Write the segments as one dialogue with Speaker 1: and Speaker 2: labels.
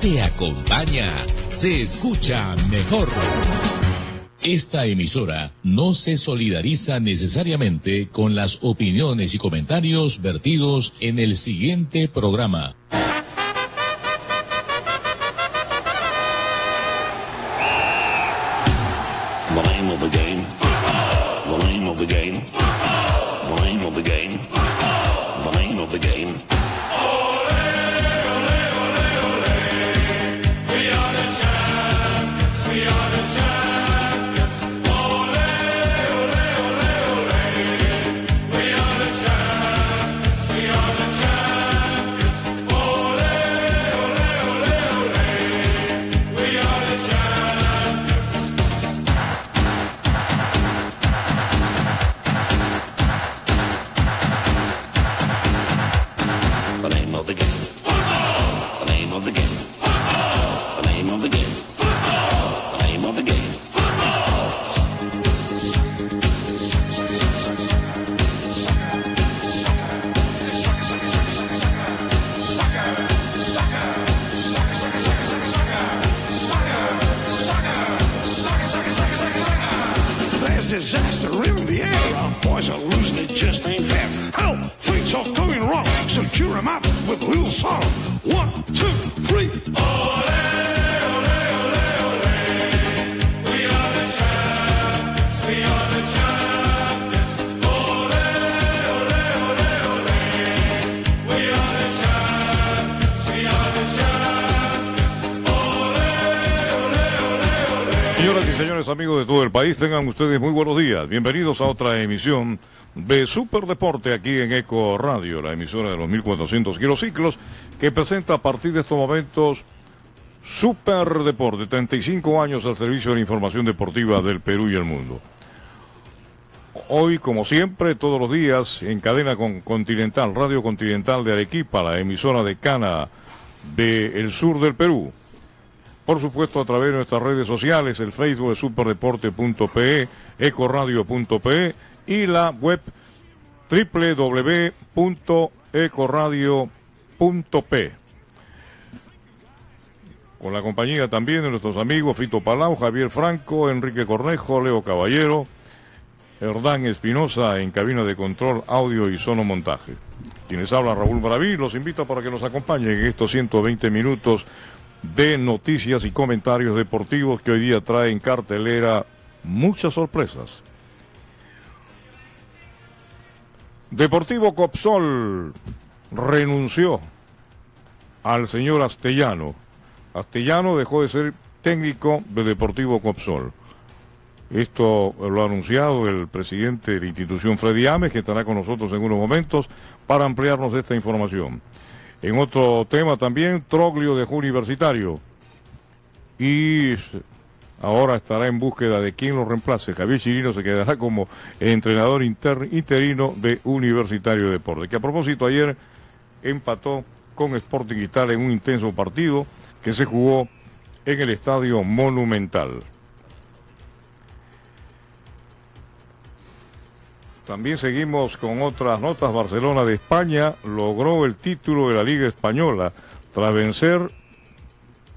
Speaker 1: te acompaña, se escucha mejor. Esta emisora no se solidariza necesariamente con las opiniones y comentarios vertidos en el siguiente programa.
Speaker 2: Ustedes muy buenos días. Bienvenidos a otra emisión de Super Deporte aquí en Eco Radio, la emisora de los 1400 kilociclos, que presenta a partir de estos momentos Super Deporte, 35 años al servicio de la información deportiva del Perú y el mundo. Hoy, como siempre, todos los días, en cadena con Continental, Radio Continental de Arequipa, la emisora de Cana del sur del Perú por supuesto a través de nuestras redes sociales, el Facebook de superdeporte.pe, ecoradio.pe y la web www.ecoradio.pe. Con la compañía también de nuestros amigos Fito Palau, Javier Franco, Enrique Cornejo, Leo Caballero, Herdán Espinosa en cabina de control, audio y sonomontaje. Quienes habla Raúl Braví, los invito para que nos acompañen en estos 120 minutos de noticias y comentarios deportivos que hoy día traen cartelera muchas sorpresas. Deportivo Copsol renunció al señor Astellano. Astellano dejó de ser técnico de Deportivo Copsol. Esto lo ha anunciado el presidente de la institución Freddy Ames, que estará con nosotros en unos momentos para ampliarnos esta información. En otro tema también, Troglio dejó universitario. Y ahora estará en búsqueda de quién lo reemplace. Javier Chirino se quedará como entrenador interino de Universitario de Deporte. Que a propósito ayer empató con Sporting Italia en un intenso partido que se jugó en el Estadio Monumental. También seguimos con otras notas. Barcelona de España logró el título de la Liga Española tras vencer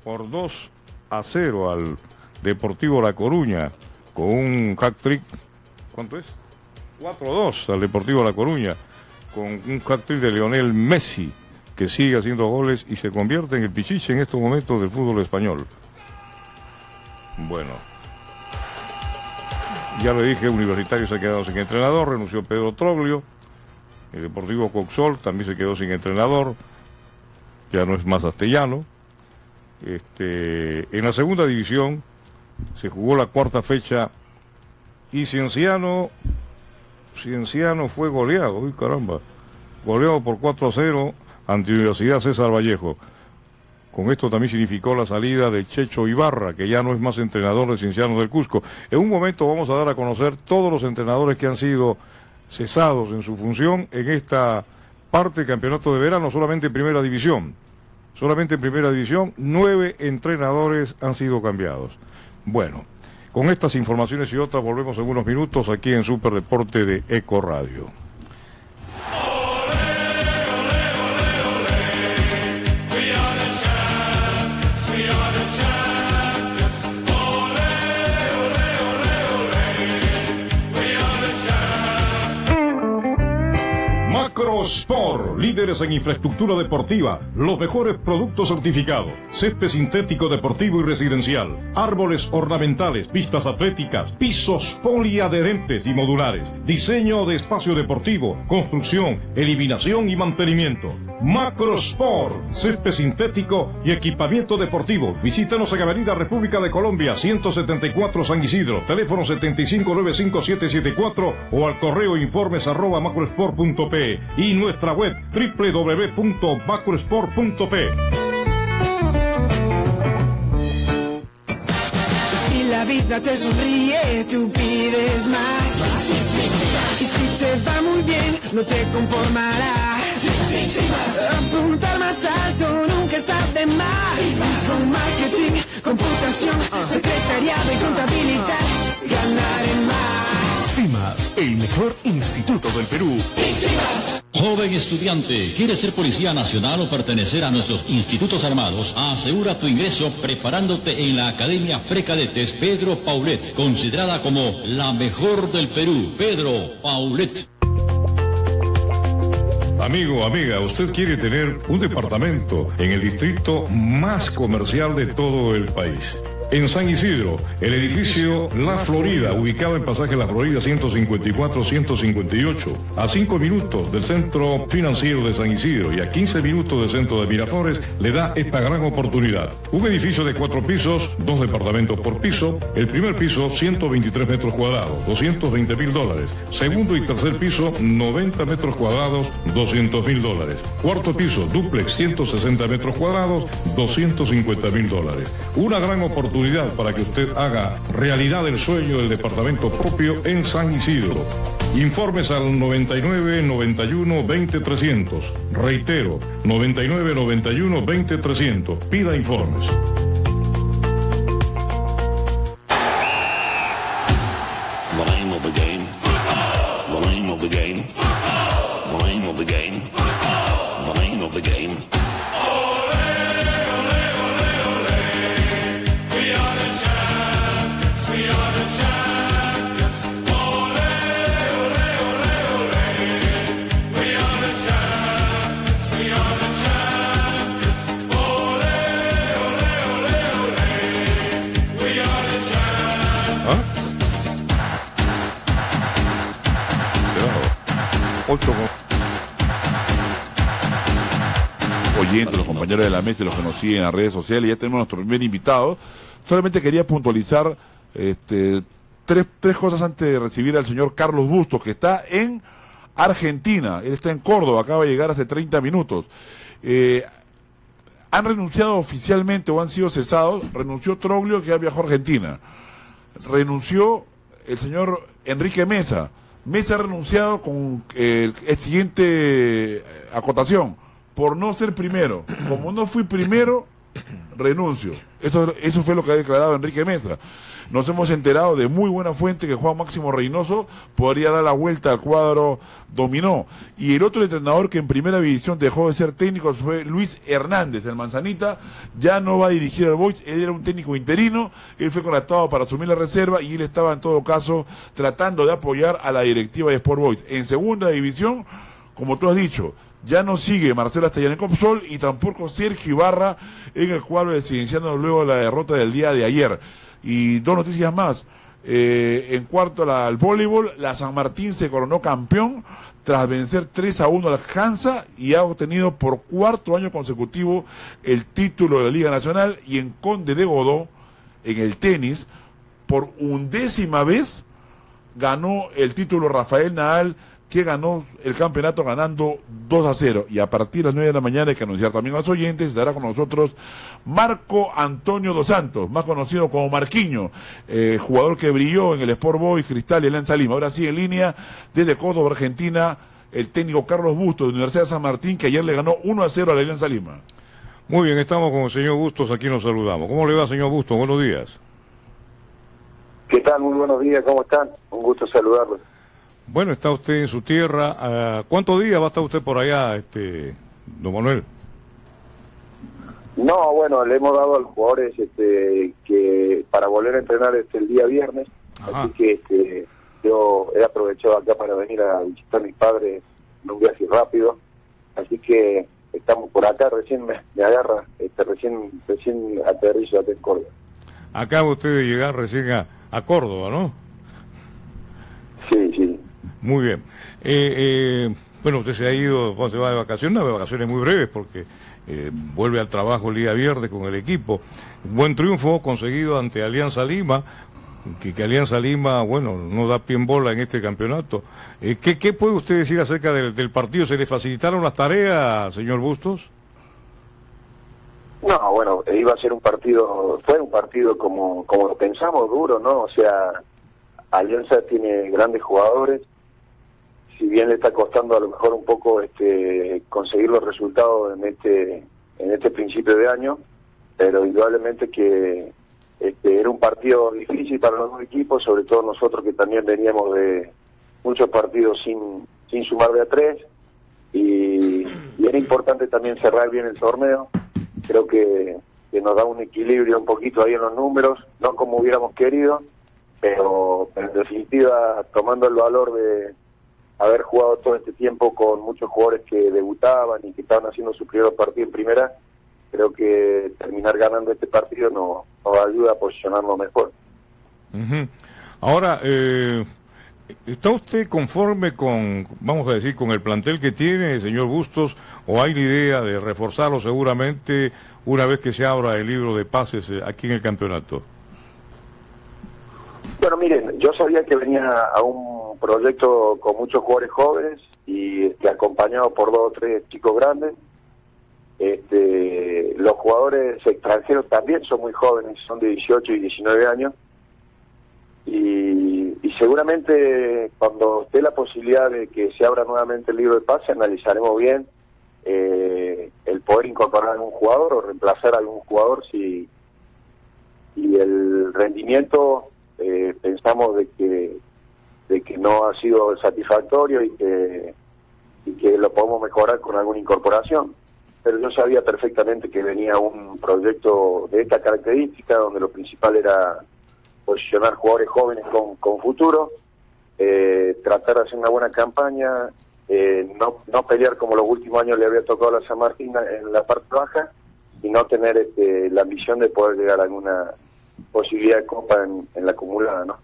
Speaker 2: por 2 a 0 al Deportivo La Coruña con un hat-trick. ¿Cuánto es? 4-2 al Deportivo La Coruña con un hat-trick de Lionel Messi que sigue haciendo goles y se convierte en el pichiche en estos momentos del fútbol español. Bueno, ya le dije, Universitario se ha quedado sin entrenador, renunció Pedro Troglio. El Deportivo Coxol también se quedó sin entrenador. Ya no es más castellano. Este, en la segunda división se jugó la cuarta fecha y Cienciano, Cienciano fue goleado, uy caramba, goleado por 4 a 0 ante Universidad César Vallejo. Con esto también significó la salida de Checho Ibarra, que ya no es más entrenador de Ciencianos del Cusco. En un momento vamos a dar a conocer todos los entrenadores que han sido cesados en su función en esta parte del campeonato de verano, solamente en primera división. Solamente en primera división, nueve entrenadores han sido cambiados. Bueno, con estas informaciones y otras volvemos en unos minutos aquí en Super Deporte de Eco Radio. Macrosport, líderes en infraestructura deportiva, los mejores productos certificados, césped sintético deportivo y residencial, árboles ornamentales, pistas atléticas, pisos poliadherentes y modulares, diseño de espacio deportivo, construcción, eliminación y mantenimiento. Macrosport, césped sintético y equipamiento deportivo. Visítanos en Avenida República de Colombia, 174 San Isidro, teléfono 75957774 o al correo informes y nuestra web www.macrosport.p.
Speaker 3: Si la vida te sonríe, tú pides más. Y si te va muy bien, no te conformarás. Apuntar más alto nunca está de más. Con marketing, computación, secretariado y contabilidad, ganaré más.
Speaker 4: CIMAS, el mejor instituto del Perú.
Speaker 5: Joven estudiante, ¿quieres ser policía nacional o pertenecer a nuestros institutos armados? Asegura tu ingreso preparándote en la Academia Precadetes Pedro Paulet, considerada como la mejor del Perú. Pedro Paulet.
Speaker 2: Amigo, amiga, usted quiere tener un departamento en el distrito más comercial de todo el país. En San Isidro, el edificio La Florida, ubicado en pasaje La Florida 154-158, a 5 minutos del centro financiero de San Isidro y a 15 minutos del centro de Miraflores, le da esta gran oportunidad. Un edificio de cuatro pisos, dos departamentos por piso, el primer piso 123 metros cuadrados, 220 mil dólares. Segundo y tercer piso 90 metros cuadrados, 200 mil dólares. Cuarto piso, duplex 160 metros cuadrados, 250 mil dólares. Una gran oportunidad para que usted haga realidad el sueño del departamento propio en San Isidro. Informes al 99 91 20 300. Reitero, 99 91 20 300. Pida informes.
Speaker 6: Compañeros de la mesa los siguen en las redes sociales. Ya tenemos nuestro primer invitado. Solamente quería puntualizar este, tres, tres cosas antes de recibir al señor Carlos Bustos, que está en Argentina. Él está en Córdoba, acaba de llegar hace 30 minutos. Eh, han renunciado oficialmente o han sido cesados. Renunció Troglio, que ya viajó a Argentina. Renunció el señor Enrique Mesa. Mesa ha renunciado con el, el siguiente eh, acotación. Por no ser primero. Como no fui primero, renuncio. Eso, eso fue lo que ha declarado Enrique Mesa. Nos hemos enterado de muy buena fuente que Juan Máximo Reynoso podría dar la vuelta al cuadro dominó. Y el otro entrenador que en primera división dejó de ser técnico fue Luis Hernández, el Manzanita. Ya no va a dirigir al Boys, él era un técnico interino, él fue contratado para asumir la reserva y él estaba en todo caso tratando de apoyar a la directiva de Sport Boys. En segunda división, como tú has dicho, ya no sigue Marcelo Astellán en Copsol y tampoco Sergio Ibarra en el cuadro de Cienciano luego de la derrota del día de ayer. Y dos noticias más. Eh, en cuarto al voleibol, la San Martín se coronó campeón tras vencer 3 a 1 al Hansa y ha obtenido por cuarto año consecutivo el título de la Liga Nacional y en Conde de Godó, en el tenis, por undécima vez ganó el título Rafael Nadal, que ganó el campeonato ganando 2 a 0. Y a partir de las 9 de la mañana hay que anunciar también a los oyentes, estará con nosotros Marco Antonio Dos Santos, más conocido como Marquiño, eh, jugador que brilló en el Sport Boys, Cristal y Alianza Lima. Ahora sí en línea desde Córdoba, Argentina, el técnico Carlos Bustos de Universidad de San Martín, que ayer le ganó 1 a 0 a la Alianza Lima.
Speaker 7: Muy bien, estamos con el señor Bustos, aquí nos saludamos. ¿Cómo le va, señor Bustos? Buenos días.
Speaker 8: ¿Qué tal? Muy buenos días, ¿cómo están? Un gusto saludarlos.
Speaker 7: Bueno, está usted en su tierra. ah, ¿Cuántos días va a estar usted por allá, este, don Manuel?
Speaker 8: No, bueno, le hemos dado a los jugadores este, que para volver a entrenar este, el día viernes,
Speaker 7: Ajá.
Speaker 8: así que este, yo he aprovechado acá para venir a visitar a mis padres en un viaje rápido. Así que estamos por acá, recién me, me agarra, este, recién, recién aterrizo acá en Córdoba.
Speaker 2: Acaba usted de llegar recién a, a Córdoba, ¿no?
Speaker 8: Sí, sí.
Speaker 2: Muy bien. Eh, eh, bueno, usted se ha ido, se va de vacaciones, de vacaciones muy breves, porque eh, vuelve al trabajo el día viernes con el equipo. Buen triunfo conseguido ante Alianza Lima, que, Alianza Lima, bueno, no da pie en bola en este campeonato. Eh, ¿qué, ¿Qué puede usted decir acerca del, del partido? ¿Se le facilitaron las tareas, señor Bustos?
Speaker 8: No, bueno, iba a ser un partido, fue un partido como, como lo pensamos, duro, ¿no? O sea, Alianza tiene grandes jugadores, si bien le está costando a lo mejor un poco este conseguir los resultados en este en este principio de año, pero indudablemente que este, era un partido difícil para los dos equipos, sobre todo nosotros que también veníamos de muchos partidos sin, sin sumar de a tres, y, y era importante también cerrar bien el torneo. Creo que, que nos da un equilibrio un poquito ahí en los números, no como hubiéramos querido, pero, en definitiva tomando el valor de haber jugado todo este tiempo con muchos jugadores que debutaban y que estaban haciendo su primer partido en primera, creo que terminar ganando este partido nos, ayuda a posicionarnos mejor.
Speaker 2: Ahora, eh, ¿está usted conforme con, vamos a decir, con el plantel que tiene, señor Bustos, o hay la idea de reforzarlo seguramente una vez que se abra el libro de pases eh, aquí en el campeonato?
Speaker 8: Bueno, miren, yo sabía que venía a un proyecto con muchos jugadores jóvenes y este, acompañado por dos o tres chicos grandes. Este, los jugadores extranjeros también son muy jóvenes, son de 18 y 19 años. Y, y seguramente cuando esté la posibilidad de que se abra nuevamente el libro de pase, analizaremos bien eh, el poder incorporar a algún jugador o reemplazar a algún jugador si y el rendimiento eh, pensamos de que de que no ha sido satisfactorio y que y que lo podemos mejorar con alguna incorporación pero yo sabía perfectamente que venía un proyecto de esta característica donde lo principal era posicionar jugadores jóvenes con, con futuro eh, tratar de hacer una buena campaña eh, no, no pelear como los últimos años le había tocado a la San Martín en la parte baja y no tener este, la ambición de poder llegar a alguna posibilidad de copa en, en la acumulada, ¿no?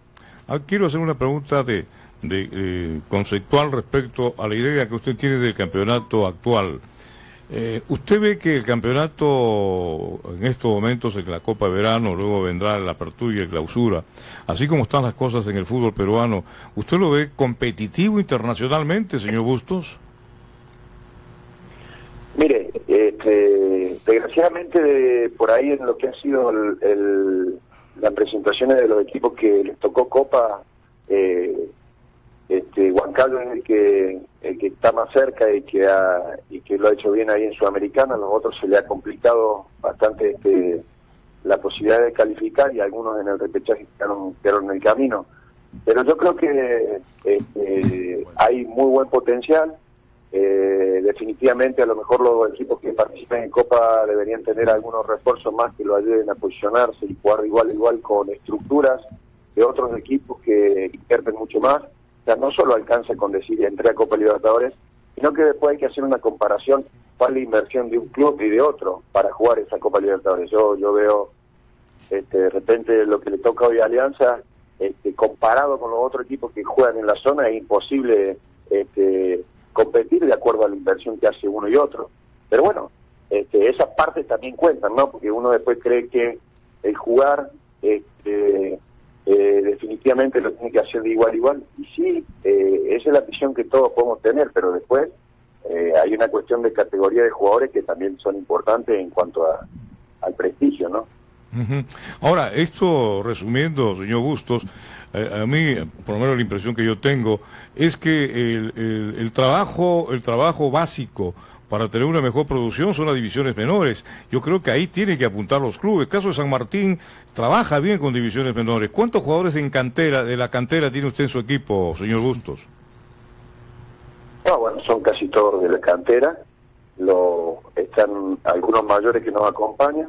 Speaker 2: Ah, quiero hacer una pregunta de, de eh, conceptual respecto a la idea que usted tiene del campeonato actual. Eh, ¿Usted ve que el campeonato en estos momentos, en la Copa de Verano, luego vendrá la apertura y la clausura, así como están las cosas en el fútbol peruano, ¿usted lo ve competitivo internacionalmente, señor Bustos?
Speaker 8: Mire, este, desgraciadamente de- por ahí en lo que ha sido el, el- las presentaciones de los equipos que les tocó Copa, eh, este, Huancayo es el que, el que está más cerca y que, ha, y que lo ha hecho bien ahí en Sudamericana, a los otros se le ha complicado bastante este, la posibilidad de calificar y algunos en el repechaje quedaron, quedaron en el camino. Pero yo creo que este, hay muy buen potencial. Eh, definitivamente a lo mejor los equipos que participan en Copa deberían tener algunos refuerzos más que lo ayuden a posicionarse y jugar igual igual con estructuras de otros equipos que invierten mucho más. O sea, no solo alcanza con decir entré a Copa Libertadores, sino que después hay que hacer una comparación cuál es la inversión de un club y de otro para jugar esa Copa Libertadores. Yo yo veo este, de repente lo que le toca hoy a Alianza, este, comparado con los otros equipos que juegan en la zona, es imposible este, competir de acuerdo a la inversión que hace uno y otro. Pero bueno, este, esas partes también cuentan, ¿no? Porque uno después cree que el jugar este, eh, definitivamente lo tiene que hacer de igual a igual. Y sí, eh, esa es la visión que todos podemos tener, pero después eh, hay una cuestión de categoría de jugadores que también son importantes en cuanto al prestigio, ¿no?
Speaker 2: Ahora, esto resumiendo, señor Bustos, eh, a mí, por lo menos la impresión que yo tengo, es que el, el- trabajo, el trabajo básico para tener una mejor producción son las divisiones menores. Yo creo que ahí tienen que apuntar los clubes. El caso de San Martín trabaja bien con divisiones menores. ¿Cuántos jugadores en cantera, de la cantera tiene usted en su equipo, señor Bustos?
Speaker 8: No, bueno, son casi todos de la cantera. Lo, están algunos mayores que nos acompañan.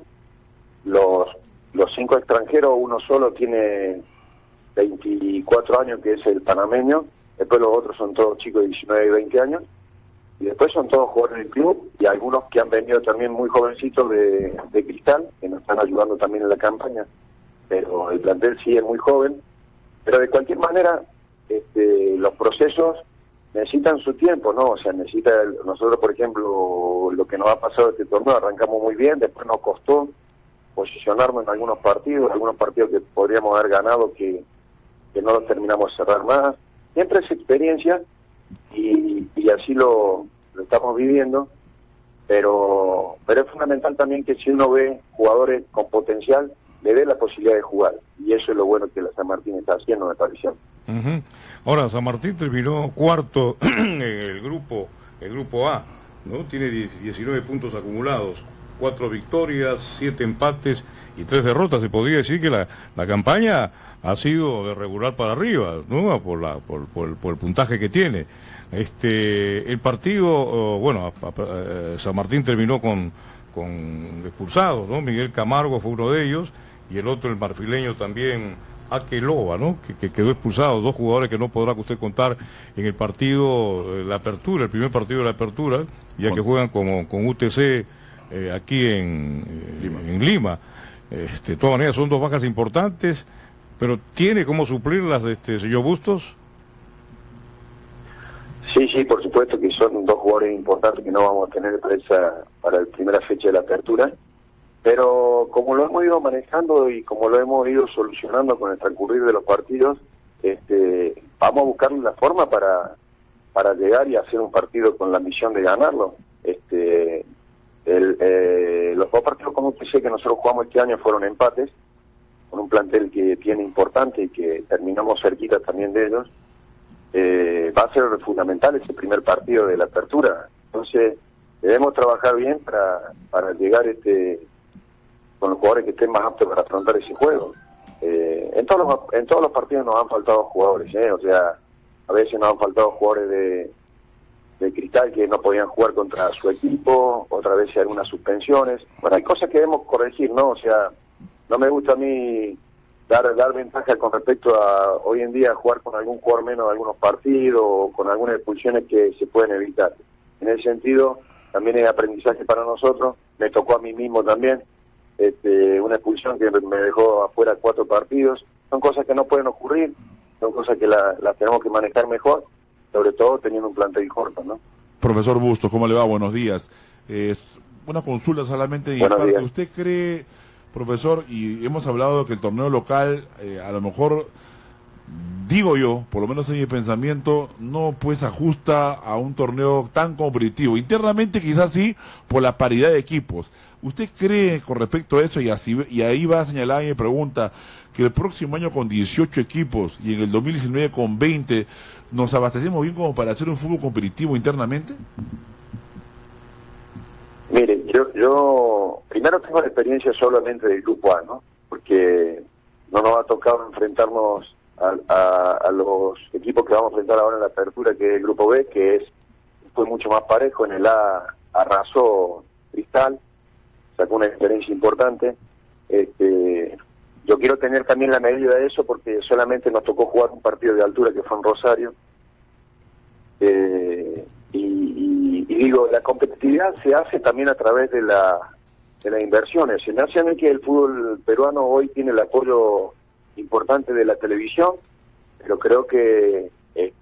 Speaker 8: Los, los cinco extranjeros, uno solo tiene 24 años, que es el panameño. Después los otros son todos chicos de 19 y 20 años. y después son todos jugadores del club y algunos que han venido también muy jovencitos de, de Cristal, que nos están ayudando también en la campaña, pero el plantel sí es muy joven, pero de cualquier manera este, los procesos necesitan su tiempo, ¿no? O sea, necesita, nosotros por ejemplo, lo que nos ha pasado este torneo, arrancamos muy bien, después nos costó posicionarnos en algunos partidos, algunos partidos que podríamos haber ganado que, que no los terminamos de cerrar más. Siempre es experiencia y, y así lo, lo estamos viviendo, pero, pero es fundamental también que si uno ve jugadores con potencial, le dé la posibilidad de jugar. Y eso es lo bueno que la San Martín está haciendo, me pareció.
Speaker 2: Ujú. Ahora, San Martín terminó cuarto en el grupo, el grupo A, ¿no? Tiene 10 19 puntos acumulados, cuatro victorias, siete empates y tres derrotas. Se podría decir que la, la campaña ha sido de regular para arriba, ¿no? Por, la, por, por- por el puntaje que tiene. Este, el partido, oh, bueno, eh, San Martín terminó con, con expulsados, ¿no? Miguel Camargo fue uno de ellos y el otro, el marfileño también, Akeloba, ¿no? Que, que quedó expulsado, dos jugadores que no podrá usted contar en el partido, eh, la apertura, el primer partido de la apertura, ya que juegan como, con UTC eh, aquí en en Lima. Este, de todas maneras, son dos bajas importantes, pero ¿tiene cómo suplirlas, este, señor Bustos?
Speaker 8: Sí, sí, por supuesto que son dos jugadores importantes que no vamos a tener para esa para la primera fecha de la apertura, pero como lo hemos ido manejando y como lo hemos ido solucionando con el transcurrir de los partidos, este, vamos a buscar la forma para para llegar y hacer un partido con la misión de ganarlo. Este, el, eh, los dos partidos con UTC que nosotros jugamos este año fueron empates, con un plantel que tiene importante y que terminamos cerquita también de ellos eh, va a ser fundamental ese primer partido de la apertura. Entonces, debemos trabajar bien para, para llegar este con los jugadores que estén más aptos para afrontar ese juego. Eh, en todos los en todos los partidos nos han faltado jugadores, ¿eh? o sea, a veces nos han faltado jugadores de, de cristal que no podían jugar contra su equipo, otras veces algunas suspensiones. Bueno, hay cosas que debemos corregir, ¿no? O sea, no me gusta a mí dar dar ventaja con respecto a hoy en día jugar con algún jugador menos de algunos partidos o con algunas expulsiones que se pueden evitar. En ese sentido, también es aprendizaje para nosotros. Me tocó a mí mismo también este, una expulsión que me dejó afuera cuatro partidos. Son cosas que no pueden ocurrir, son cosas que la- las tenemos que manejar mejor, sobre todo teniendo un plantel corto, ¿no?
Speaker 6: Profesor Bustos, ¿cómo le va? Buenos días. Eh, una consulta solamente de mi parte. ¿Usted cree, profesor, y hemos hablado que el torneo local, eh, a lo mejor, digo yo, por lo menos en mi pensamiento, no pues ajusta a un torneo tan competitivo? Internamente quizás sí, por la paridad de equipos. ¿Usted cree con respecto a eso, y, así, y ahí va a señalar mi pregunta, que el próximo año con 18 equipos y en el 2019 con 20, nos abastecemos bien como para hacer un fútbol competitivo internamente?
Speaker 8: Mire, yo, yo primero tengo la experiencia solamente del grupo A, ¿no? Porque no nos ha tocado enfrentarnos a, los equipos que vamos a enfrentar ahora en la apertura, que es el grupo B, que es fue mucho más parejo. En el A arrasó Cristal, sacó una experiencia importante. Este, yo quiero tener también la medida de eso porque solamente nos tocó jugar un partido de altura que fue en Rosario. Eh, y, digo, la competitividad se hace también a través de la de las inversiones. Se me hace a mí que el fútbol peruano hoy tiene el apoyo importante de la televisión, pero creo que eh,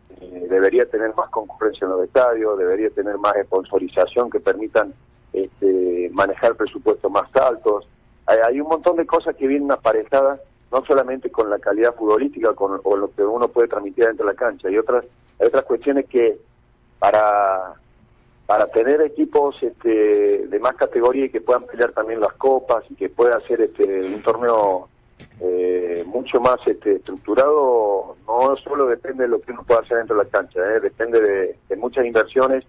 Speaker 8: debería tener más concurrencia en los estadios, debería tener más sponsorización que permitan este, manejar presupuestos más altos. Hay, hay un montón de cosas que vienen aparejadas, no solamente con la calidad futbolística con, o lo que uno puede transmitir dentro de la cancha, hay otras, hay otras cuestiones que para para tener equipos este, de más categoría y que puedan pelear también las copas y que pueda ser este, un torneo eh, mucho más este, estructurado, no solo depende de lo que uno pueda hacer dentro de la cancha, eh, depende de, de muchas inversiones,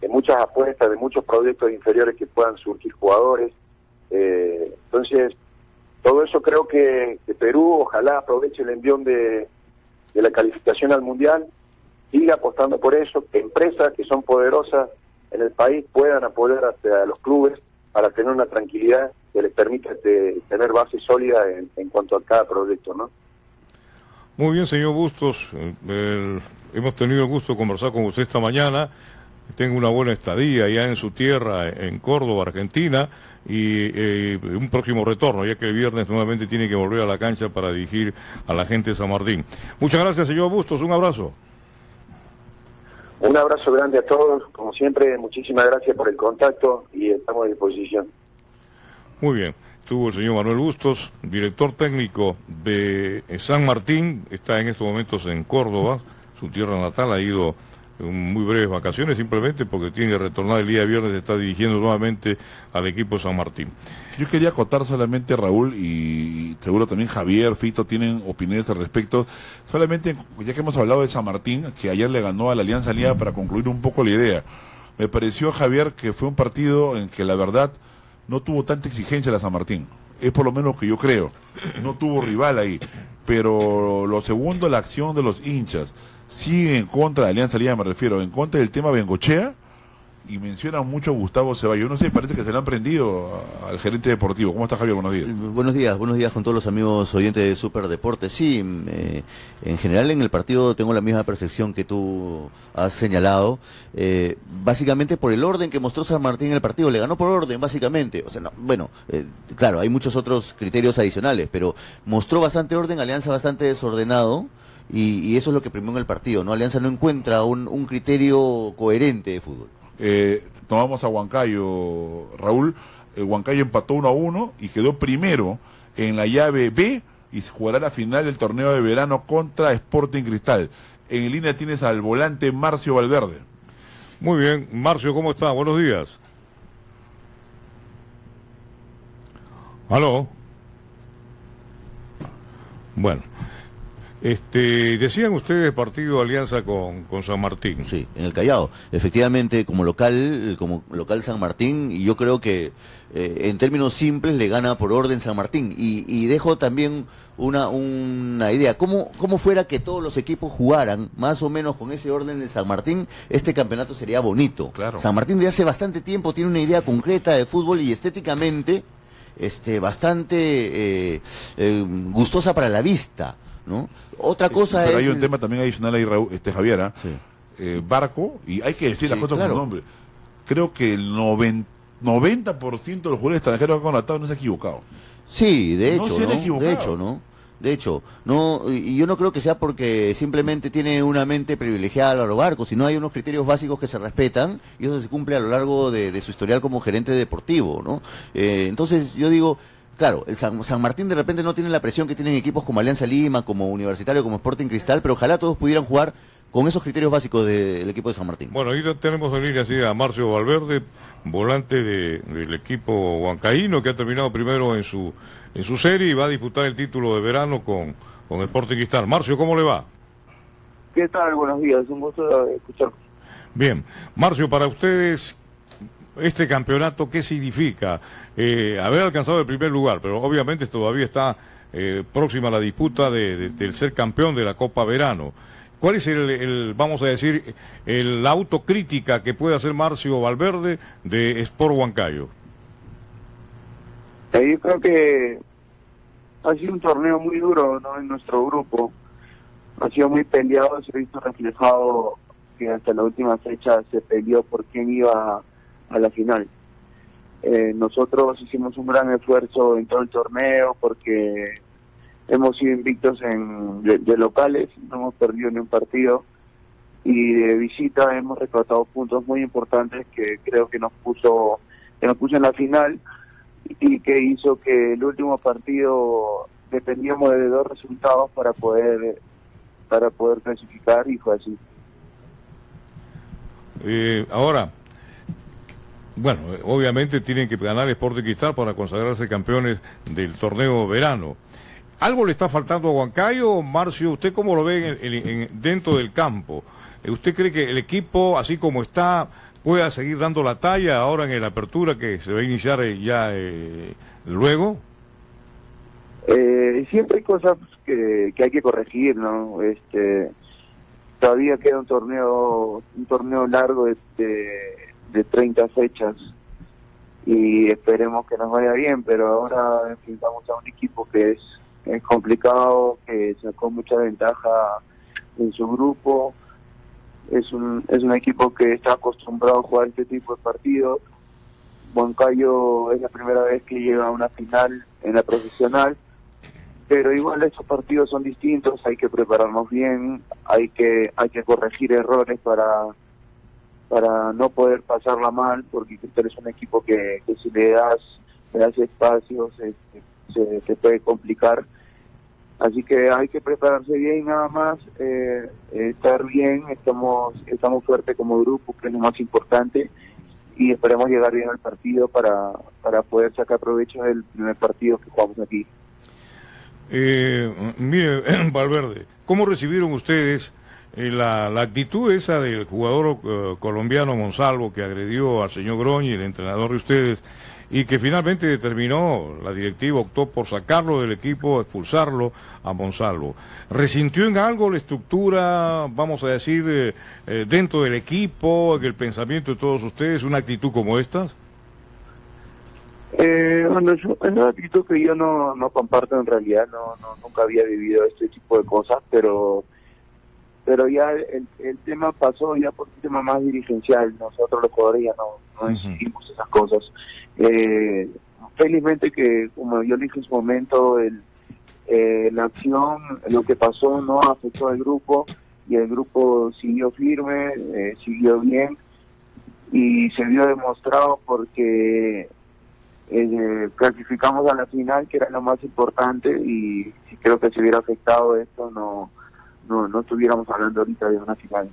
Speaker 8: de muchas apuestas, de muchos proyectos inferiores que puedan surgir jugadores. Eh, entonces, todo eso creo que, que Perú ojalá aproveche el envión de, de la calificación al Mundial, siga apostando por eso, que empresas que son poderosas en el país puedan apoyar a, a los clubes para tener una tranquilidad que les permita este, tener base sólida en, cuanto a cada proyecto, ¿no?
Speaker 2: Muy bien, señor Bustos. Eh, hemos tenido el gusto de conversar con usted esta mañana. tenga una buena estadía allá en su tierra, en Córdoba, Argentina, y eh, un próximo retorno, ya que el viernes nuevamente tiene que volver a la cancha para dirigir a la gente de San Martín. Muchas gracias, señor Bustos, un abrazo.
Speaker 8: Un abrazo grande a todos, como siempre, muchísimas gracias por el contacto y estamos a disposición.
Speaker 2: Muy bien, estuvo el señor Manuel Bustos, director técnico de San Martín, está en estos momentos en Córdoba, su tierra natal, ha ido muy breves vacaciones simplemente porque tiene que retornar el día viernes, está dirigiendo nuevamente al equipo San Martín.
Speaker 6: Yo quería acotar solamente Raúl y seguro también Javier, Fito tienen opiniones al respecto. Solamente, ya que hemos hablado de San Martín, que ayer le ganó a la Alianza Lía para concluir un poco la idea. Me pareció, Javier, que fue un partido en que la verdad no tuvo tanta exigencia la San Martín. Es por lo menos lo que yo creo. No tuvo rival ahí. Pero lo segundo, la acción de los hinchas. Sí en contra de Alianza Lía, me refiero, en contra del tema Bengochea y menciona mucho a Gustavo Ceballos. No sé, parece que se le han prendido al gerente deportivo. ¿Cómo está Javier? Buenos días.
Speaker 9: Buenos días, buenos días con todos los amigos oyentes de Super Deportes. Sí, eh, en general en el partido tengo la misma percepción que tú has señalado. Eh, básicamente por el orden que mostró San Martín en el partido. Le ganó por orden, básicamente. O sea, no, bueno, eh, claro, hay muchos otros criterios adicionales, pero mostró bastante orden, Alianza bastante desordenado. Y, eso es lo que primó en el partido, ¿no? Alianza no encuentra un, un criterio coherente de fútbol.
Speaker 6: Eh, tomamos a Huancayo, Raúl. Eh, Huancayo empató 1 a 1 y quedó primero en la llave B y jugará la final del torneo de verano contra Sporting Cristal. En línea tienes al volante Marcio Valverde.
Speaker 2: Muy bien, Marcio, ¿cómo está? Buenos días. ¿Aló? Bueno, este, decían ustedes partido alianza con, San Martín.
Speaker 9: Sí, en el Callao. Efectivamente, como local, como local San Martín, y yo creo que eh, en términos simples le gana por orden San Martín. Y, dejo también una, una idea. ¿Cómo, ¿Cómo fuera que todos los equipos jugaran más o menos con ese orden de San Martín? Este campeonato sería bonito.
Speaker 6: Claro.
Speaker 9: San Martín de hace bastante tiempo tiene una idea concreta de fútbol y estéticamente este, bastante eh, eh, gustosa para la vista. ¿No? Otra cosa
Speaker 6: Pero
Speaker 9: es...
Speaker 6: hay un tema también adicional ahí, Raúl, este, Javiera. Eh, barco, y hay que decir las cosas por su nombre. Creo que el 90%, 90 de los jugadores extranjeros que han contratado no se ha equivocado.
Speaker 9: Sí, de hecho, ¿no? De hecho, ¿no? De hecho, no, y yo no creo que sea porque simplemente tiene una mente privilegiada a los barcos, sino hay unos criterios básicos que se respetan y eso se cumple a lo largo de, su historial como gerente deportivo, ¿no? Eh, entonces, yo digo, Claro, el San, Martín de repente no tiene la presión que tienen equipos como Alianza Lima, como Universitario, como Sporting Cristal, pero ojalá todos pudieran jugar con esos criterios básicos del equipo de San Martín.
Speaker 2: Bueno, ahí tenemos en línea así a Marcio Valverde, volante del equipo huancaíno, que ha terminado primero en su, en su serie y va a disputar el título de verano con, con Sporting Cristal. Marcio, ¿cómo le va?
Speaker 10: ¿Qué tal? Buenos días, un gusto escuchar.
Speaker 2: Bien, Marcio, para ustedes, este campeonato, ¿qué significa? Eh, haber alcanzado el primer lugar, pero obviamente todavía está eh, próxima la disputa de, del ser campeón de la Copa Verano. ¿Cuál es el, vamos a decir, el, la autocrítica que puede hacer Marcio Valverde de Sport Huancayo?
Speaker 10: Eh, yo creo que ha sido un torneo muy duro ¿no? en nuestro grupo. Ha sido muy peleado, se ha visto reflejado que hasta la última fecha se peleó por quién iba a la final. Eh, nosotros hicimos un gran esfuerzo en todo el torneo porque hemos sido invictos en de, locales, no hemos perdido ni un partido y de visita hemos recortado puntos muy importantes que creo que nos puso que nos puso en la final y que hizo que el último partido dependíamos de dos resultados para poder para poder clasificar y fue así.
Speaker 2: Eh, ahora, bueno, obviamente tienen que ganar Sporting Cristal para consagrarse campeones del torneo verano. ¿Algo le está faltando a Huancayo, Marcio? ¿Usted cómo lo ve dentro del campo? ¿Usted cree que el equipo, así como está, pueda seguir dando la talla ahora en la apertura que se va a iniciar eh, ya eh, luego?
Speaker 10: Eh, siempre hay cosas que, que hay que corregir, ¿no? Este, todavía queda un torneo, un torneo largo de de 30 fechas y esperemos que nos vaya bien, pero ahora enfrentamos a un equipo que es, complicado, que sacó mucha ventaja en su grupo es un, es un equipo que está acostumbrado a jugar este tipo de partidos. Huancayo es la primera vez que llega a una final en la profesional, pero igual estos partidos son distintos, hay que prepararnos bien, hay que, hay que corregir errores para para no poder pasarla mal, porque Cristal es un equipo que, que si le das, le das espacios, este, se, se puede complicar. Así que hay que prepararse bien nada más, eh, estar bien, estamos, estamos fuertes como grupo, que es lo más importante, y esperemos llegar bien al partido para, para poder sacar provecho del primer partido que jugamos aquí.
Speaker 2: Eh, mire, Valverde, ¿cómo recibieron ustedes la, la actitud esa del jugador eh, colombiano Monsalvo que agredió al señor Groñi, el entrenador de ustedes, y que finalmente determinó, la directiva optó por sacarlo del equipo, expulsarlo a Monsalvo. ¿Resintió en algo la estructura, vamos a decir, eh, eh, dentro del equipo, en el pensamiento de todos ustedes, una actitud como esta?
Speaker 10: Eh, bueno, yo- es una actitud que yo no, no comparto en realidad, no nunca había vivido este tipo de cosas, pero pero ya el, el tema pasó ya por un tema más dirigencial, nosotros los jugadores ya no, no decidimos esas cosas. Eh, felizmente que, como yo dije en su momento, el, eh, la acción, lo que pasó no afectó al grupo y el grupo siguió firme, eh, siguió bien y se vio demostrado porque eh, clasificamos a la final, que era lo más importante, y creo que si hubiera afectado esto, no, no, no estuviéramos hablando ahorita de una final.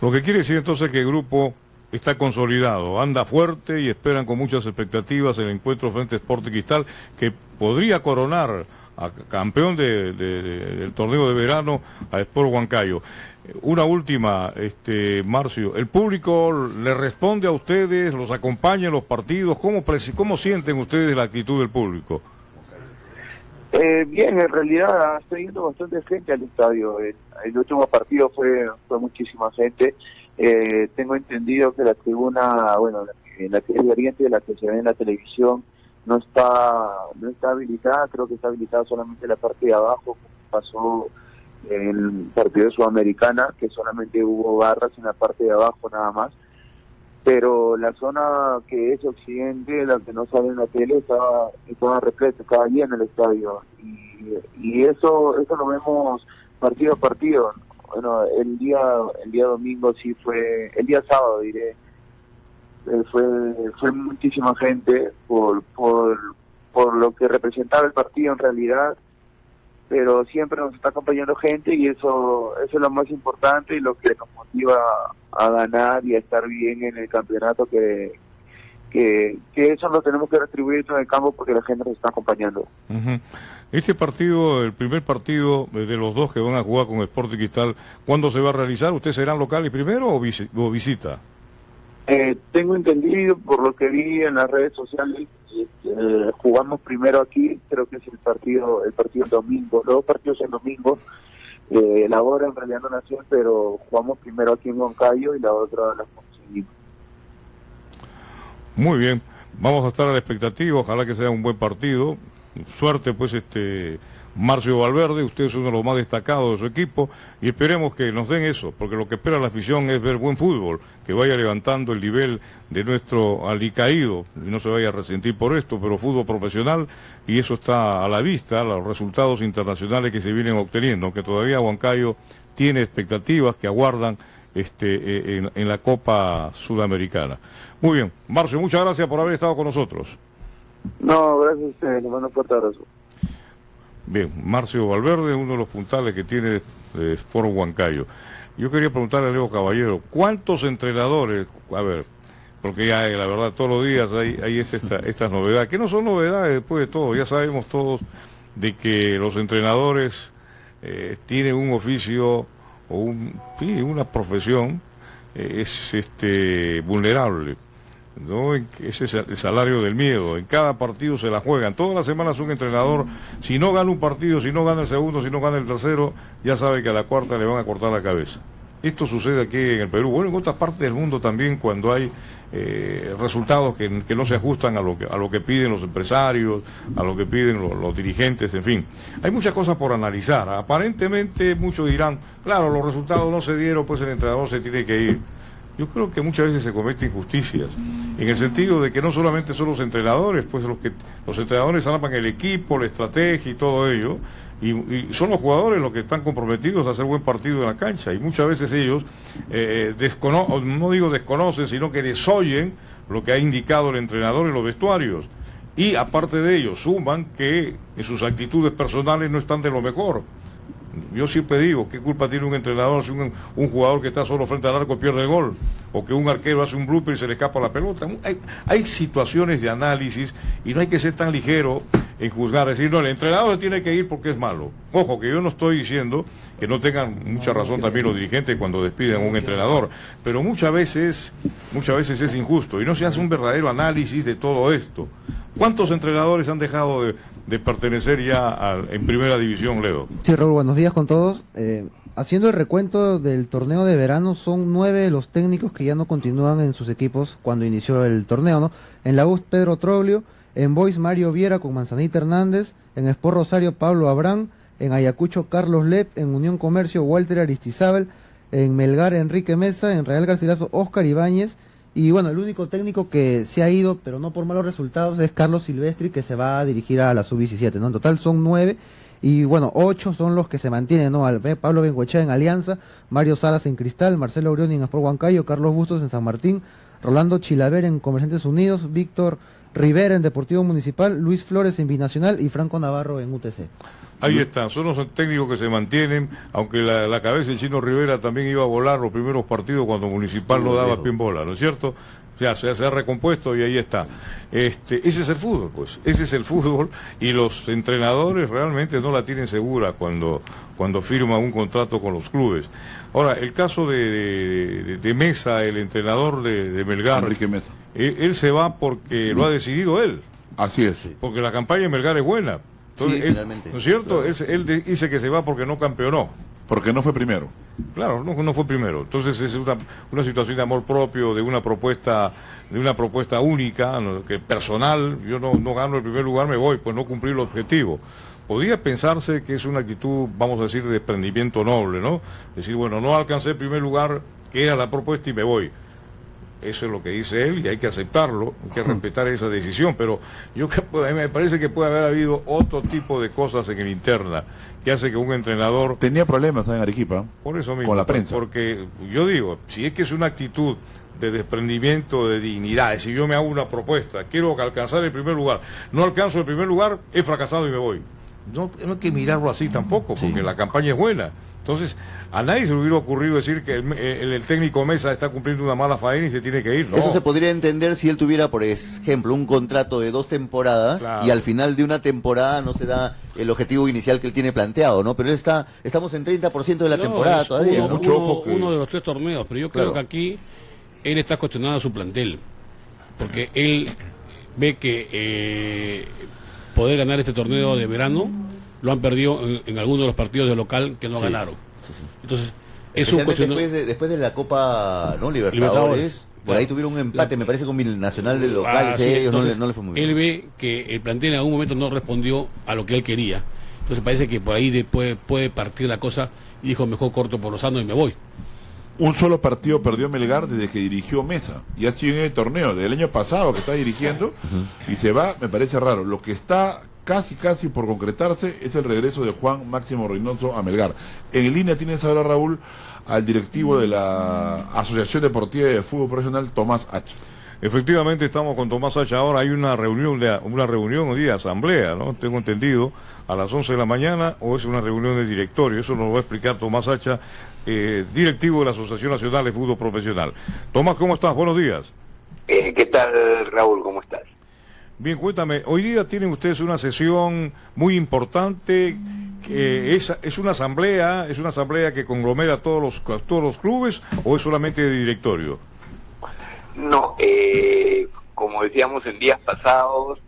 Speaker 2: Lo que quiere decir entonces que el grupo está consolidado, anda fuerte y esperan con muchas expectativas el encuentro frente a Sport Cristal que podría coronar a campeón de- de- de- del torneo de verano a Sport Huancayo. Una última, este Marcio, ¿el público le responde a ustedes, los acompaña en los partidos? ¿Cómo, cómo sienten ustedes la actitud del público?
Speaker 10: Eh, bien, en realidad está yendo bastante gente al estadio. El, el último partido fue, fue muchísima gente. Eh, tengo entendido que la tribuna, bueno, la la que es de la que se ve en la televisión, no está no está habilitada. Creo que está habilitada solamente la parte de abajo, como pasó el partido de Sudamericana, que solamente hubo barras en la parte de abajo nada más. Pero la zona que es occidente, la que no sale en la tele, estaba, estaba repleta, estaba llena el estadio. Y, y eso eso lo vemos partido a partido. Bueno, el día el día domingo sí fue, el día sábado diré, eh, fue fue muchísima gente por, por, por lo que representaba el partido en realidad pero siempre nos está acompañando gente y eso eso es lo más importante y lo que nos motiva a ganar y a estar bien en el campeonato que que, que eso lo tenemos que retribuir en el campo porque la gente nos está acompañando.
Speaker 2: Este partido, el primer partido eh, de los dos que van a jugar con Sport Cristal, ¿cuándo se va a realizar? ¿Ustedes serán locales primero o, visi- o visita?
Speaker 10: Eh, tengo entendido por lo que vi en las redes sociales, eh, jugamos primero aquí, creo que es el partido el partido domingo, los dos partidos el domingo, eh, la hora en realidad no nació, pero jugamos primero aquí en Huancayo y la otra la conseguimos.
Speaker 2: Muy bien, vamos a estar a la ojalá que sea un buen partido. Suerte pues este Marcio Valverde, usted es uno de los más destacados de su equipo y esperemos que nos den eso, porque lo que espera la afición es ver buen fútbol, que vaya levantando el nivel de nuestro alicaído y no se vaya a resentir por esto, pero fútbol profesional y eso está a la vista, los resultados internacionales que se vienen obteniendo, aunque todavía Huancayo tiene expectativas que aguardan este, eh, en, la Copa Sudamericana. Muy bien, Marcio, muchas gracias por haber estado con nosotros.
Speaker 10: No, gracias a ustedes, les mando un fuerte abrazo.
Speaker 2: Bien, Marcio Valverde, uno de los puntales que tiene eh, Sport Huancayo. Yo quería preguntarle a Leo Caballero, ¿cuántos entrenadores, a ver, porque ya la verdad todos los días hay, hay es esta, estas novedades, que no son novedades después de todo, ya sabemos todos de que los entrenadores eh, tienen un oficio o un, sí, una profesión, eh, es este vulnerable. ¿No? Ese es el salario del miedo. En cada partido se la juegan. Todas las semanas un entrenador, si no gana un partido, si no gana el segundo, si no gana el tercero, ya sabe que a la cuarta le van a cortar la cabeza. Esto sucede aquí en el Perú. Bueno, en otras partes del mundo también cuando hay eh, resultados que, que no se ajustan a lo que, a lo que piden los empresarios, a lo que piden los dirigentes, en fin. Hay muchas cosas por analizar. Aparentemente muchos dirán, claro, los resultados no se dieron, pues el entrenador se tiene que ir. Yo creo que muchas veces se cometen injusticias, en el sentido de que no solamente son los entrenadores, pues los que los entrenadores arman el equipo, la estrategia y todo ello, y, son los jugadores los que están comprometidos a hacer buen partido en la cancha, y muchas veces ellos eh, o no digo desconocen, sino que desoyen lo que ha indicado el entrenador en los vestuarios. Y aparte de ello, suman que en sus actitudes personales no están de lo mejor. Yo siempre digo, ¿qué culpa tiene un entrenador si un, un jugador que está solo frente al arco pierde el gol? O que un arquero hace un blooper y se le escapa la pelota. Hay, situaciones de análisis y no hay que ser tan ligero en juzgar, decir, no, el entrenador tiene que ir porque es malo. Ojo, que yo no estoy diciendo que no tengan mucha razón también los dirigentes cuando despiden a un entrenador, pero muchas veces, muchas veces es injusto y no se hace un verdadero análisis de todo esto. ¿Cuántos entrenadores han dejado de, de pertenecer ya en primera división, Leo?
Speaker 11: Sí, Raúl, buenos días con todos. Eh, haciendo el recuento del torneo de verano, son nueve los técnicos que ya no continúan en sus equipos cuando inició el torneo, ¿no? En la US, Pedro Troglio, en Boys, Mario Viera con Manzanita Hernández, en Sport Rosario, Pablo Abrán, en Ayacucho, Carlos Lep, en Unión Comercio, Walter Aristizábal, en Melgar, Enrique Mesa, en Real Garcilaso, Oscar Ibáñez, y bueno, el único técnico que se ha ido, pero no por malos resultados, es Carlos Silvestri, que se va a dirigir a la sub-17, ¿no? En total son nueve, y bueno, ocho son los que se mantienen, ¿no? Eh, Pablo Bengoechea en Alianza, Mario Salas en Cristal, Marcelo Orión en Sport Huancayo, Carlos Bustos en San Martín, Rolando Chilaver en Comerciantes Unidos, Víctor Rivera en Deportivo Municipal, Luis Flores en Binacional y Franco Navarro en UTC.
Speaker 2: Ahí están, son los técnicos que se mantienen, aunque la, la cabeza de Chino Rivera también iba a volar los primeros partidos cuando Municipal no daba pie en bola, ¿no es cierto? O sea, se, se ha recompuesto y ahí está. Este, ese es el fútbol, pues, ese es el fútbol y los entrenadores realmente no la tienen segura cuando, cuando firman un contrato con los clubes. Ahora, el caso de, de- de Mesa, el entrenador de, de Melgar,
Speaker 6: Enrique Mesa.
Speaker 2: Él, él se va porque lo ha decidido él.
Speaker 6: Así es.
Speaker 2: Porque la campaña de Melgar es buena.
Speaker 9: Sí,
Speaker 2: él-
Speaker 9: finalmente.
Speaker 2: ¿No es cierto? Él, él dice que se va porque no campeonó.
Speaker 6: Porque no fue primero.
Speaker 2: Claro, no, no fue primero. Entonces es una, una situación de amor propio, de una propuesta, de una propuesta única, ¿no? que personal, yo no, no gano el primer lugar, me voy, pues no cumplí el objetivo. Podría pensarse que es una actitud, vamos a decir, de desprendimiento noble, ¿no? Decir, bueno, no alcancé el primer lugar, que era la propuesta y me voy. Eso es lo que dice él y hay que aceptarlo, hay que respetar esa decisión, pero yo que- me parece que puede haber habido otro tipo de cosas en el interna que hace que un entrenador
Speaker 6: Tenía problemas en Arequipa.
Speaker 2: por eso mismo.
Speaker 6: Con la prensa.
Speaker 2: Porque yo digo, si es que es una actitud de desprendimiento, de dignidad, si yo me hago una propuesta, quiero alcanzar el primer lugar, no alcanzo el primer lugar, he fracasado y me voy. No, no hay que mirarlo así tampoco, porque la campaña es buena. Entonces, a nadie se le hubiera ocurrido decir que el, el- el técnico Mesa está cumpliendo una mala faena y se tiene que ir. No.
Speaker 9: Eso se podría entender si él tuviera, por ejemplo, un contrato de dos temporadas
Speaker 2: Claro.
Speaker 9: y al final de una temporada no se da el objetivo inicial que él tiene planteado, ¿no? Pero él está, estamos en 30% de la
Speaker 12: No,
Speaker 9: temporada todavía,
Speaker 12: uno,
Speaker 9: ¿no?
Speaker 12: uno- uno de los tres torneos, pero yo creo
Speaker 9: Claro.
Speaker 12: que aquí él está cuestionando a su plantel, porque él ve que eh, poder ganar este torneo de verano lo han perdido en, en algunos de los partidos de local que no
Speaker 9: Sí.
Speaker 12: ganaron. Entonces, es un
Speaker 9: Especialmente
Speaker 12: cuestionamiento.
Speaker 9: después de, después de la Copa ¿no? Libertadores,
Speaker 12: Libertadores.
Speaker 9: por ahí tuvieron un empate, me parece, con el Nacional de
Speaker 12: Ah,
Speaker 9: locales,
Speaker 12: sí,
Speaker 9: ellos no,
Speaker 12: entonces,
Speaker 9: le, no le fue muy bien.
Speaker 12: Él ve que el plantel en algún momento no respondió a lo que él quería. Entonces parece que por ahí de- puede, puede partir la cosa y dijo, mejor corto por los y me voy.
Speaker 6: Un solo partido perdió Melgar desde que dirigió Mesa. Y ha sido en el torneo del año pasado que está dirigiendo y se va, me parece raro. Lo que está casi, casi por concretarse es el regreso de Juan Máximo Reynoso a Melgar. En línea tienes ahora, Raúl, al directivo de la Asociación Deportiva de Fútbol Profesional, Tomás H.
Speaker 2: Efectivamente estamos con Tomás Hacha ahora, hay una reunión de una reunión hoy día, asamblea, ¿no? Tengo entendido, a las 11 de la mañana o es una reunión de directorio, eso nos lo va a explicar Tomás Hacha, eh, directivo de la Asociación Nacional de Fútbol Profesional. Tomás, ¿cómo estás? Buenos días.
Speaker 8: Eh, ¿Qué tal, Raúl? ¿Cómo estás?
Speaker 2: Bien, cuéntame, hoy día tienen ustedes una sesión muy importante, que es, es una asamblea, es una asamblea que conglomera todos los, todos los clubes o es solamente de directorio?
Speaker 8: No, eh, como decíamos en días pasados,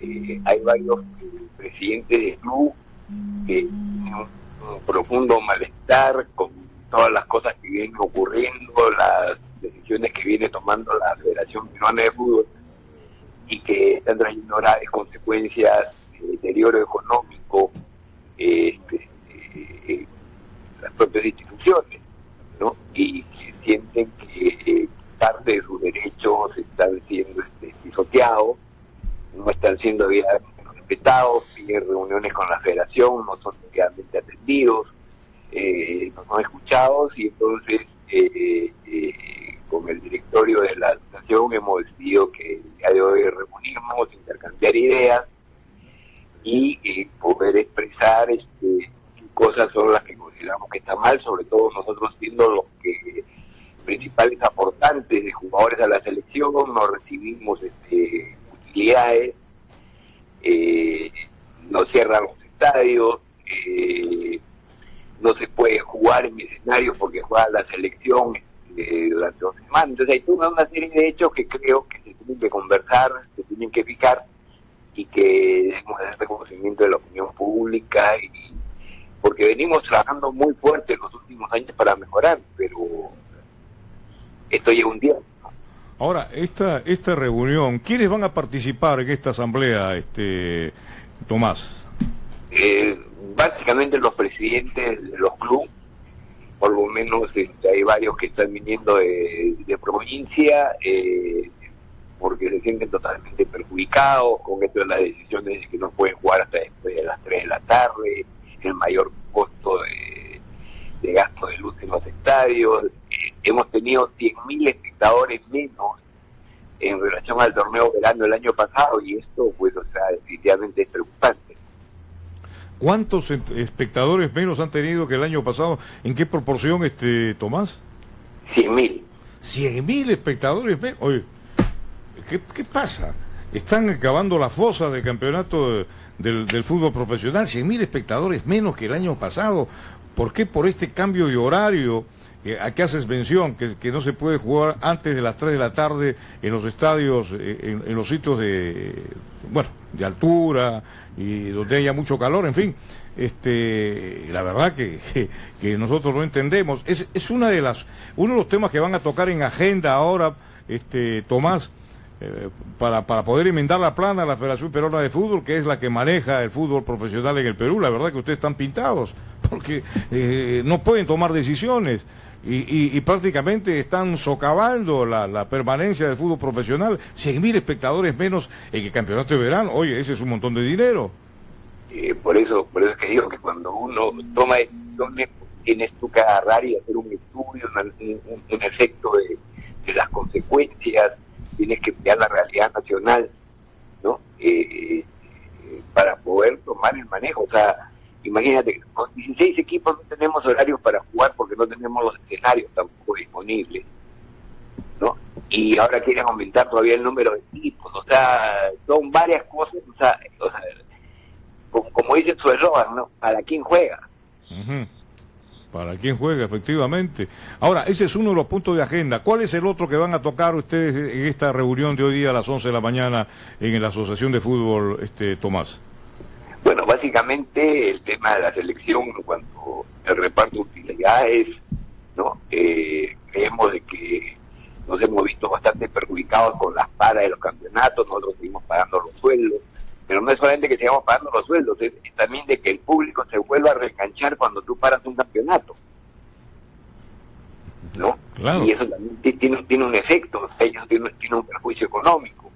Speaker 8: eh, hay varios presidentes de club que tienen un, un profundo malestar con
Speaker 13: todas las cosas que vienen ocurriendo, las decisiones que viene tomando la Federación Peruana de Fútbol y que están trayendo graves consecuencias de deterioro económico este, eh, las propias instituciones, ¿no? Y sienten que eh, parte de sus derechos están siendo este, pisoteados, no están siendo respetados, siguen reuniones con la federación, no son realmente atendidos, eh, no son escuchados y entonces eh, eh, con el directorio de la hemos decidido que el día de hoy reunirnos, intercambiar ideas y eh, poder expresar este, qué cosas son las que consideramos que están mal, sobre todo nosotros siendo los que principales aportantes de jugadores a la selección, no recibimos este, utilidades, eh, no cierran los estadios, eh, no se puede jugar en escenarios porque juega la selección eh, durante dos semanas. Entonces hay toda una serie de hechos que creo que se tienen que conversar, se tienen que fijar y que debemos dar reconocimiento de la opinión pública y porque venimos trabajando muy fuerte en los últimos años para mejorar, pero esto lleva un tiempo.
Speaker 2: Ahora, esta, esta reunión, ¿quiénes van a participar en esta asamblea, este Tomás?
Speaker 13: Eh, básicamente los presidentes de los clubes, por lo menos este, hay varios que están viniendo de, provincia, eh, porque se sienten totalmente perjudicados con esto de las decisiones de que no pueden jugar hasta después de las 3 de la tarde, el mayor costo de, gasto de luz en los estadios. Eh, hemos tenido 100.000 espectadores menos en relación al torneo verano el año pasado y esto, pues, o sea, definitivamente es preocupante.
Speaker 2: ¿Cuántos ent- espectadores menos han tenido que el año pasado? ¿En qué proporción, este Tomás?
Speaker 13: 100.000.
Speaker 2: 100.000 espectadores menos. Oye, ¿qué, qué pasa? Están acabando la fosa del campeonato de- del, del fútbol profesional. 100.000 espectadores menos que el año pasado. ¿Por qué por este cambio de horario? eh, ¿A qué haces mención? Que, que no se puede jugar antes de las 3 de la tarde en los estadios, eh, en, en los sitios de, bueno, de altura y donde haya mucho calor, en fin. Este, la verdad que, que, nosotros no entendemos. Es, es una de las, uno de los temas que van a tocar en agenda ahora, este, Tomás, eh, para, para poder enmendar la plana a la Federación Peruana de Fútbol, que es la que maneja el fútbol profesional en el Perú. La verdad que ustedes están pintados, porque eh, no pueden tomar decisiones. Y, y- y prácticamente están socavando la, permanencia del fútbol profesional. 100.000 espectadores menos en el campeonato de verano. Oye, ese es un montón de dinero.
Speaker 13: Por eso por eso es que digo que cuando uno toma decisiones tienes tú que agarrar y hacer un estudio, un, un- efecto de, las consecuencias, tienes que mirar la realidad nacional, ¿no? Eh, eh, para poder tomar el manejo. O sea, imagínate, con 16 equipos no tenemos horarios para jugar no tenemos los escenarios tampoco disponibles, ¿no? Y ahora quieren aumentar todavía el número de equipos, o sea, son varias cosas, o sea, o sea como, como dice su eslogan, ¿no? ¿Para quién juega?
Speaker 2: Para quien juega, efectivamente. Ahora, ese es uno de los puntos de agenda. ¿Cuál es el otro que van a tocar ustedes en esta reunión de hoy día a las 11 de la mañana en la Asociación de Fútbol, este Tomás?
Speaker 13: Bueno, básicamente el tema de la selección en cuanto al reparto de utilidades, ¿no? Eh, creemos de que nos hemos visto bastante perjudicados con las paras de los campeonatos, nosotros seguimos pagando los sueldos, pero no es solamente que sigamos pagando los sueldos, es, es también de que el público se vuelva a reenganchar cuando tú paras un campeonato, ¿no?
Speaker 2: Claro.
Speaker 13: Y eso también ti- tiene, tiene un efecto, o sea, ellos tienen, tienen un perjuicio económico.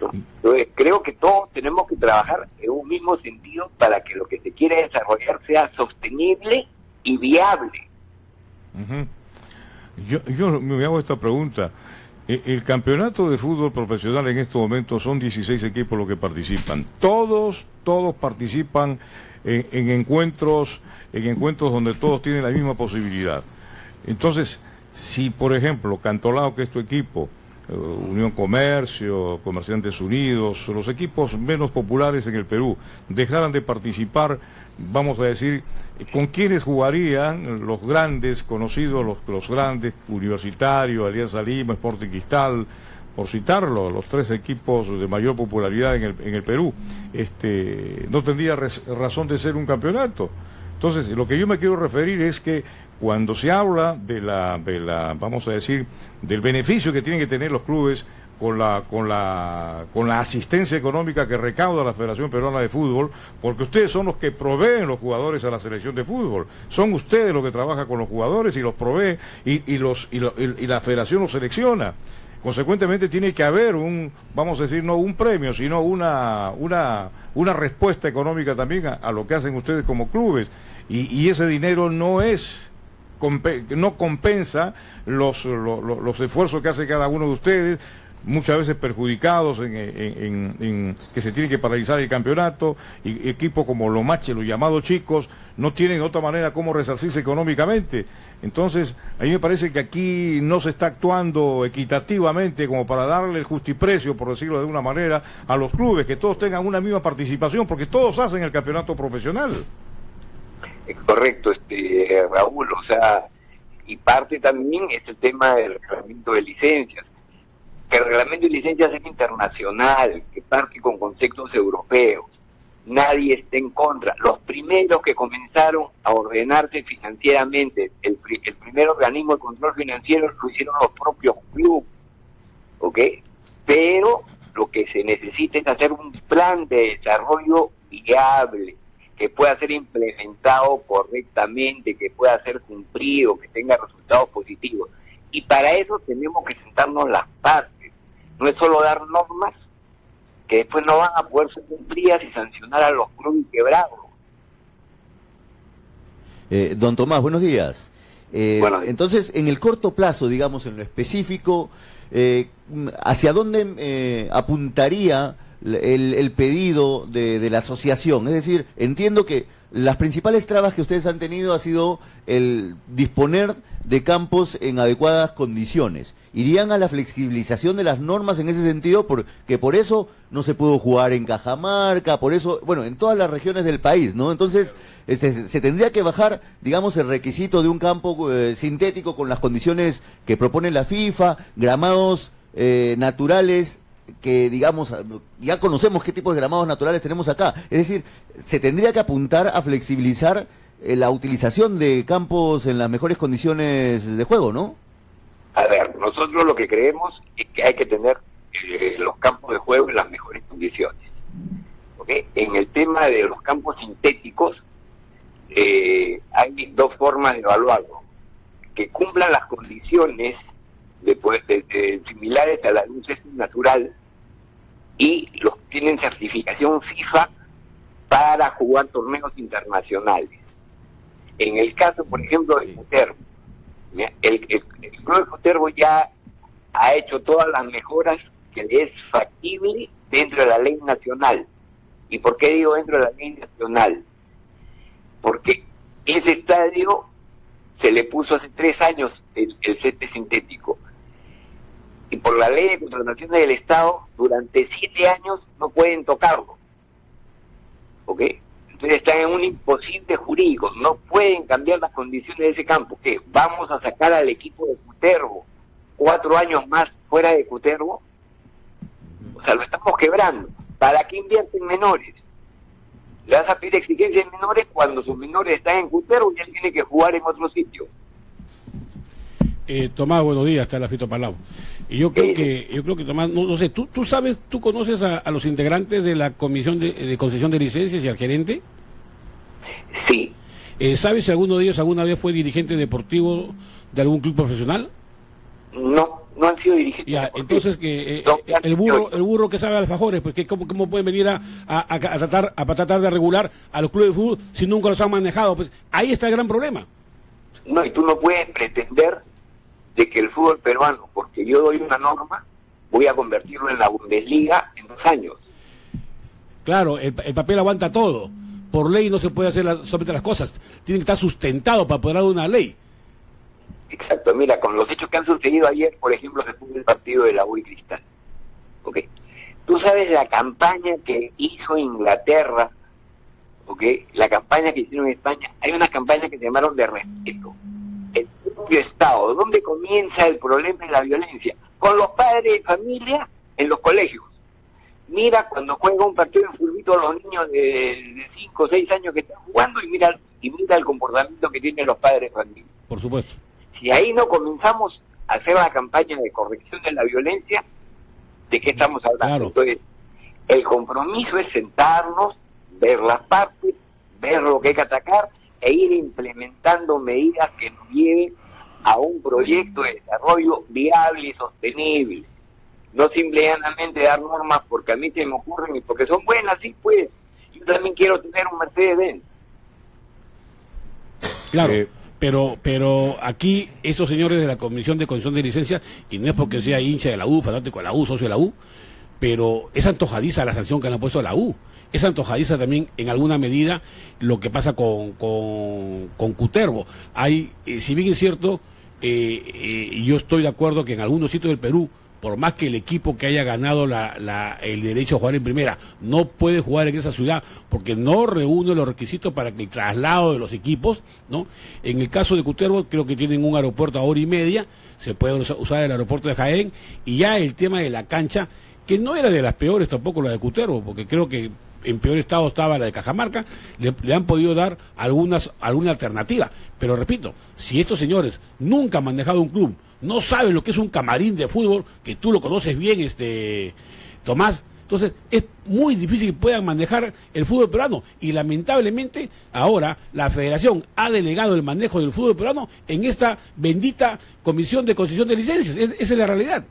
Speaker 13: ¿no? Entonces, creo que todos tenemos que trabajar en un mismo sentido para que lo que se quiere desarrollar sea sostenible y viable.
Speaker 2: Yo, me hago esta pregunta. E- El campeonato de fútbol profesional en estos momentos son 16 equipos los que participan. Todos, todos participan en, en encuentros, en encuentros donde todos tienen la misma posibilidad. Entonces, si por ejemplo Cantolao, que es tu equipo, eh, Unión Comercio, Comerciantes Unidos, los equipos menos populares en el Perú, dejaran de participar, vamos a decir, ¿con quiénes jugarían los grandes, conocidos, los, los grandes, Universitario, Alianza Lima, Sporting Cristal, por citarlo, los tres equipos de mayor popularidad en el, en el Perú? Este, no tendría razón de ser un campeonato. Entonces, lo que yo me quiero referir es que cuando se habla de la, de la, vamos a decir, del beneficio que tienen que tener los clubes con la, con la, con la asistencia económica que recauda la Federación Peruana de Fútbol, porque ustedes son los que proveen los jugadores a la selección de fútbol. Son ustedes los que trabajan con los jugadores y los provee y, y los, y, lo- y- la Federación los selecciona. Consecuentemente tiene que haber un, vamos a decir, no un premio, sino una, una, una respuesta económica también a, lo que hacen ustedes como clubes. Y, y ese dinero no es compe- no compensa los, lo- lo- los esfuerzos que hace cada uno de ustedes, muchas veces perjudicados en, que se tiene que paralizar el campeonato, y equipos como los Mache, los llamados chicos, no tienen otra manera como resarcirse económicamente. Entonces, a mí me parece que aquí no se está actuando equitativamente como para darle el justiprecio, por decirlo de una manera, a los clubes, que todos tengan una misma participación, porque todos hacen el campeonato profesional.
Speaker 13: Es correcto, este Raúl, o sea, y parte también es el tema del reglamento de licencias. Que el reglamento de licencias es internacional, que parte con conceptos europeos. Nadie está en contra. Los primeros que comenzaron a ordenarse financieramente, el, pri- el primer organismo de control financiero lo hicieron los propios clubes, ¿ok? Pero lo que se necesita es hacer un plan de desarrollo viable, que pueda ser implementado correctamente, que pueda ser cumplido, que tenga resultados positivos. Y para eso tenemos que sentarnos las partes. No es solo dar normas que después no van a poder ser cumplidas y sancionar a los clubes quebrados.
Speaker 9: Eh, don Tomás, buenos días. Eh, entonces, en el corto plazo, digamos, en lo específico, eh, ¿hacia dónde eh, apuntaría el, el pedido de, de la asociación? Es decir, entiendo que las principales trabas que ustedes han tenido ha sido el disponer de campos en adecuadas condiciones. ¿Irían a la flexibilización de las normas en ese sentido? Porque por eso no se pudo jugar en Cajamarca, por eso, bueno, en todas las regiones del país, ¿no? Entonces, este, se tendría que bajar, digamos, el requisito de un campo eh, sintético con las condiciones que propone la FIFA, gramados eh, naturales que digamos ya conocemos qué tipo de gramados naturales tenemos acá es decir se tendría que apuntar a flexibilizar eh, la utilización de campos en las mejores condiciones de juego no
Speaker 13: A ver, nosotros lo que creemos es que hay que tener eh, los campos de juego en las mejores condiciones. ¿ok? En el tema de los campos sintéticos, eh, hay dos formas de evaluarlo. Que cumplan las condiciones de, de- de- similares a la césped natural y los tienen certificación FIFA para jugar torneos internacionales. En el caso, por ejemplo, de Mira, el, el, el Club de Cutervo ya ha hecho todas las mejoras que le es factible dentro de la ley nacional. ¿Y por qué digo dentro de la ley nacional? Porque ese estadio se le puso hace tres años el, el césped sintético. Y por la ley de contrataciones del Estado, durante siete años no pueden tocarlo. ¿Ok? Entonces están en un imposible jurídico, no pueden cambiar las condiciones de ese campo. que Vamos a sacar al equipo de Cutervo cuatro años más fuera de Cutervo. O sea, lo estamos quebrando. ¿Para qué invierten menores? Le vas a pedir exigencias menores cuando sus menores están en Cutervo y él tiene que jugar en otro sitio.
Speaker 12: Eh, Tomás, buenos días, está la Fito Palau. Y yo creo que, yo creo que Tomás, no, no sé, ¿tú, tú sabes, tú conoces a, a los integrantes de la comisión de, de concesión de licencias y al gerente?
Speaker 13: Sí.
Speaker 12: Eh, ¿Sabes si alguno de ellos alguna vez fue dirigente deportivo de algún club profesional?
Speaker 13: No, no han sido dirigentes.
Speaker 12: Ya, entonces que eh, eh, el burro, el burro que sabe alfajores, pues que cómo, cómo pueden venir a, a, a- a tratar a tratar de regular a los clubes de fútbol si nunca los han manejado, pues ahí está el gran problema.
Speaker 13: No, y tú no puedes pretender de que el fútbol peruano, porque yo doy una norma, voy a convertirlo en la Bundesliga en dos años.
Speaker 12: Claro, el, el papel aguanta todo. Por ley no se puede hacer la- solamente las cosas. Tiene que estar sustentado para poder dar una ley.
Speaker 13: Exacto, mira, con los hechos que han sucedido ayer, por ejemplo, se puso el partido de la U y Cristal. ¿Ok? Tú sabes la campaña que hizo Inglaterra, ¿ok? La campaña que hicieron en España. Hay unas campañas que se llamaron de respeto. Propio Estado, ¿dónde comienza el problema de la violencia? Con los padres de familia en los colegios. Mira cuando juega un partido de fulbito los niños de 5 o 6 años que están jugando y mira, y mira el comportamiento que tienen los padres de familia.
Speaker 12: Por supuesto.
Speaker 13: Si ahí no comenzamos a hacer la campaña de corrección de la violencia, ¿de qué estamos hablando? Entonces, el compromiso es sentarnos, ver las partes, ver lo que hay que atacar e ir implementando medidas que nos lleven a un proyecto de desarrollo viable y sostenible. No simplemente dar normas porque a mí se me ocurren y porque son buenas, sí, pues. Yo también quiero tener un Mercedes-Benz.
Speaker 12: Claro. pero pero aquí esos señores de la Comisión de Concesión de Licencia, y no es porque sea hincha de la U, fanático de la U, socio de la U, pero es antojadiza la sanción que le han puesto a la U. Es antojadiza también en alguna medida lo que pasa con, con, con Cuterbo. Hay, eh, si bien es cierto, eh, eh, yo estoy de acuerdo que en algunos sitios del Perú, por más que el equipo que haya ganado la, el derecho a jugar en primera no puede jugar en esa ciudad porque no reúne los requisitos para que el traslado de los equipos, ¿no? En el caso de Cuterbo, creo que tienen un aeropuerto a hora y media, se puede usar el aeropuerto de Jaén, y ya el tema de la cancha, que no era de las peores tampoco la de Cuterbo, porque creo que en peor estado estaba la de Cajamarca, le, han podido dar algunas, alguna alternativa. Pero repito, si estos señores nunca han manejado un club, no saben lo que es un camarín de fútbol, que tú lo conoces bien, este Tomás, entonces es muy difícil que puedan manejar el fútbol peruano. Y lamentablemente ahora la federación ha delegado el manejo del fútbol peruano en esta bendita comisión de concesión de licencias. esa es la realidad.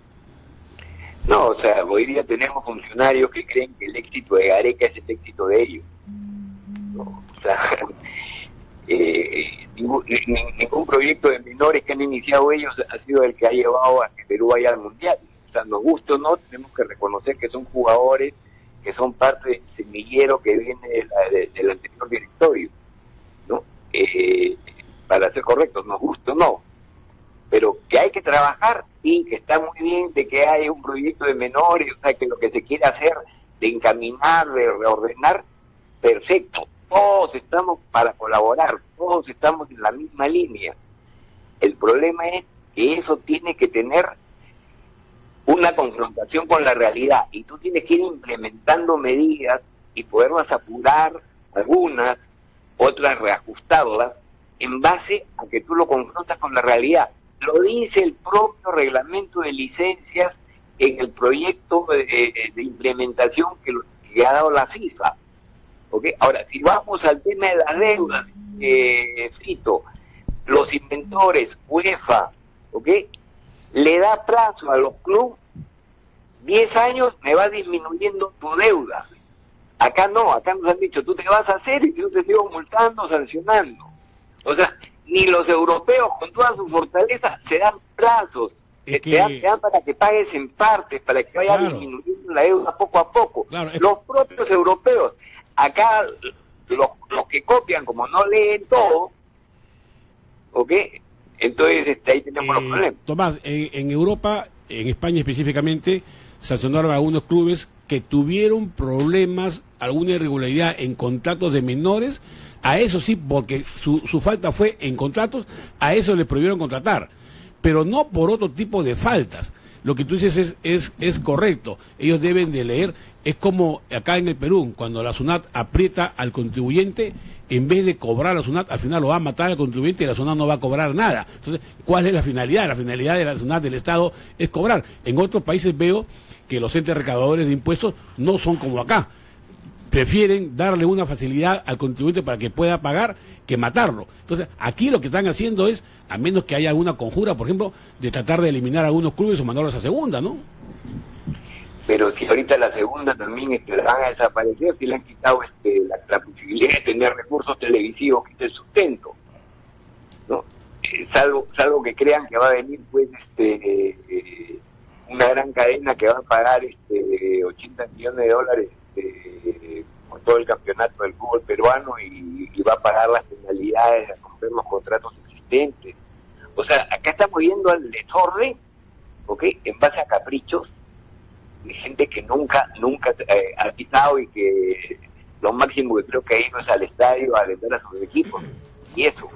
Speaker 13: No, o sea, hoy día tenemos funcionarios que creen que el éxito de Gareca es el éxito de ellos. o sea, eh, ningún, ningún, proyecto de menores que han iniciado ellos ha sido el que ha llevado a que Perú vaya al Mundial. O sea, nos gusta o no, tenemos que reconocer que son jugadores que son parte del semillero que viene del anterior directorio. ¿no? Eh, para ser correctos, nos gusta o no. Pero que hay que trabajar sí, que está muy bien de que hay un proyecto de menores, o sea, que lo que se quiere hacer de encaminar, de reordenar, perfecto. Todos estamos para colaborar, todos estamos en la misma línea. El problema es que eso tiene que tener una confrontación con la realidad y tú tienes que ir implementando medidas y poderlas apurar, algunas, otras reajustarlas, en base a que tú lo confrontas con la realidad. Lo dice el propio reglamento de licencias en el proyecto de, implementación que, ha dado la FIFA. ¿Okay? Ahora, si vamos al tema de las deudas, eh, cito, los inventores, UEFA, ¿ok? le da plazo a los clubes, 10 años me va disminuyendo tu deuda. Acá no, acá nos han dicho, tú te vas a hacer y yo te sigo multando, sancionando. O sea, ni los europeos con toda su fortaleza se dan plazos. te, dan, para que pagues en parte, para que vaya disminuyendo la deuda poco a poco. Los propios europeos, acá los, los que copian, como no leen todo, ¿ok? Entonces este, ahí tenemos los
Speaker 12: eh,
Speaker 13: problemas.
Speaker 12: Tomás, en, Europa, en España específicamente, sancionaron a algunos clubes que tuvieron problemas, alguna irregularidad en contratos de menores a eso sí, porque su, su falta fue en contratos, a eso le prohibieron contratar, pero no por otro tipo de faltas. Lo que tú dices es, es, es correcto. Ellos deben de leer, es como acá en el Perú, cuando la SUNAT aprieta al contribuyente, en vez de cobrar a la SUNAT, al final lo va a matar al contribuyente y la SUNAT no va a cobrar nada. Entonces, ¿cuál es la finalidad? La finalidad de la SUNAT del Estado es cobrar. En otros países veo que los entes recaudadores de impuestos no son como acá prefieren darle una facilidad al contribuyente para que pueda pagar que matarlo. Entonces, aquí lo que están haciendo es, a menos que haya alguna conjura, por ejemplo, de tratar de eliminar algunos clubes o mandarlos a segunda, ¿no?
Speaker 13: Pero si ahorita la segunda también este, la van a desaparecer, si le han quitado este, la, posibilidad de tener recursos televisivos que es el sustento, ¿no? Eh, salvo, salvo que crean que va a venir, pues, este, eh, una gran cadena que va a pagar este, 80 millones de dólares este, todo el campeonato del fútbol peruano y, va a pagar las penalidades, a romper los contratos existentes. O sea, acá estamos viendo al desorden, ¿ok? En base a caprichos de gente que nunca, nunca eh, ha quitado y que lo máximo que creo que ha ido es al estadio a alentar a sus equipos. Y eso.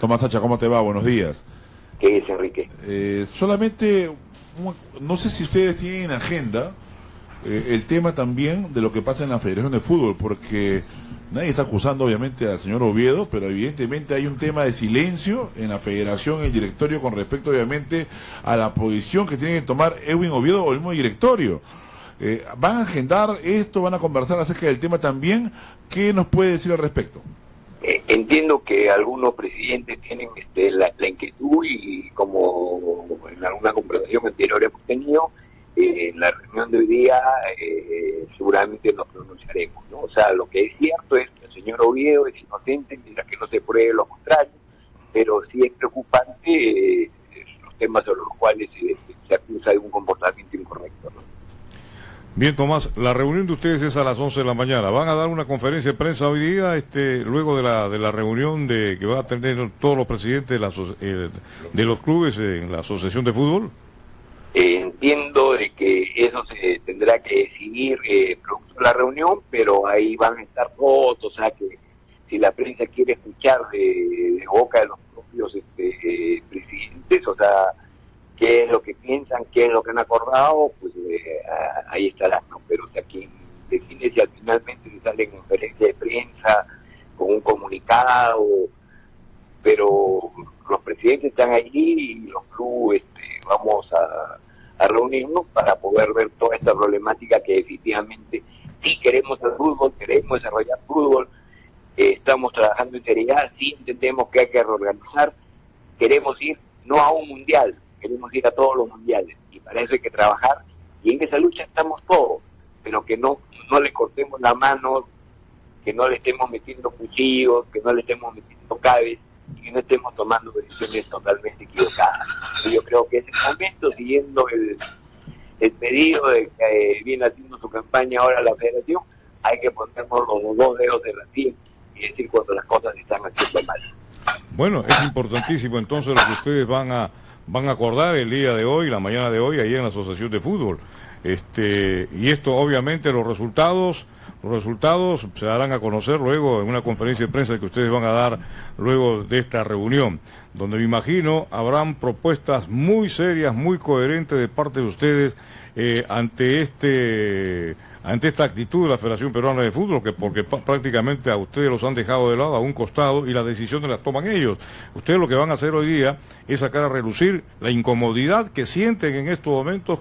Speaker 6: Tomás Sacha, ¿cómo te va? Buenos días.
Speaker 13: ¿Qué es, Enrique?
Speaker 6: Eh, solamente, no sé si ustedes tienen agenda, eh, el tema también de lo que pasa en la Federación de Fútbol, porque Nadie está acusando obviamente al señor Oviedo, pero evidentemente hay un tema de silencio en la federación, en el directorio, con respecto obviamente a la posición que tiene que tomar Edwin Oviedo o el mismo directorio. Eh, ¿Van a agendar esto? ¿Van a conversar acerca del tema también? ¿Qué nos puede decir al respecto?
Speaker 13: Eh, entiendo que algunos presidentes tienen este, la, la inquietud y como en alguna conversación anterior hemos tenido, eh, en la reunión de hoy día eh, seguramente nos pronunciaremos. ¿no? O sea, lo que es cierto es que el señor Oviedo es inocente mientras que no se pruebe lo contrario, pero sí es preocupante eh, los temas sobre los cuales se, se acusa de un comportamiento incorrecto.
Speaker 2: Bien, Tomás, la reunión de ustedes es a las 11 de la mañana. ¿Van a dar una conferencia de prensa hoy día, este, luego de la, de la reunión de que va a tener todos los presidentes de, la eh, de los clubes en la Asociación de Fútbol?
Speaker 13: Eh, entiendo de que eso se tendrá que decidir eh, producto de la reunión, pero ahí van a estar todos, o sea que si la prensa quiere escuchar de, boca de los propios este, eh, presidentes, o sea, qué es lo que piensan, qué es lo que han acordado, pues eh, a- ahí estarán, ¿no? Pero o sea, quien define si al finalmente se sale en conferencia de prensa con un comunicado, pero los presidentes están allí y los clubes este, vamos a, a reunirnos para poder ver toda esta problemática que definitivamente sí queremos el fútbol, queremos desarrollar fútbol, eh, estamos trabajando en seriedad, sí entendemos que hay que reorganizar, queremos ir no a un mundial, queremos ir a todos los mundiales y para eso hay que trabajar y en esa lucha estamos todos, pero que no, no le cortemos la mano, que no le estemos metiendo cuchillos, que no le estemos metiendo cables y no estemos tomando decisiones totalmente equivocadas. Yo creo que es el momento, siguiendo el, el pedido de que eh, viene haciendo su campaña ahora la federación, hay que ponernos los dos dedos de la frente y decir cuando las cosas están haciendo mal.
Speaker 2: Bueno, es importantísimo entonces lo que ustedes van a van a acordar el día de hoy, la mañana de hoy, ahí en la Asociación de Fútbol. Este, y esto obviamente los resultados, los resultados se darán a conocer luego en una conferencia de prensa que ustedes van a dar luego de esta reunión, donde me imagino habrán propuestas muy serias, muy coherentes de parte de ustedes eh, ante este ante esta actitud de la Federación Peruana de Fútbol, que porque prácticamente a ustedes los han dejado de lado a un costado y las decisiones las toman ellos. Ustedes lo que van a hacer hoy día es sacar a relucir la incomodidad que sienten en estos momentos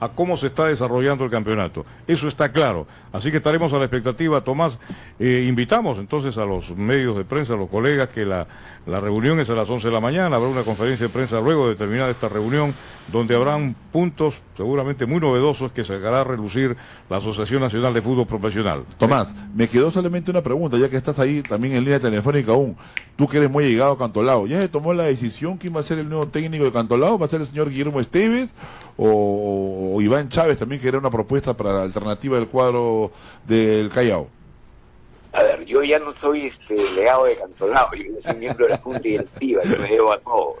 Speaker 2: a cómo se está desarrollando el campeonato. Eso está claro. Así que estaremos a la expectativa, Tomás. Eh, invitamos entonces a los medios de prensa, a los colegas, que la, la reunión es a las 11 de la mañana, habrá una conferencia de prensa luego de terminar esta reunión, donde habrán puntos seguramente muy novedosos que sacará a relucir la Asociación Nacional de Fútbol Profesional.
Speaker 6: Tomás, me quedó solamente una pregunta, ya que estás ahí también en línea telefónica aún. Tú que eres muy llegado a Cantolao, ¿ya se tomó la decisión quién va a ser el nuevo técnico de Cantolao? ¿Va a ser el señor Guillermo Esteves o, Iván Chávez también, que era una propuesta para la alternativa del cuadro del Callao?
Speaker 13: A ver, yo ya no soy este legado de Cantolao, yo soy miembro de la Junta Directiva, yo me debo a todos.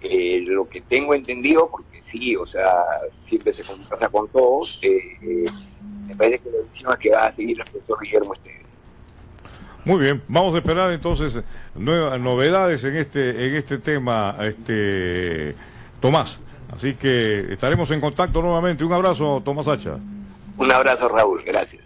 Speaker 13: Eh, lo que tengo entendido, porque sí, o sea, siempre se conversa con todos, eh, eh, me parece que la decisión es que va a seguir el profesor Guillermo Esteves.
Speaker 2: Muy bien, vamos a esperar entonces nuevas novedades en este en este tema, este Tomás. Así que estaremos en contacto nuevamente. Un abrazo, Tomás Hacha.
Speaker 13: Un abrazo, Raúl, gracias.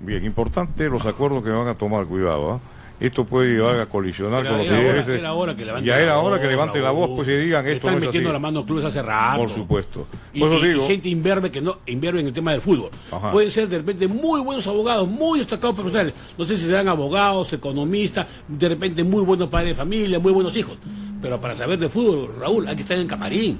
Speaker 2: Bien, importante los acuerdos que van a tomar, cuidado. ¿ah? Esto puede llevar a colisionar
Speaker 12: Era-
Speaker 2: con los
Speaker 12: era hora que levanten
Speaker 2: ya era
Speaker 12: la
Speaker 2: hora que levanten la voz, pues y digan esto
Speaker 12: Están
Speaker 2: no es
Speaker 12: metiendo
Speaker 2: así.
Speaker 12: la mano a clubes hace rato.
Speaker 2: Por supuesto.
Speaker 12: Y,
Speaker 2: digo,
Speaker 12: gente imberbe que no imberbe en el tema del fútbol.
Speaker 2: Ajá.
Speaker 12: Pueden ser de repente muy buenos abogados, muy destacados profesionales. No sé si serán abogados, economistas, de repente muy buenos padres de familia, muy buenos hijos. Pero para saber de fútbol, Raúl, hay que estar en camarín.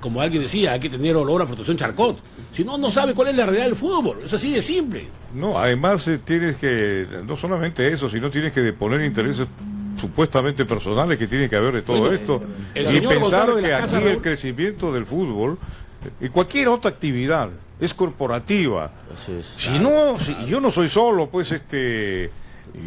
Speaker 12: Como alguien decía, hay que tener olor a frustración charcot. Si no, no sabe cuál es la realidad del fútbol. Es así de simple.
Speaker 2: No, además eh, tienes que, no solamente eso, sino tienes que poner intereses supuestamente personales que tiene que haber de todo
Speaker 12: Bueno,
Speaker 2: esto.
Speaker 12: el
Speaker 2: y
Speaker 12: señor
Speaker 2: pensar que aquí el crecimiento del fútbol eh, y cualquier otra actividad es corporativa. Si no, si, yo no soy solo, pues este,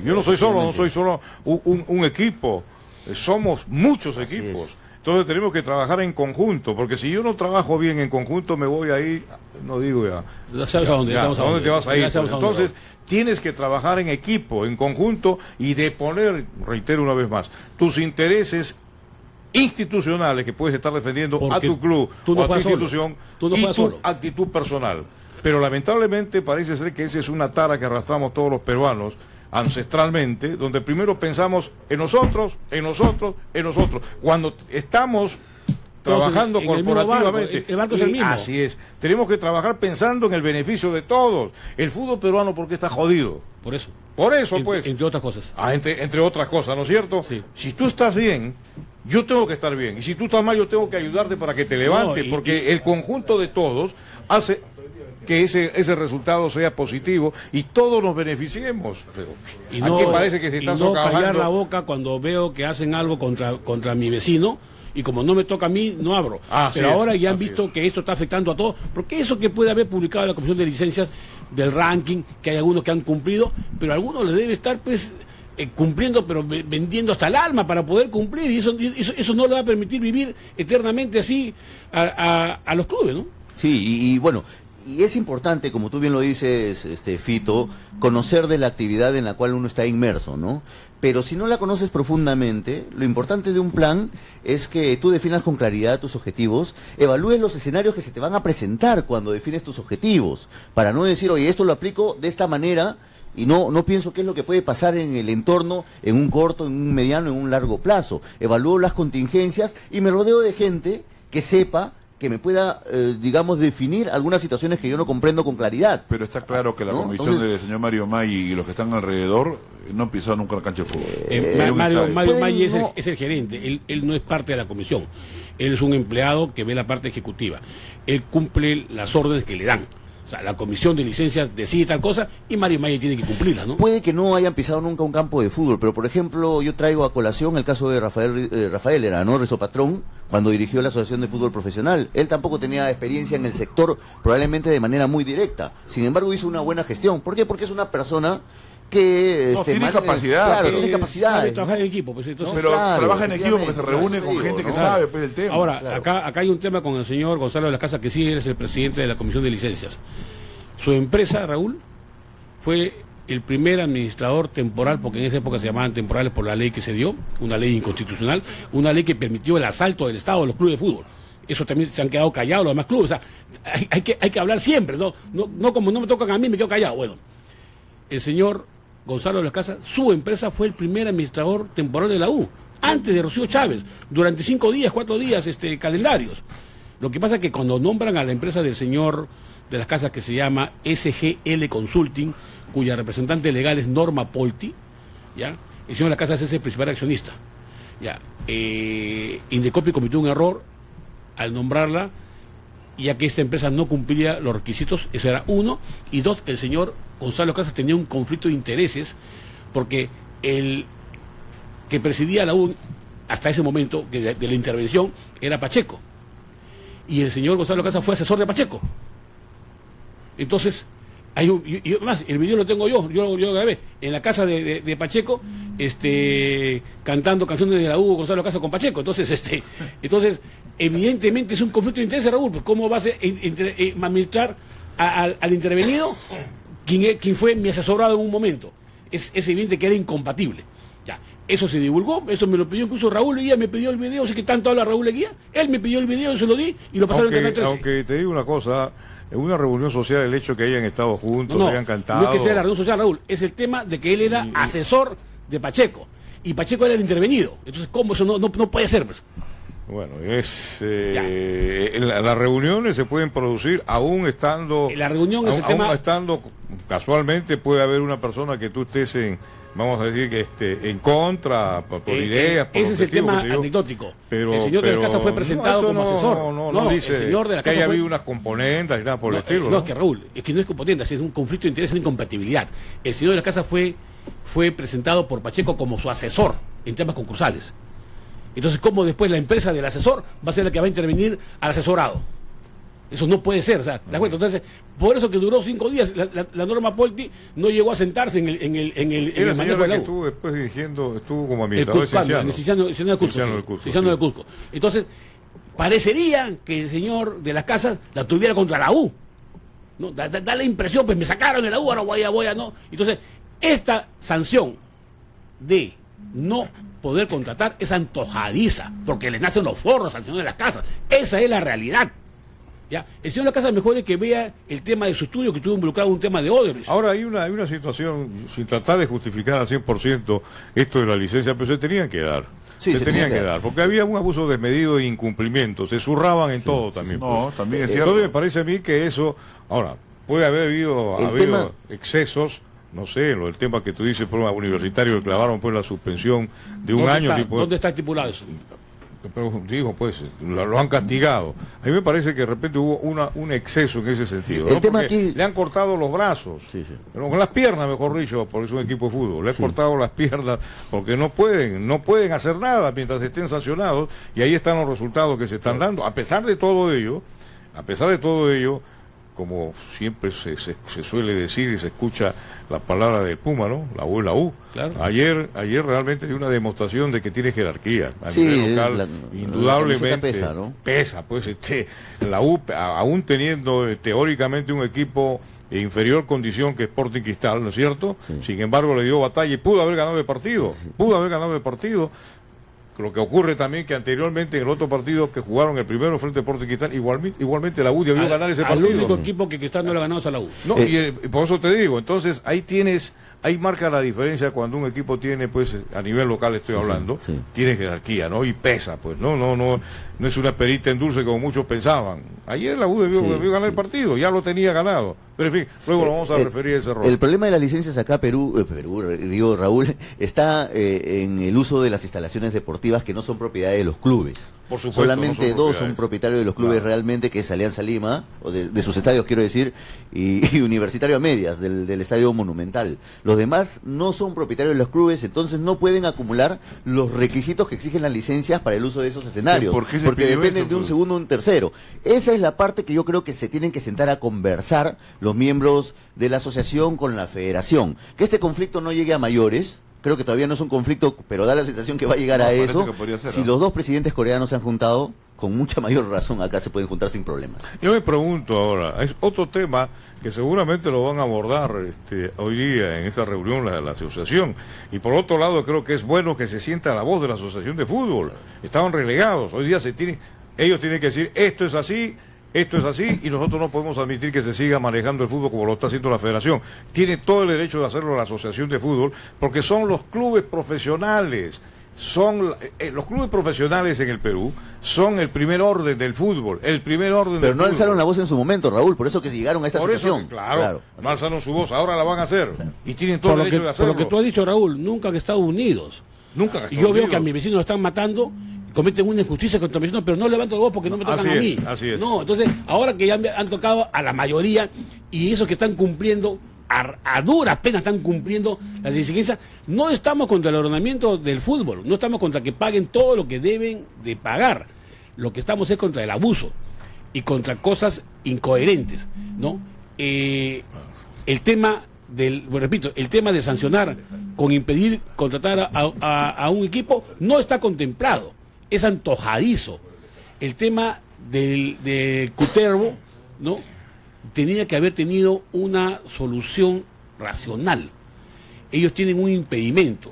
Speaker 2: yo no soy solo, no soy solo un, un- un equipo, eh, somos muchos equipos. Entonces tenemos que trabajar en conjunto, porque si yo no trabajo bien en conjunto me voy a ir, no digo ya,
Speaker 12: Ya sabes a dónde,
Speaker 2: ya,
Speaker 12: ya sabes a
Speaker 2: ¿a dónde
Speaker 12: dónde.
Speaker 2: te vas a ir? Pues entonces tienes que trabajar en equipo, en conjunto y de poner, reitero una vez más, tus intereses institucionales que puedes estar defendiendo a tu club
Speaker 12: tú no
Speaker 2: o a tu institución
Speaker 12: Tú no
Speaker 2: y tu
Speaker 12: solo.
Speaker 2: actitud personal. Pero lamentablemente parece ser que esa es una tara que arrastramos todos los peruanos, ancestralmente, donde primero pensamos en nosotros, en nosotros, en nosotros. Cuando estamos trabajando
Speaker 12: en
Speaker 2: corporativamente.
Speaker 12: barco, el barco es el mismo.
Speaker 2: Así es. Tenemos que trabajar pensando en el beneficio de todos. El fútbol peruano, porque está jodido?
Speaker 12: Por eso.
Speaker 2: Por eso, pues.
Speaker 12: Entre otras cosas.
Speaker 2: Ah, entre, entre otras cosas, ¿no es cierto? Si tú estás bien, yo tengo que estar bien. Y si tú estás mal, yo tengo que ayudarte para que te levantes,
Speaker 12: y-
Speaker 2: porque el conjunto de todos hace que ese, ese resultado sea positivo y todos nos beneficiemos. Pero
Speaker 12: Y
Speaker 2: aquí parece que se
Speaker 12: y
Speaker 2: está
Speaker 12: no callar
Speaker 2: socavando.
Speaker 12: la boca cuando veo que hacen algo contra, contra mi vecino y como no me toca a mí, no abro.
Speaker 2: Así
Speaker 12: Pero
Speaker 2: es,
Speaker 12: ahora ya han visto que esto está afectando a todos, porque eso que puede haber publicado la Comisión de Licencias del ranking, que hay algunos que han cumplido, pero a algunos les debe estar pues eh, cumpliendo, pero ve- vendiendo hasta el alma para poder cumplir, y eso, y eso, eso no le va a permitir vivir eternamente así a, a- a los clubes, ¿no?
Speaker 9: Sí, y, y bueno, y es importante, como tú bien lo dices, este Fito, conocer de la actividad en la cual uno está inmerso, ¿no? Pero si no la conoces profundamente, lo importante de un plan es que tú definas con claridad tus objetivos, evalúes los escenarios que se te van a presentar cuando defines tus objetivos, para no decir, oye, esto lo aplico de esta manera y no, no pienso qué es lo que puede pasar en el entorno en un corto, en un mediano, en un largo plazo. Evalúo las contingencias y me rodeo de gente que sepa que me pueda, eh, digamos, definir algunas situaciones que yo no comprendo con claridad.
Speaker 6: Pero está claro que la
Speaker 9: ¿No?
Speaker 6: comisión
Speaker 9: Entonces-
Speaker 6: del señor Mario May y los que están alrededor eh, no han pisado nunca la cancha de fútbol.
Speaker 12: Eh, Mario. Mario
Speaker 9: Pueden
Speaker 12: Maggi es, el, es el gerente, él, él no es parte de la comisión, él es un empleado que ve la parte ejecutiva, él cumple las órdenes que le dan. Sea, la comisión de licencias decide tal cosa y Mario Maggi tiene que cumplirlas, ¿no?
Speaker 9: Puede que no hayan pisado nunca un campo de fútbol, pero por ejemplo yo traigo a colación el caso de Rafael, eh, Rafael era, ¿no? Rezo Patrón, cuando dirigió la Asociación de Fútbol Profesional. Él tampoco tenía experiencia en el sector, probablemente de manera muy directa. Sin embargo hizo una buena gestión. ¿Por qué? Porque es una persona que...
Speaker 6: No,
Speaker 9: este,
Speaker 6: tiene capacidad,
Speaker 9: Claro,
Speaker 6: pero-
Speaker 9: tiene capacidad.
Speaker 12: sabe trabajar en equipo, pues entonces...
Speaker 6: Pero
Speaker 9: claro,
Speaker 6: trabaja en equipo porque se reúne con gente que sabe pues, del tema.
Speaker 12: Ahora,
Speaker 9: claro.
Speaker 12: acá, acá hay un tema con el señor Gonzalo de la Casa, que sí es el presidente de la Comisión de Licencias. Su empresa, Raúl, fue el primer administrador temporal, porque en esa época se llamaban temporales por la ley que se dio, una ley inconstitucional, una ley que permitió el asalto del Estado a los clubes de fútbol. Eso también se han quedado callados los demás clubes. O sea, hay, hay que, hay que hablar siempre, ¿no? No, no como no me tocan a mí, me quedo callado. Bueno, el señor Gonzalo de las Casas, su empresa fue el primer administrador temporal de la U, antes de Rocío Chávez, durante cinco días, cuatro días, este, calendarios. Lo que pasa es que cuando nombran a la empresa del señor de las casas que se llama SGL Consulting, cuya representante legal es Norma Polti, ¿ya? El señor de las casas es el principal accionista. Ya, eh, Indecopi cometió un error al nombrarla, ya que esta empresa no cumplía los requisitos, eso era uno, y dos, el señor Gonzalo Casas tenía un conflicto de intereses, porque el que presidía la U hasta ese momento de, la intervención era Pacheco, y el señor Gonzalo Casas fue asesor de Pacheco. Entonces, hay un, y, y más, el video lo tengo yo, yo, yo lo grabé, en la casa de, de- de Pacheco, este, cantando canciones de la U Gonzalo Casas con Pacheco. Entonces, este, entonces, evidentemente es un conflicto de interés, Raúl, pues, ¿cómo va a entre- eh, administrar a- al, al intervenido quien, fue mi asesorado en un momento? Es, es evidente que era incompatible. Ya, eso se divulgó, eso me lo pidió incluso Raúl Leguía, me pidió el video, sé que tanto habla Raúl Leguía, él me pidió el video, yo se lo di y lo pasaron en Canal
Speaker 2: Aunque,
Speaker 12: 13.
Speaker 2: aunque te digo una cosa, en una reunión social el hecho que hayan estado juntos,
Speaker 12: No, no,
Speaker 2: hayan cantado.
Speaker 12: no es que sea la reunión social, Raúl, es el tema de que él era asesor de Pacheco y Pacheco era el intervenido. Entonces, ¿cómo eso no, no, no puede ser? Pues?
Speaker 2: Bueno, es eh, la- las reuniones se pueden producir aún estando
Speaker 12: La reunión es
Speaker 2: aún,
Speaker 12: el tema-
Speaker 2: aún estando casualmente puede haber una persona que tú estés en vamos a decir que esté en contra por, por
Speaker 12: Eh,
Speaker 2: ideas,
Speaker 12: eh,
Speaker 2: por
Speaker 12: ese es el tema anecdótico.
Speaker 2: Pero,
Speaker 12: el señor de la casa fue
Speaker 2: no,
Speaker 12: presentado como
Speaker 2: no,
Speaker 12: asesor.
Speaker 2: No, no, no, dice
Speaker 12: el señor de la
Speaker 2: que
Speaker 12: casa
Speaker 2: haya
Speaker 12: fue-
Speaker 2: habido unas componentes y nada por el
Speaker 12: no,
Speaker 2: estilo.
Speaker 12: eh,
Speaker 2: ¿no?
Speaker 12: no, es que Raúl, es que no es componente, es un conflicto de interés, es una incompatibilidad. El señor de la casa fue, fue presentado por Pacheco como su asesor en temas concursales. Entonces, ¿cómo después la empresa del asesor va a ser la que va a intervenir al asesorado? Eso no puede ser, o sea, ¿te das cuenta? Entonces, por eso que duró cinco días, la, la- la norma Polti no llegó a sentarse en el, en el, en el, en el manejo de la
Speaker 2: que estuvo después dirigiendo, estuvo como
Speaker 12: El
Speaker 2: administrador
Speaker 12: el Ciciano- Cusco, sí,
Speaker 2: del Cusco,
Speaker 12: Ciciano
Speaker 2: sí.
Speaker 12: de Cusco. Entonces, parecería que el señor de las casas la tuviera contra la U. ¿no? Da, da- da la impresión, pues me sacaron de la U, ahora voy a, voy a, no. Entonces, esta sanción de no poder contratar es antojadiza, porque le nacen los forros al señor de las casas. Esa es la realidad. ¿ya? El señor La Casa mejor es que vea el tema de su estudio que estuvo involucrado en un tema de Odebrecht.
Speaker 2: Ahora hay una, hay una situación, sin tratar de justificar al 100% esto de la licencia, pero se tenían que dar.
Speaker 9: Sí,
Speaker 2: se,
Speaker 9: se
Speaker 2: tenían
Speaker 9: tenía
Speaker 2: que
Speaker 9: que
Speaker 2: dar, porque había un abuso desmedido e incumplimiento, se zurraban en todo también.
Speaker 6: No,
Speaker 2: pues.
Speaker 6: también es
Speaker 2: Entonces
Speaker 6: cierto.
Speaker 2: me parece a mí que eso, ahora, puede haber habido, habido
Speaker 9: tema-
Speaker 2: excesos, no sé, lo del tema que tú dices, por universitario, que clavaron pues la suspensión de un
Speaker 12: ¿Dónde
Speaker 2: año.
Speaker 12: está,
Speaker 2: tipo-
Speaker 12: ¿Dónde está estipulado eso?
Speaker 2: pero digo, pues, lo, lo han castigado. A mí me parece que de repente hubo una, un exceso en ese sentido.
Speaker 9: El
Speaker 2: ¿no?
Speaker 9: tema aquí-
Speaker 2: Le han cortado los brazos, pero con las piernas, mejor dicho, porque es un equipo de fútbol. Le han cortado las piernas porque no pueden, no pueden hacer nada mientras estén sancionados y ahí están los resultados que se están dando. A pesar de todo ello, a pesar de todo ello, como siempre se, se- se suele decir y se escucha la palabra del Puma, ¿no? La U es la U.
Speaker 12: Claro.
Speaker 2: Ayer, ayer realmente hay una demostración de que tiene jerarquía a
Speaker 9: Sí,
Speaker 2: nivel local,
Speaker 9: la-
Speaker 2: indudablemente
Speaker 9: la pesa, ¿no?
Speaker 2: pesa, pues este, la U, a- aún teniendo eh, teóricamente un equipo de inferior condición que Sporting Cristal, ¿no es cierto? Sin embargo, le dio batalla y pudo haber ganado el partido, pudo haber ganado el partido. Lo que ocurre también que anteriormente en el otro partido que jugaron el primero frente a Sporting Cristal, igualmente, igualmente la U debió
Speaker 12: Al-
Speaker 2: ganar ese partido.
Speaker 12: único equipo que Cristal no le ha ganado es a la U.
Speaker 2: No,
Speaker 9: Eh,
Speaker 2: y, por eso te digo, entonces ahí tienes, ahí marca la diferencia cuando un equipo tiene, pues, a nivel local estoy hablando, tiene jerarquía, ¿no? Y pesa, pues, no, no, no, no es una perita en dulce como muchos pensaban. Ayer la U debió, debió ganar el partido, ya lo tenía ganado. Pero en fin, luego lo vamos a
Speaker 9: El-
Speaker 2: referir a ese rol.
Speaker 9: El problema de las licencias acá, Perú, eh, Perú, eh, digo Raúl, está eh, en el uso de las instalaciones deportivas que no son propiedad de los clubes.
Speaker 2: Por supuesto,
Speaker 9: Solamente
Speaker 2: no
Speaker 9: dos son propietarios de los clubes realmente, que es Alianza Lima, o de, de sus estadios quiero decir, y, y Universitario a Medias, del, del Estadio Monumental. Los demás no son propietarios de los clubes, entonces no pueden acumular los requisitos que exigen las licencias para el uso de esos escenarios.
Speaker 6: ¿Por qué se
Speaker 9: porque dependen
Speaker 6: eso,
Speaker 9: de un
Speaker 6: pues?
Speaker 9: segundo o un tercero. Esa es la parte que yo creo que se tienen que sentar a conversar los miembros de la asociación con la federación. Que este conflicto no llegue a mayores. Creo que todavía no es un conflicto, pero da la sensación que va a llegar
Speaker 6: No,
Speaker 9: a eso.
Speaker 6: que podría ser,
Speaker 9: si
Speaker 6: ¿no?
Speaker 9: los dos presidentes coreanos se han juntado, con mucha mayor razón acá se pueden juntar sin problemas.
Speaker 2: Yo me pregunto ahora, es otro tema que seguramente lo van a abordar este, hoy día en esta reunión la, la asociación. Y por otro lado, creo que es bueno que se sienta la voz de la asociación de fútbol. Estaban relegados, hoy día se tienen, ellos tienen que decir esto es así, esto es así, y nosotros no podemos admitir que se siga manejando el fútbol como lo está haciendo la federación. Tiene todo el derecho de hacerlo la asociación de fútbol, porque son los clubes profesionales son eh, los clubes profesionales en el Perú son el primer orden del fútbol, el primer orden
Speaker 9: Pero
Speaker 2: del
Speaker 9: no
Speaker 2: fútbol.
Speaker 9: alzaron la voz en su momento, Raúl, por eso que llegaron a esta
Speaker 2: Por eso,
Speaker 9: situación.
Speaker 2: que, claro, no alzaron su voz, ahora la van a hacer. Y tienen todo
Speaker 12: Por
Speaker 2: el
Speaker 12: lo, que,
Speaker 2: derecho de
Speaker 12: por
Speaker 2: hacerlo.
Speaker 12: lo que tú has dicho, Raúl, nunca han estado unidos.
Speaker 2: Nunca
Speaker 12: Y yo veo que a mis vecinos lo están matando, cometen una injusticia contra mis pero no levanto la voz porque no me tocan
Speaker 2: Así
Speaker 12: a mí.
Speaker 2: es, así es.
Speaker 12: No, entonces, ahora que ya me han tocado a la mayoría y esos que están cumpliendo, a, a duras penas están cumpliendo las exigencias, no estamos contra el ordenamiento del fútbol, no estamos contra que paguen todo lo que deben de pagar. Lo que estamos es contra el abuso y contra cosas incoherentes, ¿no? Eh, el tema del, bueno, repito, el tema de sancionar con impedir contratar a, a- a un equipo no está contemplado, es antojadizo. El tema del, del Cutervo, ¿no? Tenía que haber tenido una solución racional. Ellos tienen un impedimento.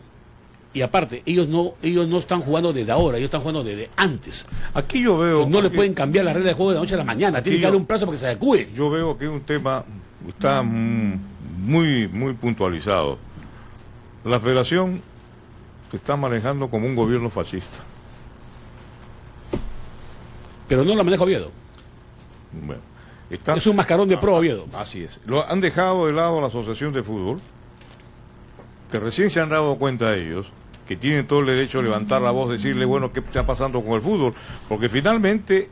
Speaker 12: Y aparte, ellos no, ellos no están jugando desde ahora, ellos están jugando desde antes.
Speaker 2: Aquí yo veo.
Speaker 12: No le
Speaker 2: aquí-
Speaker 12: pueden cambiar la regla de juego de la noche a la mañana, tienen que darle un plazo para que se adecue.
Speaker 2: Yo veo que es un tema está mm, muy muy puntualizado. La Federación se está manejando como un gobierno fascista.
Speaker 12: Pero no la maneja Oviedo.
Speaker 2: Bueno,
Speaker 12: Es un mascarón de pro Oviedo.
Speaker 2: Así es. Lo han dejado de lado la Asociación de Fútbol, que recién se han dado cuenta ellos, que tienen todo el derecho a levantar la voz, decirle, bueno, ¿qué está pasando con el fútbol? Porque finalmente,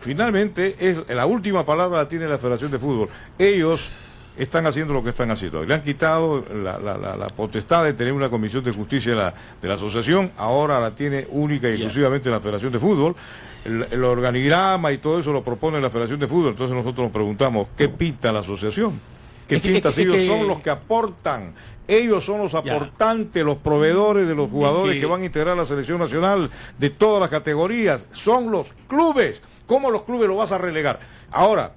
Speaker 2: finalmente, es, la última palabra la tiene la Federación de Fútbol. Ellos están haciendo lo que están haciendo. Le han quitado la, la- la- la potestad de tener una comisión de justicia de la, de la asociación, ahora la tiene única y exclusivamente la Federación de Fútbol. El, el organigrama y todo eso lo propone la Federación de Fútbol. Entonces nosotros nos preguntamos, ¿qué pinta la asociación? ¿Qué
Speaker 12: Es
Speaker 2: pinta si ellos
Speaker 12: que-
Speaker 2: son los que aportan? Ellos son los aportantes, los proveedores de los jugadores
Speaker 12: que-
Speaker 2: que van a integrar la selección nacional de todas las categorías. Son los clubes. ¿Cómo los clubes lo vas a relegar? Ahora,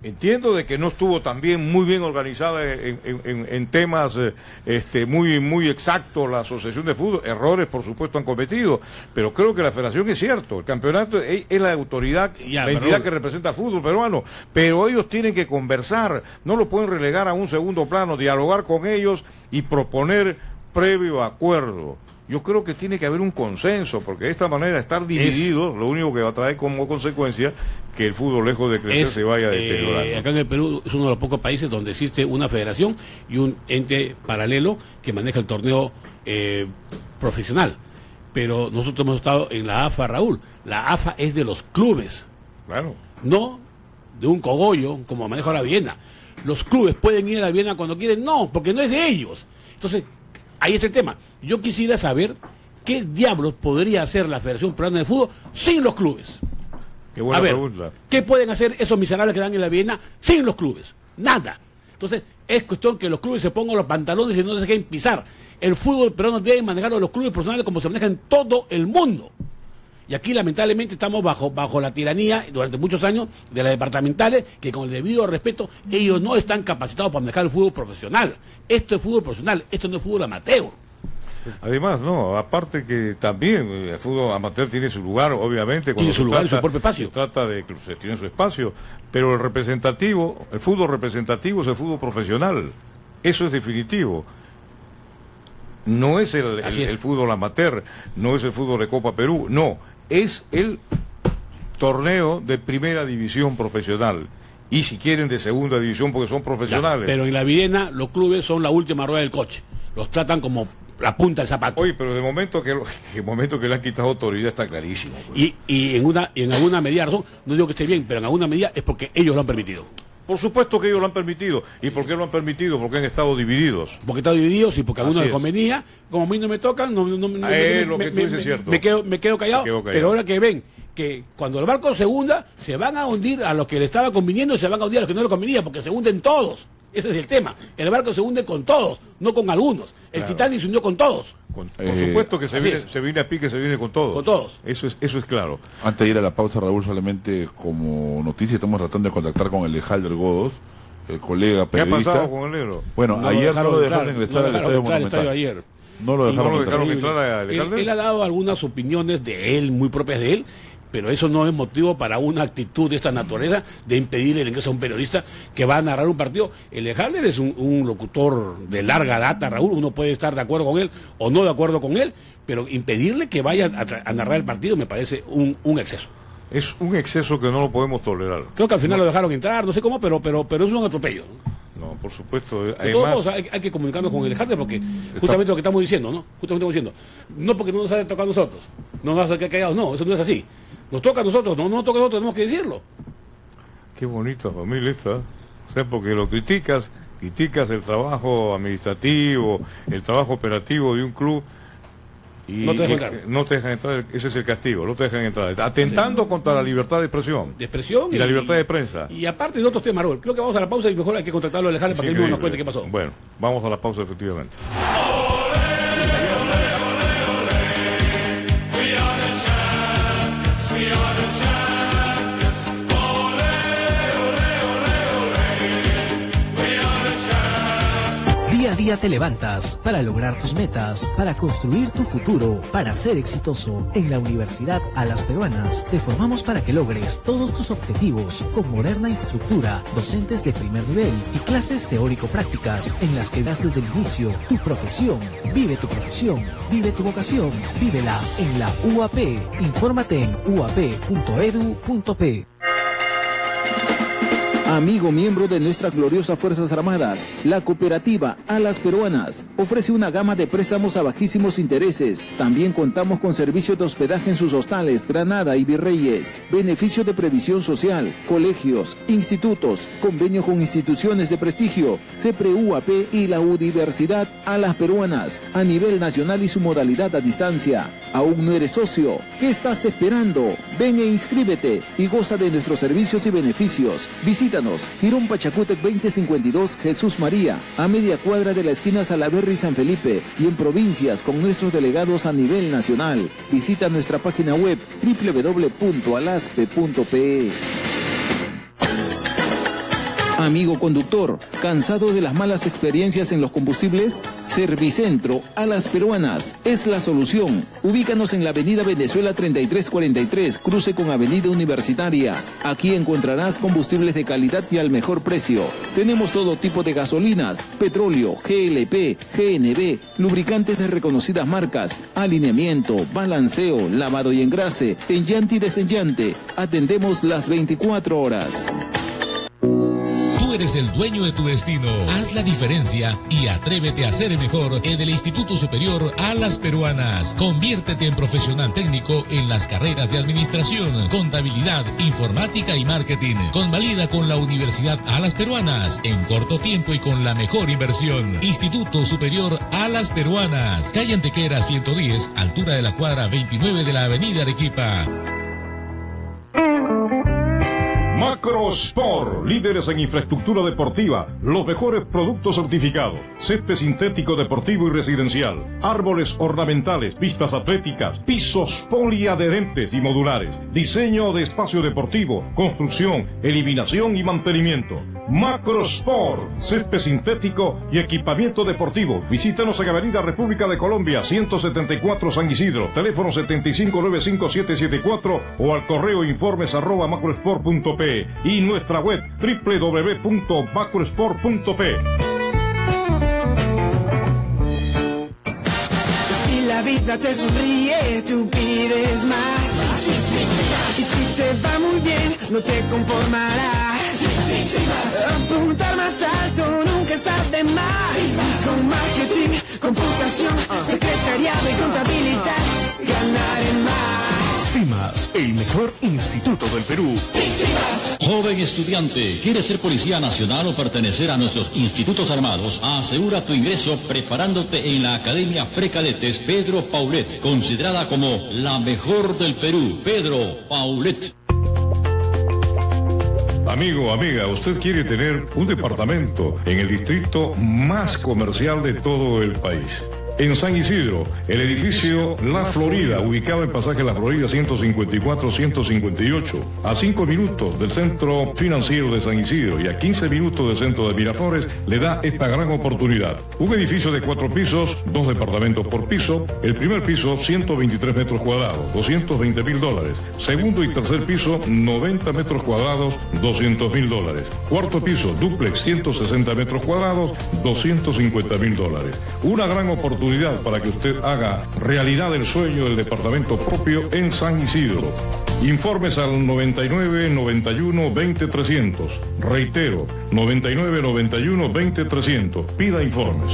Speaker 2: Entiendo de que no estuvo también muy bien organizada en, en- en- en temas eh, este, muy, muy exactos la Asociación de Fútbol. Errores, por supuesto, han cometido. Pero creo que la federación es cierto. El campeonato es, es la autoridad,
Speaker 12: Ya,
Speaker 2: la
Speaker 12: pero-
Speaker 2: entidad que representa al fútbol peruano. Pero ellos tienen que conversar. No lo pueden relegar a un segundo plano, dialogar con ellos y proponer previo acuerdo. Yo creo que tiene que haber un consenso, porque de esta manera estar divididos, lo único que va a traer como consecuencia que el fútbol, lejos de crecer,
Speaker 12: Es,
Speaker 2: se vaya
Speaker 12: eh,
Speaker 2: deteriorando.
Speaker 12: acá en el Perú es uno de los pocos países donde existe una federación y un ente paralelo que maneja el torneo eh, profesional. Pero nosotros hemos estado en la AFA, Raúl. La AFA es de los clubes.
Speaker 2: Claro.
Speaker 12: No de un cogollo como maneja la Viena. Los clubes pueden ir a la Viena cuando quieren. No, porque no es de ellos. Entonces, ahí está el tema. Yo quisiera saber qué diablos podría hacer la Federación Peruana de Fútbol sin los clubes.
Speaker 2: Qué buena
Speaker 12: A ver,
Speaker 2: pregunta.
Speaker 12: ¿Qué pueden hacer esos miserables que dan en la Viena sin los clubes? Nada. Entonces, es cuestión que los clubes se pongan los pantalones y no se dejen pisar. El fútbol peruano debe manejarlo a los clubes profesionales como se maneja en todo el mundo. Y aquí, lamentablemente, estamos bajo, bajo la tiranía durante muchos años de las departamentales, que con el debido respeto, ellos no están capacitados para manejar el fútbol profesional. Esto es fútbol profesional, esto no es fútbol amateur.
Speaker 2: Además, no, aparte que también eh, el fútbol amateur tiene su lugar, obviamente.
Speaker 12: Tiene su lugar y su propio espacio.
Speaker 2: Se trata de que se tiene su espacio, pero el representativo, el fútbol representativo es el fútbol profesional. Eso es definitivo. No es el,
Speaker 12: es.
Speaker 2: el fútbol amateur, no es el fútbol de Copa Perú, no, es el torneo de primera división profesional. Y si quieren de segunda división porque son
Speaker 12: Ya,
Speaker 2: profesionales.
Speaker 12: pero en la Viena, los clubes son la última rueda del coche. Los tratan como la punta del zapato.
Speaker 2: Oye, pero de momento que, de momento que le han quitado autoridad está clarísimo. pues.
Speaker 12: Y, y en una y en alguna medida razón, no digo que esté bien, pero en alguna medida es porque ellos lo han permitido.
Speaker 2: Por supuesto que ellos lo han permitido. ¿Y por qué lo han permitido? Porque han estado divididos.
Speaker 12: Porque están divididos y porque a algunos les
Speaker 2: es.
Speaker 12: convenía, como a mí no me tocan, no, no, no-
Speaker 2: Eh,
Speaker 12: me-
Speaker 2: lo que
Speaker 12: me-
Speaker 2: tú
Speaker 12: me-
Speaker 2: dices
Speaker 12: me-
Speaker 2: es cierto.
Speaker 12: Me quedo, me quedo callado,
Speaker 2: Me quedo callado.
Speaker 12: pero ahora que ven que cuando el barco se hunda, se van a hundir a los que le estaba conviniendo y se van a hundir a los que no le convenía, porque se hunden todos. Ese es el tema. El barco se hunde con todos, no con algunos. El
Speaker 2: Claro.
Speaker 12: Titanic se hundió con todos.
Speaker 2: Con- por
Speaker 6: Eh,
Speaker 2: supuesto que se viene,
Speaker 12: es.
Speaker 2: se viene a pique, se viene con todos.
Speaker 12: Con todos.
Speaker 2: Eso es, eso es claro.
Speaker 6: Antes de ir a la pausa, Raúl, solamente como noticia, estamos tratando de contactar con el Ejalder Godos, el colega
Speaker 2: ¿Qué ha
Speaker 6: periodista.
Speaker 2: pasado con el negro?
Speaker 6: Bueno,
Speaker 12: No
Speaker 6: ayer no lo dejaron
Speaker 12: entrar,
Speaker 6: ingresar
Speaker 12: no
Speaker 6: al estadio monumental.
Speaker 12: estadio ayer.
Speaker 6: No lo
Speaker 2: ¿Y
Speaker 6: dejaron
Speaker 2: no lo
Speaker 6: entrar.
Speaker 2: dejaron entrar a
Speaker 12: Él,
Speaker 2: Alejandro?
Speaker 12: él ha dado algunas opiniones de él, muy propias de él, pero eso no es motivo para una actitud de esta naturaleza de impedirle el ingreso a un periodista que va a narrar un partido. El Haller es un, un locutor de larga data, Raúl, uno puede estar de acuerdo con él o no de acuerdo con él, pero impedirle que vaya a, a narrar el partido me parece un, un exceso.
Speaker 2: Es un exceso que no lo podemos tolerar.
Speaker 12: Creo que al final lo dejaron entrar, no sé cómo, pero, pero, pero es un atropello. ¿no?
Speaker 2: Por supuesto.
Speaker 12: Todos
Speaker 2: Además,
Speaker 12: modos, hay, hay que comunicarnos con el Haller porque justamente lo que estamos diciendo, ¿no? Justamente estamos diciendo, no porque no nos haya tocado a nosotros, no nos haya callados, no, eso no es así. Nos toca a nosotros, no, no nos toca a nosotros, tenemos que decirlo.
Speaker 2: qué bonita familia esta. ¿eh? O sea, porque lo criticas, criticas el trabajo administrativo, el trabajo operativo de un club. Y
Speaker 12: No te dejan entrar.
Speaker 2: no te dejan entrar, ese es el castigo, no te dejan entrar. Atentando contra la libertad de expresión.
Speaker 12: De expresión
Speaker 2: Y la libertad de prensa.
Speaker 12: Y aparte de otros temas, Raúl, creo que vamos a la pausa y mejor hay que contactarlo a Alejandro para que él nos cuente qué pasó.
Speaker 2: Bueno, vamos a la pausa efectivamente.
Speaker 14: Día te levantas para lograr tus metas, para construir tu futuro, para ser exitoso. En la Universidad A las Peruanas te formamos para que logres todos tus objetivos con moderna infraestructura, docentes de primer nivel y clases teórico-prácticas en las que das desde el inicio tu profesión. Vive tu profesión, vive tu vocación, vívela en la UAP. Infórmate en uap.edu.p.
Speaker 15: Amigo miembro de nuestras gloriosas Fuerzas Armadas, la cooperativa Alas Peruanas ofrece una gama de préstamos a bajísimos intereses. También contamos con servicios de hospedaje en sus hostales Granada y Virreyes, beneficio de previsión social, colegios, institutos, convenio con instituciones de prestigio, CEPRE UAP y la Universidad Alas Peruanas a nivel nacional y su modalidad a distancia. ¿Aún no eres socio? ¿Qué estás esperando? Ven e inscríbete y goza de nuestros servicios y beneficios. Visítanos, Girón Pachacútec 2052 Jesús María, a media cuadra de la esquina Salaverry San Felipe y en provincias con nuestros delegados a nivel nacional. Visita nuestra página web www.alaspe.pe. Amigo conductor, ¿cansado de las malas experiencias en los combustibles? Servicentro a las peruanas es la solución. Ubícanos en la avenida Venezuela 3343, cruce con avenida Universitaria. Aquí encontrarás combustibles de calidad y al mejor precio. Tenemos todo tipo de gasolinas, petróleo, GLP, GNB, lubricantes de reconocidas marcas, alineamiento, balanceo, lavado y engrase, enllante y desenllante. Atendemos las 24 horas.
Speaker 1: Tú eres el dueño de tu destino. Haz la diferencia y atrévete a ser mejor en el Instituto Superior Alas Peruanas. Conviértete en profesional técnico en las carreras de administración, contabilidad, informática y marketing. Convalida con la Universidad Alas Peruanas en corto tiempo y con la mejor inversión. Instituto Superior Alas Peruanas. Calle Antequera 110, altura de la cuadra 29 de la Avenida Arequipa.
Speaker 2: Macrosport, líderes en infraestructura deportiva, los mejores productos certificados, césped sintético deportivo y residencial, árboles ornamentales, pistas atléticas, pisos poliadherentes y modulares, diseño de espacio deportivo, construcción, eliminación y mantenimiento. Macrosport, césped sintético y equipamiento deportivo. Visítanos en Avenida República de Colombia, 174 San Isidro, teléfono 7595-774 o al correo informes y nuestra web www.macrosport.p.
Speaker 3: Si la vida te sonríe, tú pides más. Y si te va muy bien, no te conformarás. Apuntar más alto nunca está de más. Con marketing, computación, secretariado y contabilidad, ganaré más.
Speaker 4: CIMAS, el mejor instituto del Perú.
Speaker 5: Joven estudiante, ¿quieres ser policía nacional o pertenecer a nuestros institutos armados? Asegura tu ingreso preparándote en la Academia Precadetes Pedro Paulet, considerada como la mejor del Perú. Pedro Paulet.
Speaker 2: Amigo, amiga, usted quiere tener un departamento en el distrito más comercial de todo el país. En San Isidro, el edificio La Florida, ubicado en pasaje La Florida 154-158, a 5 minutos del centro financiero de San Isidro y a 15 minutos del centro de Miraflores, le da esta gran oportunidad. Un edificio de cuatro pisos, dos departamentos por piso, el primer piso 123 metros cuadrados, 220 mil dólares. Segundo y tercer piso 90 metros cuadrados, 200 mil dólares. Cuarto piso, duplex 160 metros cuadrados, 250 mil dólares. Una gran oportunidad para que usted haga realidad el sueño del departamento propio en San Isidro. Informes al 99 91 20 300. Reitero, 99 91 20 300. Pida informes.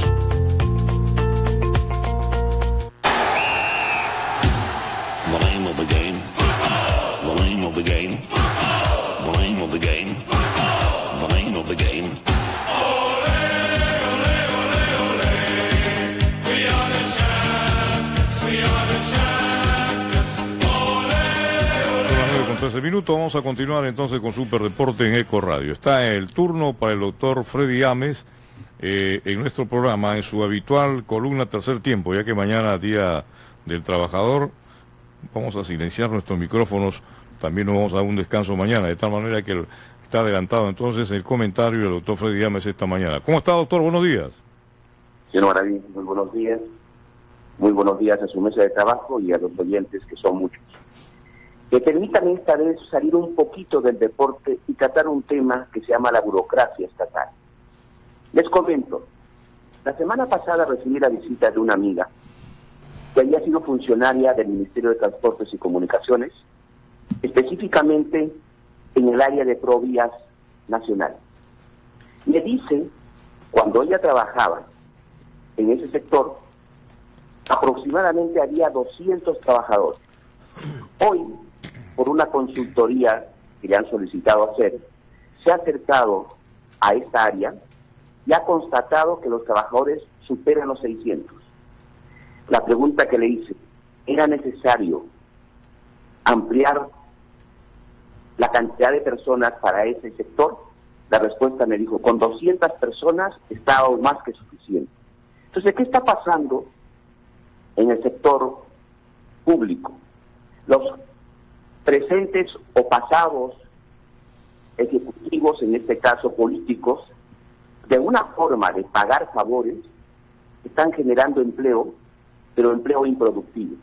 Speaker 16: Son las 9 con 13 minutos. Vamos a continuar entonces con Super Deporte en Eco Radio. Está el turno para el doctor Freddy Ames eh, en nuestro programa, en su habitual columna Tercer Tiempo, ya que mañana, Día del Trabajador, vamos a silenciar nuestros micrófonos. También nos vamos a dar un descanso mañana, de tal manera que está adelantado entonces el comentario del doctor Freddy Ames esta mañana. ¿Cómo está, doctor? Buenos días.
Speaker 17: Señor Maraví, muy buenos días. Muy buenos días a su mesa de trabajo y a los oyentes, que son muchos. Que permítanme esta vez salir un poquito del deporte y tratar un tema que se llama la burocracia estatal. Les comento, la semana pasada recibí la visita de una amiga que había sido funcionaria del Ministerio de Transportes y Comunicaciones, específicamente en el área de Provías Nacional. Me dice, cuando ella trabajaba en ese sector, aproximadamente había 200 trabajadores. Hoy, por una consultoría que le han solicitado hacer, se ha acercado a esta área y ha constatado que los trabajadores superan los 600. La pregunta que le hice, ¿era necesario ampliar la cantidad de personas para ese sector? La respuesta me dijo, con 200 personas está más que suficiente. Entonces, ¿qué está pasando en el sector público? Los presentes o pasados ejecutivos, en este caso políticos, de una forma de pagar favores, están generando empleo, pero empleo improductivo.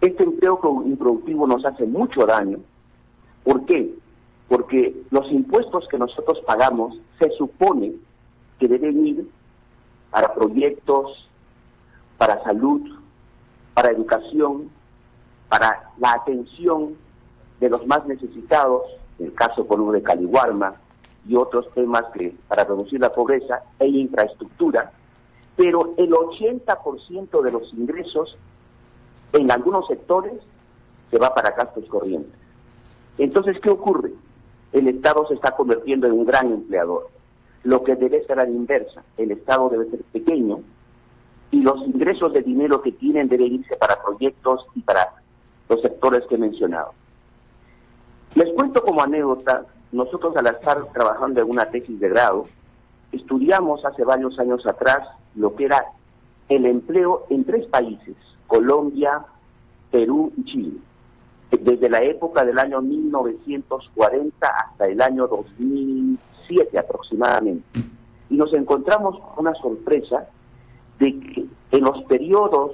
Speaker 17: Este empleo improductivo nos hace mucho daño. ¿Por qué? Porque los impuestos que nosotros pagamos se supone que deben ir para proyectos, para salud, para educación, para la atención de los más necesitados, el caso con de Caliwarma y otros temas que para reducir la pobreza e infraestructura, pero el 80% de los ingresos en algunos sectores se va para gastos corrientes. Entonces, ¿qué ocurre? El Estado se está convirtiendo en un gran empleador. Lo que debe ser a la inversa. El Estado debe ser pequeño y los ingresos de dinero que tienen deben irse para proyectos y para los sectores que he mencionado. Les cuento como anécdota, nosotros al estar trabajando en una tesis de grado, estudiamos hace varios años atrás lo que era el empleo en tres países, Colombia, Perú y Chile, desde la época del año 1940 hasta el año 2007 aproximadamente. Y nos encontramos con una sorpresa de que en los periodos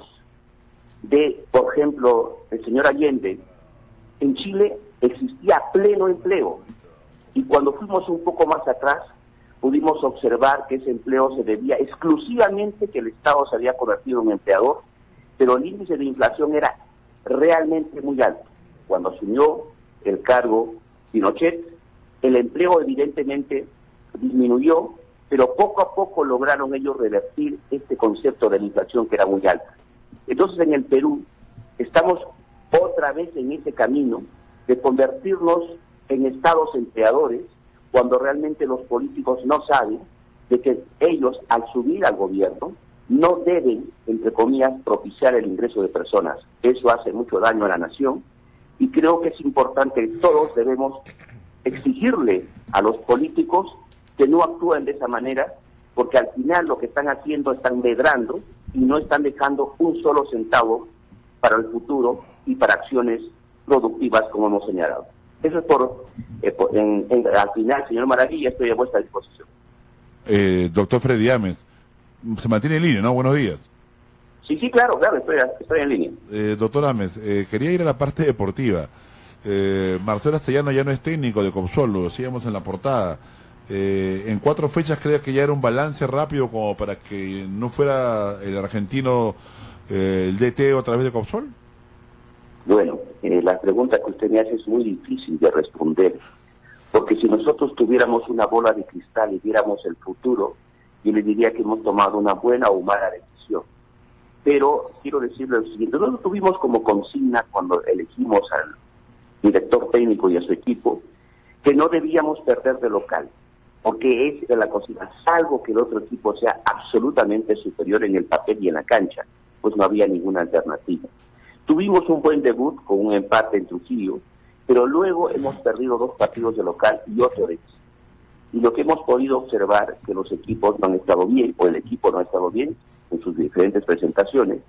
Speaker 17: de, por ejemplo, el señor Allende, en Chile existía pleno empleo. Y cuando fuimos un poco más atrás, pudimos observar que ese empleo se debía exclusivamente que el Estado se había convertido en empleador, pero el índice de inflación era realmente muy alto. Cuando asumió el cargo Pinochet, el empleo evidentemente disminuyó, pero poco a poco lograron ellos revertir este concepto de la inflación que era muy alta. Entonces en el Perú estamos otra vez en ese camino de convertirnos en estados empleadores cuando realmente los políticos no saben de que ellos al subir al gobierno no deben, entre comillas, propiciar el ingreso de personas. Eso hace mucho daño a la nación y creo que es importante todos debemos exigirle a los políticos que no actúen de esa manera porque al final lo que están haciendo están medrando y no están dejando un solo centavo para el futuro y para acciones productivas como hemos señalado. Eso es por, eh, al final, señor Maravilla, estoy a vuestra disposición.
Speaker 6: Eh, doctor Freddy Ames, se mantiene en línea, ¿no? Buenos días.
Speaker 17: Sí, sí, claro, claro, estoy, en línea.
Speaker 6: Eh, doctor Ames, eh, quería ir a la parte deportiva. Marcelo Astellano ya no es técnico de Copsol, lo decíamos en la portada. en cuatro fechas creo que ya era un balance rápido como para que no fuera el argentino el DT otra vez de Copsol.
Speaker 17: Bueno, eh, la pregunta que usted me hace es muy difícil de responder, porque si nosotros tuviéramos una bola de cristal y viéramos el futuro, yo le diría que hemos tomado una buena o mala decisión. Pero quiero decirle lo siguiente, nosotros tuvimos como consigna cuando elegimos al director técnico y a su equipo, que no debíamos perder de local, porque es la consigna, salvo que el otro equipo sea absolutamente superior en el papel y en la cancha, pues no había ninguna alternativa. Tuvimos un buen debut con un empate en Trujillo, pero luego hemos perdido dos partidos de local y otro de. Y lo que hemos podido observar que los equipos no han estado bien, o el equipo no ha estado bien en sus diferentes presentaciones.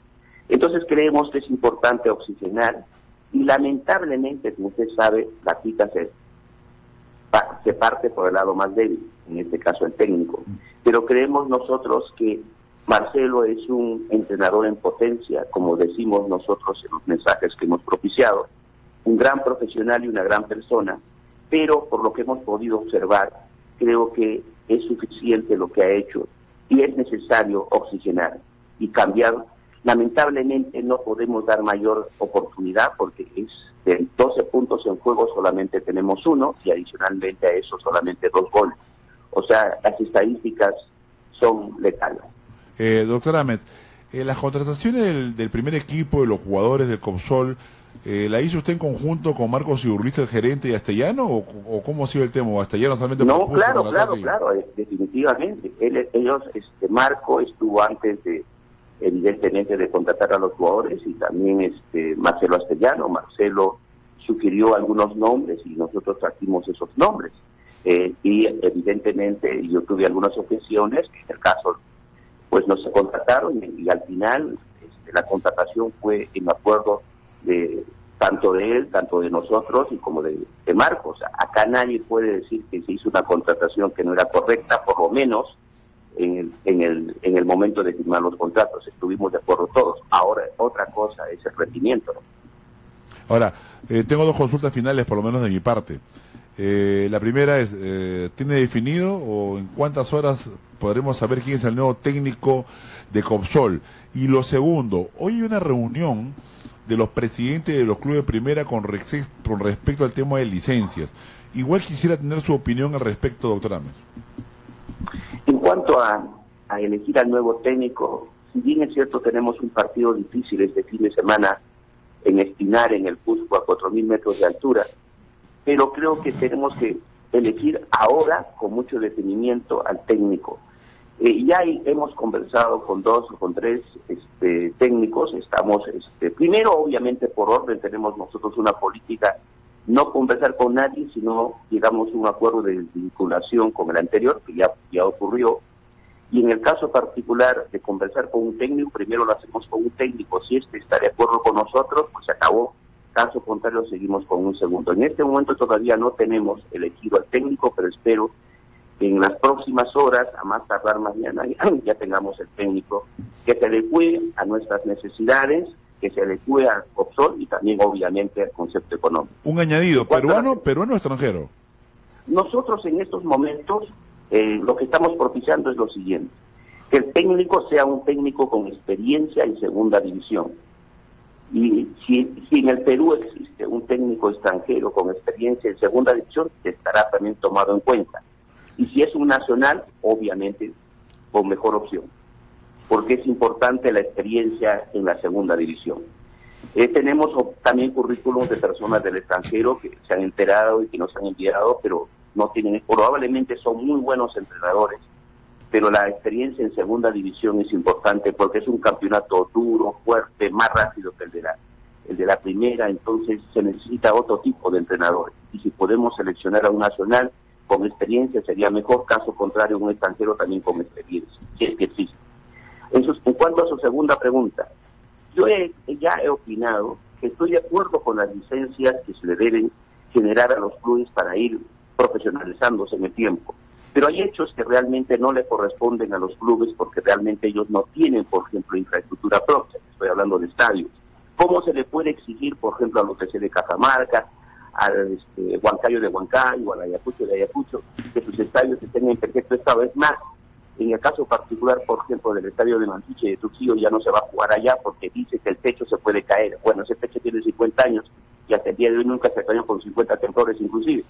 Speaker 17: Entonces creemos que es importante oxigenar y lamentablemente, como usted sabe, la cita se, se parte por el lado más débil, en este caso el técnico. Pero creemos nosotros que Marcelo es un entrenador en potencia, como decimos nosotros en los mensajes que hemos propiciado, un gran profesional y una gran persona, pero por lo que hemos podido observar, creo que es suficiente lo que ha hecho y es necesario oxigenar y cambiar. Lamentablemente no podemos dar mayor oportunidad porque es de 12 puntos en juego solamente tenemos uno y adicionalmente a eso solamente dos goles. O sea, las estadísticas son letales.
Speaker 6: Eh, doctor Ahmed, eh, las contrataciones del, primer equipo de los jugadores del Copsol, eh, ¿la hizo usted en conjunto con Marcos Iurriza, el gerente, y Astellano? ¿O, cómo ha sido el tema? ¿O Astellano solamente
Speaker 17: No, claro, claro, claro, definitivamente. ellos, este, Marco estuvo antes de, evidentemente, de contratar a los jugadores y también este Marcelo Astellano. Marcelo sugirió algunos nombres y nosotros trajimos esos nombres. y evidentemente yo tuve algunas objeciones, en el caso pues nos contrataron y, al final este, la contratación fue en acuerdo de, tanto de él, tanto de nosotros y como de, de Marcos. Acá nadie puede decir que se hizo una contratación que no era correcta, por lo menos en el, en el, en el momento de firmar los contratos. Estuvimos de acuerdo todos. Ahora, otra cosa es el rendimiento.
Speaker 6: Ahora, eh, tengo dos consultas finales, por lo menos de mi parte. Eh, la primera es, eh, ¿tiene definido o en cuántas horas podremos saber quién es el nuevo técnico de Copsol? Y lo segundo, hoy hay una reunión de los presidentes de los clubes de primera con, respecto al tema de licencias. Igual quisiera tener su opinión al respecto, doctor Ames.
Speaker 17: En cuanto a, a elegir al nuevo técnico, si bien es cierto tenemos un partido difícil este fin de semana en Espinar, en el Cusco, a 4.000 metros de altura, pero creo que tenemos que elegir ahora con mucho detenimiento al técnico. Eh, ya hemos conversado con dos o con tres este, técnicos, estamos, este, primero obviamente por orden tenemos nosotros una política, no conversar con nadie, sino llegamos a un acuerdo de vinculación con el anterior, que ya, ya ocurrió, y en el caso particular de conversar con un técnico, primero lo hacemos con un técnico, si este está de acuerdo con nosotros, pues se acabó. Caso contrario, seguimos con un segundo. En este momento todavía no tenemos elegido al técnico, pero espero en las próximas horas, a más tardar mañana, ya tengamos el técnico que se adecue a nuestras necesidades, que se adecue al COPSOL y también obviamente al concepto económico.
Speaker 6: Un añadido, peruano, peruano o extranjero.
Speaker 17: Nosotros en estos momentos eh, lo que estamos propiciando es lo siguiente, que el técnico sea un técnico con experiencia en segunda división. Y si, si en el Perú existe un técnico extranjero con experiencia en segunda división, estará también tomado en cuenta. Y si es un nacional, obviamente con mejor opción, porque es importante la experiencia en la segunda división. Eh, tenemos también currículums de personas del extranjero que se han enterado y que nos han enviado, pero no tienen, probablemente son muy buenos entrenadores, pero la experiencia en segunda división es importante porque es un campeonato duro, fuerte, más rápido que el de la, el de la primera, entonces se necesita otro tipo de entrenadores. Y si podemos seleccionar a un nacional con experiencia sería mejor, caso contrario un extranjero también con experiencia, si es que existe. En, cuanto a su segunda pregunta, yo ya he opinado que estoy de acuerdo con las licencias que se le deben generar a los clubes para ir profesionalizándose en el tiempo. Pero hay hechos que realmente no le corresponden a los clubes porque realmente ellos no tienen, por ejemplo, infraestructura propia. Estoy hablando de estadios. ¿Cómo se le puede exigir, por ejemplo, a los TC de Cajamarca, al este, Huancayo de Huancayo, al Ayacucho de Ayacucho, que sus estadios estén en perfecto estado? Es más, en el caso particular, por ejemplo, del estadio de Manchiche de Trujillo, ya no se va a jugar allá porque dice que el techo se puede caer. Bueno, ese techo tiene 50 años y hasta el día de hoy nunca se cayó con 50 temblores inclusive.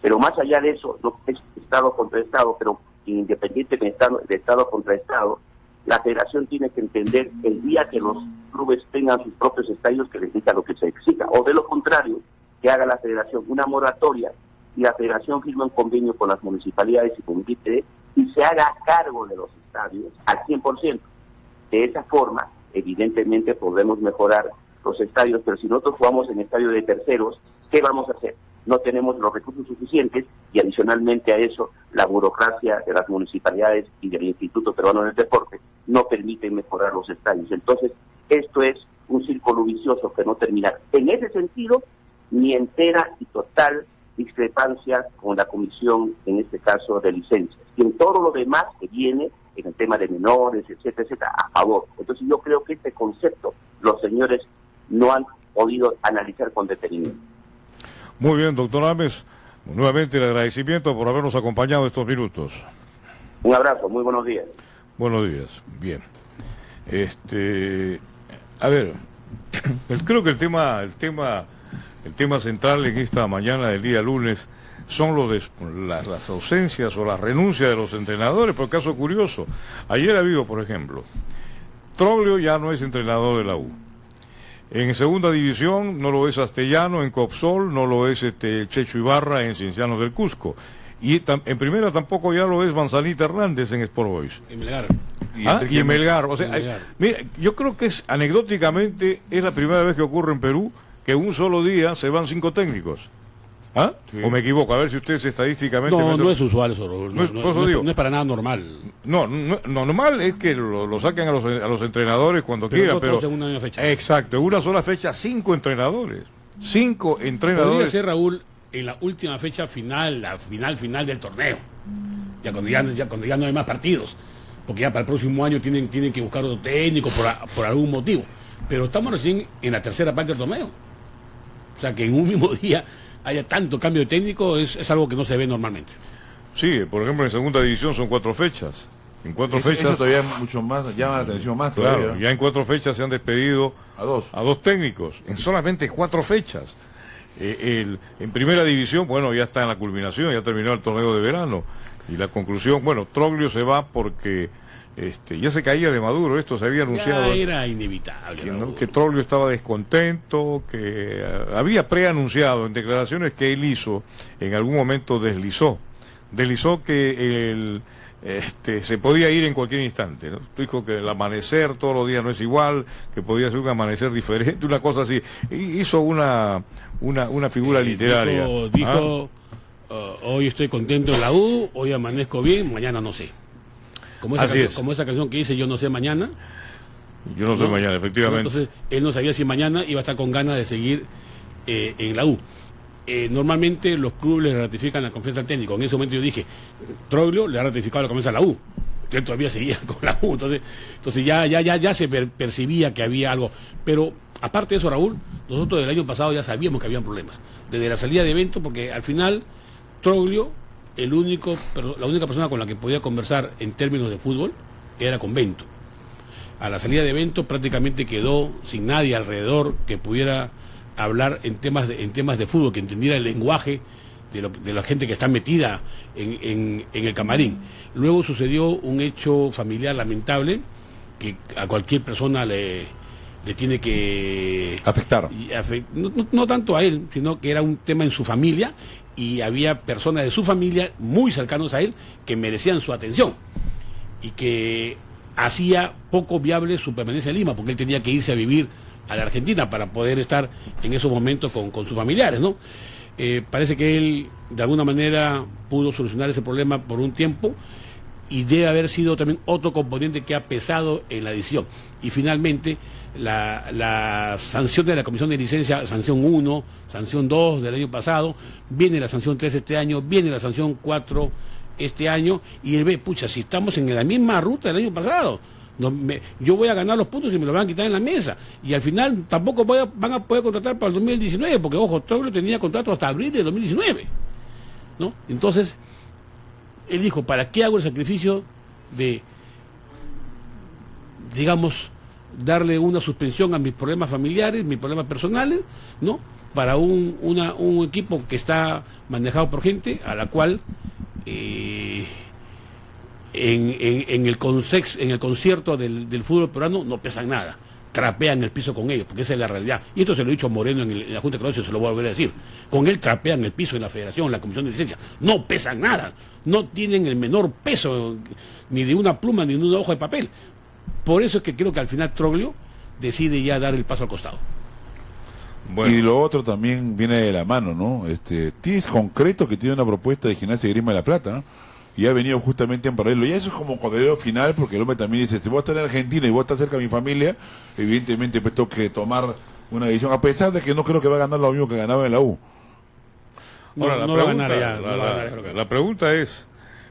Speaker 17: Pero más allá de eso, es Estado contra Estado, pero independiente de Estado, de Estado contra Estado, la federación tiene que entender el día que los clubes tengan sus propios estadios que les diga lo que se exija. O de lo contrario, que haga la federación una moratoria y la federación firme un convenio con las municipalidades y con ITD y se haga cargo de los estadios al 100%. De esa forma, evidentemente podremos mejorar los estadios, pero si nosotros jugamos en estadio de terceros, ¿qué vamos a hacer? No tenemos los recursos suficientes y adicionalmente a eso, la burocracia de las municipalidades y del Instituto Peruano del Deporte no permiten mejorar los estadios. Entonces, esto es un círculo vicioso que no termina. En ese sentido, ni entera y total discrepancia con la comisión, en este caso de licencias. Y en todo lo demás que viene, en el tema de menores, etcétera, etcétera, a favor. Entonces yo creo que este concepto los señores no han podido analizar con detenimiento.
Speaker 2: Muy bien, doctor Ames. Nuevamente el agradecimiento por habernos acompañado estos minutos.
Speaker 17: Un abrazo, muy buenos días.
Speaker 2: Buenos días. Bien. Este, a ver, el- creo que el tema, el tema, el tema central en esta mañana del día lunes son los des- las, las ausencias o las renuncias de los entrenadores. Por caso curioso, ayer ha habido, por ejemplo, Troglio ya no es entrenador de la U. En segunda división no lo es Castellano, en Copsol no lo es este Checho Ibarra en Ciencianos del Cusco. Y tam- en primera tampoco ya lo es Manzanita Hernández en Sport Boys.
Speaker 12: Y Melgar.
Speaker 2: Ah, Y en Melgar. O sea,
Speaker 12: Y
Speaker 2: hay- mira, yo creo que es anecdóticamente es la primera vez que ocurre en Perú que un solo día se van cinco técnicos. ¿Ah? ¿O me equivoco? A ver si ustedes estadísticamente...
Speaker 12: No, no es usual eso. No,
Speaker 2: No es-
Speaker 12: no- no
Speaker 2: digo.
Speaker 12: para nada normal.
Speaker 2: No, no, no, normal es que lo, lo saquen a los, a los entrenadores cuando
Speaker 12: Pero
Speaker 2: quieran, pero...
Speaker 12: en una fecha.
Speaker 2: Exacto, en una sola fecha, cinco entrenadores. cinco
Speaker 12: Podría
Speaker 2: entrenadores.
Speaker 12: ser Raúl en la última fecha final, la final final del torneo. Ya cuando ya, ya cuando ya no hay más partidos. Porque ya para el próximo año tienen, tienen que buscar otro técnico por, a- por algún motivo. Pero estamos recién en la tercera parte del torneo. O sea que en un mismo día haya tanto cambio de técnico es, es algo que no se ve normalmente.
Speaker 2: Sí, por ejemplo, en segunda división son cuatro fechas. En cuatro
Speaker 6: Eso-
Speaker 2: fechas.
Speaker 6: eso todavía mucho más, llama la atención más
Speaker 2: Claro,
Speaker 6: todavía.
Speaker 2: ya en cuatro fechas se han despedido
Speaker 6: a dos,
Speaker 2: a dos técnicos, en solamente cuatro fechas. Eh, el- en primera división, bueno, ya está en la culminación, ya terminó el torneo de verano. Y la conclusión, bueno, Troglio se va porque este, ya se caía de Maduro, esto se había anunciado.
Speaker 12: Ya era inevitable.
Speaker 2: que, ¿no? Que Troglio estaba descontento, que eh, había preanunciado en declaraciones que él hizo, en algún momento deslizó, deslizó que el, este, se podía ir en cualquier instante. ¿no? Dijo que el amanecer todos los días no es igual, que podía ser un amanecer diferente, una cosa así. Hizo una, una, una figura
Speaker 12: Eh,
Speaker 2: literaria.
Speaker 12: Dijo, dijo, uh, hoy estoy contento en la U, hoy amanezco bien, mañana no sé. Como esa,
Speaker 2: Así
Speaker 12: canción,
Speaker 2: es.
Speaker 12: como esa canción que dice Yo no sé mañana.
Speaker 2: Yo no sé mañana, efectivamente.
Speaker 12: Entonces, él no sabía si mañana iba a estar con ganas de seguir eh, en la U. Eh, normalmente los clubes le ratifican la confianza al técnico. En ese momento yo dije, Troglio le ha ratificado la confianza a la U. Él todavía seguía con la U. Entonces, entonces ya, ya, ya, ya se per- percibía que había algo. Pero aparte de eso, Raúl, nosotros del año pasado ya sabíamos que habían problemas. Desde la salida de evento, porque al final Troglio, el único, pero la única persona con la que podía conversar en términos de fútbol era con Bento. A la salida de evento prácticamente quedó sin nadie alrededor que pudiera hablar en temas de, en temas de fútbol, que entendiera el lenguaje de, lo- de la gente que está metida en, en- en el camarín. Luego sucedió un hecho familiar lamentable que a cualquier persona le, le tiene que
Speaker 6: afectar.
Speaker 12: no- no tanto a él, sino que era un tema en su familia y había personas de su familia muy cercanos a él que merecían su atención y que hacía poco viable su permanencia en Lima, porque él tenía que irse a vivir a la Argentina para poder estar en esos momentos con, con sus familiares, ¿no? Eh, parece que él de alguna manera pudo solucionar ese problema por un tiempo y debe haber sido también otro componente que ha pesado en la decisión. Y finalmente, la, la sanción de la Comisión de Licencia, sanción 1, sanción 2 del año pasado, viene la sanción 3 este año, viene la sanción 4 este año, y él ve, pucha, si estamos en la misma ruta del año pasado, yo voy a ganar los puntos y me los van a quitar en la mesa. Y al final tampoco van a poder contratar para el 2019, porque ojo, Troglio tenía contrato hasta abril de 2019. ¿no? Entonces, él dijo, ¿para qué hago el sacrificio de, digamos, darle una suspensión a mis problemas familiares, mis problemas personales, ¿no? Para un, un equipo que está manejado por gente a la cual eh, en, en- el consex- en el concierto del, del fútbol peruano no pesan nada. Trapean el piso con ellos, porque esa es la realidad. Y esto se lo he dicho a Moreno en, el- la Junta de Comercio, se lo voy a volver a decir. Con él trapean el piso en la federación, en la comisión de licencia. No pesan nada. No tienen el menor peso, ni de una pluma, ni de una hoja de papel. Por eso es que creo que al final Troglio decide ya dar el paso al costado.
Speaker 6: Y lo otro también viene de la mano, ¿no? Este, tienes concreto que tiene una propuesta de gimnasia de Grima de la Plata, ¿no? Y ha venido justamente en paralelo. Y eso es como cuadrero final, porque el hombre también dice, si vos estás en Argentina y vos estás cerca de mi familia, evidentemente pues tengo que tomar una decisión, a pesar de que no creo que va a ganar lo mismo que ganaba en la U.
Speaker 2: Ahora, la,
Speaker 12: no va a
Speaker 2: pregunta,
Speaker 12: ganar ya,
Speaker 2: la-
Speaker 12: no va a
Speaker 2: la-
Speaker 12: ganar, creo que-
Speaker 2: la pregunta es,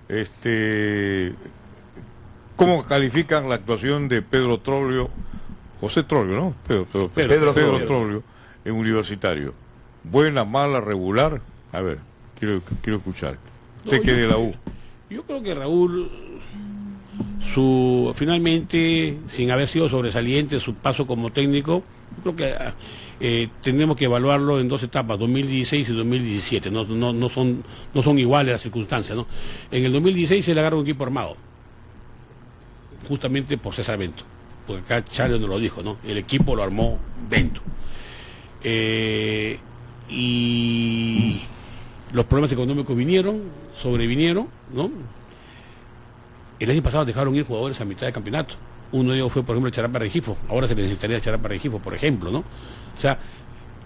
Speaker 2: este, ¿cómo califican la actuación de Pedro Troglio, José Troglio, ¿no? Pedro, Pedro,
Speaker 6: Pedro
Speaker 2: Pedro.
Speaker 6: Troglio,
Speaker 2: en universitario. ¿Buena, mala, regular? A ver, quiero, quiero escuchar. Usted
Speaker 12: No,
Speaker 2: de la
Speaker 12: creo-
Speaker 2: U.
Speaker 12: Yo creo que Raúl, su finalmente, sin haber sido sobresaliente su paso como técnico, yo creo que eh, tenemos que evaluarlo en dos etapas, 2016 y 2017. No, no, no, son, no son iguales las circunstancias. ¿no? En el 2016 se le agarra un equipo armado, justamente por César Bento. Porque acá Charlie nos lo dijo, ¿no? El equipo lo armó Bento. Eh, y los problemas económicos vinieron, sobrevinieron, ¿no? El año pasado dejaron ir jugadores a mitad de campeonato. Uno de ellos fue, por ejemplo, Charapa Regifo. Ahora se necesitaría Charapa Regifo, por ejemplo, ¿no? O sea,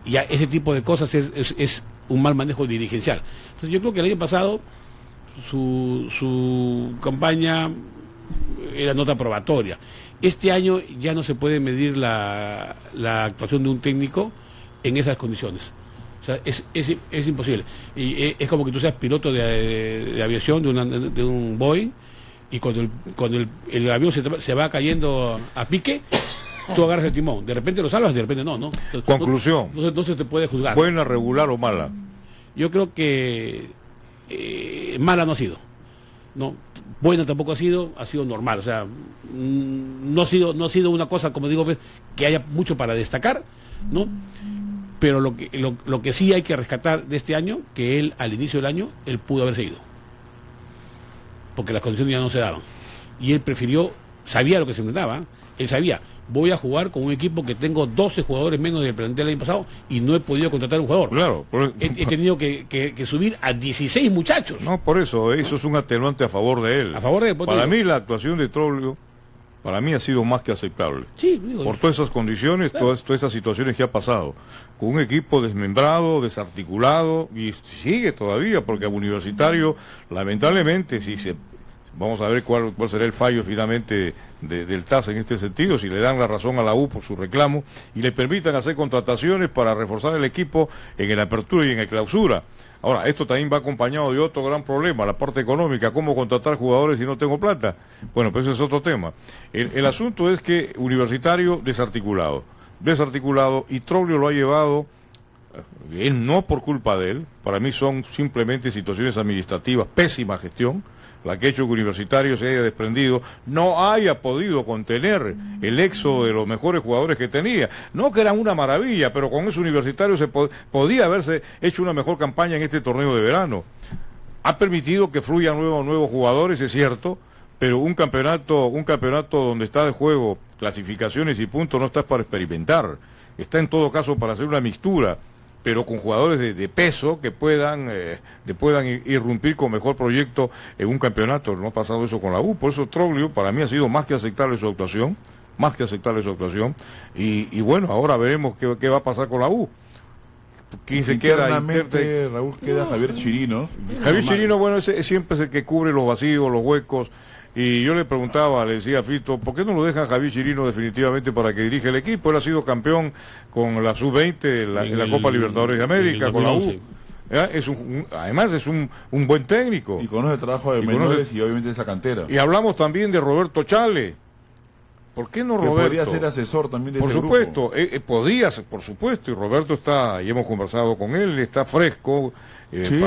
Speaker 12: ya ese tipo de cosas es, es- es un mal manejo dirigencial. Entonces yo creo que el año pasado su, su campaña era nota probatoria. Este año ya no se puede medir la, la actuación de un técnico en esas condiciones. O sea, es, es, es imposible. Y es, es como que tú seas piloto de, de aviación de, una- de un Boeing y cuando el, cuando el, el avión se, se va cayendo a pique, tú agarras el timón. De repente lo salvas, de repente no, ¿no? Entonces,
Speaker 2: Conclusión.
Speaker 12: No, no no se te puede juzgar.
Speaker 2: Buena, regular o mala.
Speaker 12: Yo creo que eh, mala no ha sido. No, buena tampoco ha sido, ha sido normal. O sea, mm, no ha sido, no ha sido una cosa, como digo, pues, que haya mucho para destacar, ¿no? Pero lo que, lo, lo que sí hay que rescatar de este año, que él al inicio del año, él pudo haber seguido. Porque las condiciones ya no se daban. Y él prefirió, sabía lo que se enfrentaba, él sabía, voy a jugar con un equipo que tengo 12 jugadores menos del plantel el año pasado y no he podido contratar un jugador.
Speaker 2: Claro. por-
Speaker 12: He, he tenido que, que- que subir a 16 muchachos.
Speaker 2: No, por eso, eso es un atenuante a favor de él.
Speaker 12: A favor de él,
Speaker 2: Para mí la actuación de Troglio, para mí ha sido más que aceptable.
Speaker 12: Sí, digo,
Speaker 2: Por todas esas condiciones, todas, todas esas situaciones que ha pasado. Con un equipo desmembrado, desarticulado, y sigue todavía, porque a Universitario, lamentablemente, si se... Vamos a ver cuál, cuál será el fallo finalmente de- del TAS en este sentido, si le dan la razón a la U por su reclamo y le permitan hacer contrataciones para reforzar el equipo en el apertura y en el clausura. Ahora, esto también va acompañado de otro gran problema, la parte económica, cómo contratar jugadores si no tengo plata. Bueno, pues ese es otro tema. El, asunto es que Universitario desarticulado, desarticulado, y Troglio lo ha llevado, eh, él no por culpa de él, para mí son simplemente situaciones administrativas, pésima gestión, la que hecho Universitario se haya desprendido, no haya podido contener el éxodo de los mejores jugadores que tenía. No que eran una maravilla, pero con eso Universitario se po- podía haberse hecho una mejor campaña en este torneo de verano. Ha permitido que fluyan nuevos, nuevos jugadores, es cierto, pero un campeonato, un campeonato donde está de juego clasificaciones y puntos no está para experimentar. Está en todo caso para hacer una mixtura pero con jugadores de, de peso que puedan eh, que puedan ir- irrumpir con mejor proyecto en un campeonato. No ha pasado eso con la U, por eso Troglio para mí ha sido más que aceptable su actuación, más que aceptable su actuación, y, y bueno, ahora veremos qué, qué va a pasar con la U. ¿Quién se queda?
Speaker 6: Raúl, queda Javier Chirinos.
Speaker 2: Javier Chirino, bueno, ese, es siempre es el que cubre los vacíos, los huecos. Y yo le preguntaba, le decía a Fito, ¿por qué no lo dejan Javier Chirino definitivamente para que dirija el equipo? Él ha sido campeón con la Sub-20 en la, en la
Speaker 12: En
Speaker 2: Copa
Speaker 12: el-
Speaker 2: Libertadores de América, con la U.
Speaker 12: 2011.
Speaker 2: ¿Ya? Es un, un- además es un, un buen técnico.
Speaker 6: Y conoce el trabajo de
Speaker 2: Y conoce-
Speaker 6: menores y obviamente esa cantera.
Speaker 2: Y hablamos también de Roberto Chale. ¿Por qué no Roberto?
Speaker 6: podría ser asesor también de
Speaker 2: Por
Speaker 6: este
Speaker 2: supuesto, eh, eh, podría ser, por supuesto, y Roberto está, y hemos conversado con él, está fresco. Eh,
Speaker 6: Sí,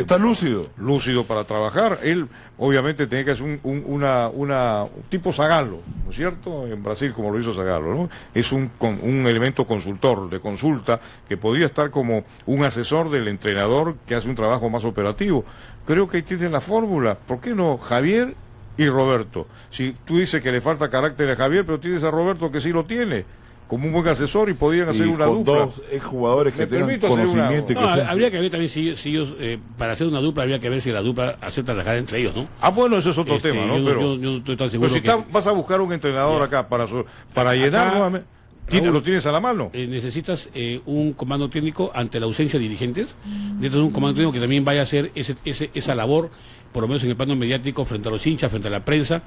Speaker 6: está lúcido.
Speaker 2: Lúcido para trabajar. Él, obviamente, tiene que hacer un, un- una, una, un tipo Zagalo, ¿no es cierto? En Brasil, como lo hizo Zagalo, ¿no? Es un, con- un elemento consultor, de consulta, que podría estar como un asesor del entrenador que hace un trabajo más operativo. Creo que ahí tienen la fórmula. ¿Por qué no Javier y Roberto? Si tú dices que le falta carácter a Javier, pero tienes a Roberto que sí lo tiene, como un buen asesor y podrían hacer
Speaker 6: Y
Speaker 2: una
Speaker 6: con
Speaker 2: dupla.
Speaker 6: dos exjugadores que
Speaker 2: Me
Speaker 6: tengan
Speaker 2: una-
Speaker 6: conocimiento que sean-
Speaker 12: habría que ver también si, si ellos, eh, para hacer una dupla, habría que ver si la dupla acepta trabajar entre ellos, ¿no?
Speaker 2: Ah, bueno, eso es otro
Speaker 12: Este,
Speaker 2: tema, ¿no?
Speaker 12: yo-
Speaker 2: pero,
Speaker 12: yo- yo no estoy tan
Speaker 2: pero
Speaker 12: seguro
Speaker 2: si
Speaker 12: que-
Speaker 2: está- vas a buscar un entrenador acá para, su- para
Speaker 12: Acá,
Speaker 2: llenar nuevamente, ¿tiene-
Speaker 12: Raúl,
Speaker 2: ¿lo tienes a la mano?
Speaker 12: eh, necesitas eh, un comando técnico ante la ausencia de dirigentes. Necesitas un comando técnico que también vaya a hacer ese, ese- esa labor, por lo menos en el plano mediático, frente a los hinchas, frente a la prensa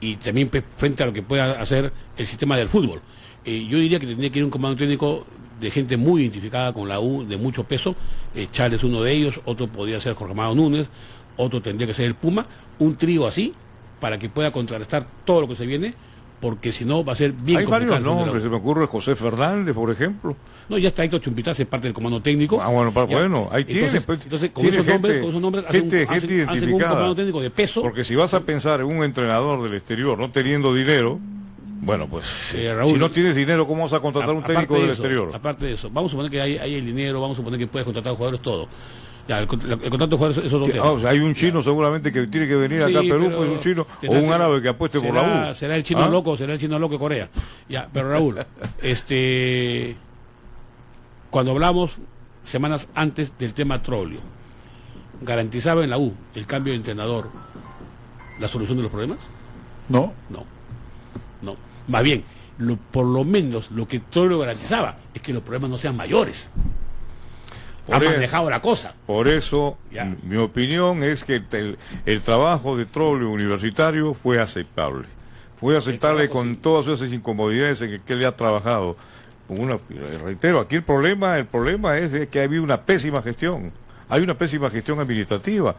Speaker 12: y también pe- frente a lo que pueda hacer el sistema del fútbol. Eh, yo diría que tendría que ir un comando técnico de gente muy identificada con la U, de mucho peso. Eh, Charles es uno de ellos, otro podría ser Jorge Amado Núñez, otro tendría que ser el Puma. Un trío así, para que pueda contrarrestar todo lo que se viene, porque si no va a ser bien
Speaker 2: Hay varios
Speaker 12: complicado. la U.
Speaker 2: nombres, se me ocurre José Fernández, por ejemplo.
Speaker 12: No, ya está Héctor Chumpitaz, es parte del comando técnico.
Speaker 2: Ah, bueno, pa-
Speaker 12: Ya.
Speaker 2: bueno, ahí
Speaker 12: entonces,
Speaker 2: pues,
Speaker 12: Entonces, con,
Speaker 2: tiene
Speaker 12: esos nombres, con esos nombres hacen,
Speaker 2: gente-
Speaker 12: hacen-
Speaker 2: gente
Speaker 12: hacen un comando técnico de peso.
Speaker 2: Porque si vas a pensar en un entrenador del exterior no teniendo dinero, bueno, pues
Speaker 12: Eh, Raúl,
Speaker 2: si no tienes dinero, ¿cómo vas a contratar
Speaker 12: A-
Speaker 2: un técnico
Speaker 12: de
Speaker 2: del
Speaker 12: eso,
Speaker 2: exterior?
Speaker 12: Aparte de eso, vamos a suponer que hay, hay el dinero, vamos a suponer que puedes contratar jugadores, todo. Ya, el, cont- el contrato de jugadores es otro
Speaker 2: Que-
Speaker 12: tema.
Speaker 2: ah, o sea, hay un chino seguramente que tiene que venir acá a
Speaker 12: Sí,
Speaker 2: Perú,
Speaker 12: pero
Speaker 2: pues un chino, o un árabe que apueste por la U.
Speaker 12: Será el chino
Speaker 2: ¿Ah?
Speaker 12: loco, será el chino loco de Corea. Ya, pero Raúl, este cuando hablamos semanas antes del tema Trollio, ¿garantizaba en la U el cambio de entrenador la solución de los problemas?
Speaker 6: No.
Speaker 12: No. Más bien, lo- por lo menos lo que Trollio garantizaba es que los problemas no sean mayores. Ha
Speaker 2: Por eso-
Speaker 12: manejado la cosa.
Speaker 2: Por eso,
Speaker 12: Ya.
Speaker 2: mi opinión es que el, el trabajo de Trollio universitario fue aceptable. Fue aceptable con todas esas incomodidades en que, él ha trabajado. una, reitero, aquí el problema, el problema es que ha habido una pésima gestión, hay una pésima gestión administrativa.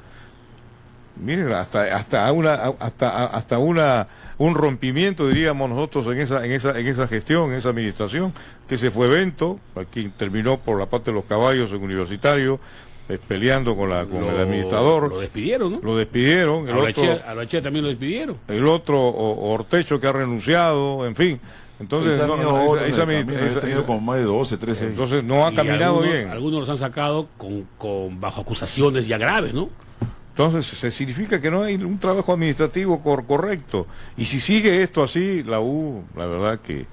Speaker 2: Miren, hasta hasta una hasta hasta una un rompimiento diríamos nosotros en esa en esa en esa gestión, en esa administración que se fue evento, aquí terminó por la parte de los caballos en universitario eh, peleando con la con el administrador.
Speaker 12: Lo despidieron, ¿no?
Speaker 2: Lo despidieron. El
Speaker 12: a
Speaker 2: otro,
Speaker 12: Arachea también lo despidieron.
Speaker 2: el otro o- Ortecho que ha renunciado, en fin. Entonces, no, no, esa- esa-
Speaker 6: camino, como más de 12, 13.
Speaker 2: Entonces no ha
Speaker 12: Y
Speaker 2: caminado
Speaker 12: algunos-
Speaker 2: bien.
Speaker 12: Algunos los han sacado con, con bajo acusaciones ya graves, ¿no?
Speaker 2: Entonces, se significa que no hay un trabajo administrativo cor- correcto. Y si sigue esto así, la U, la verdad que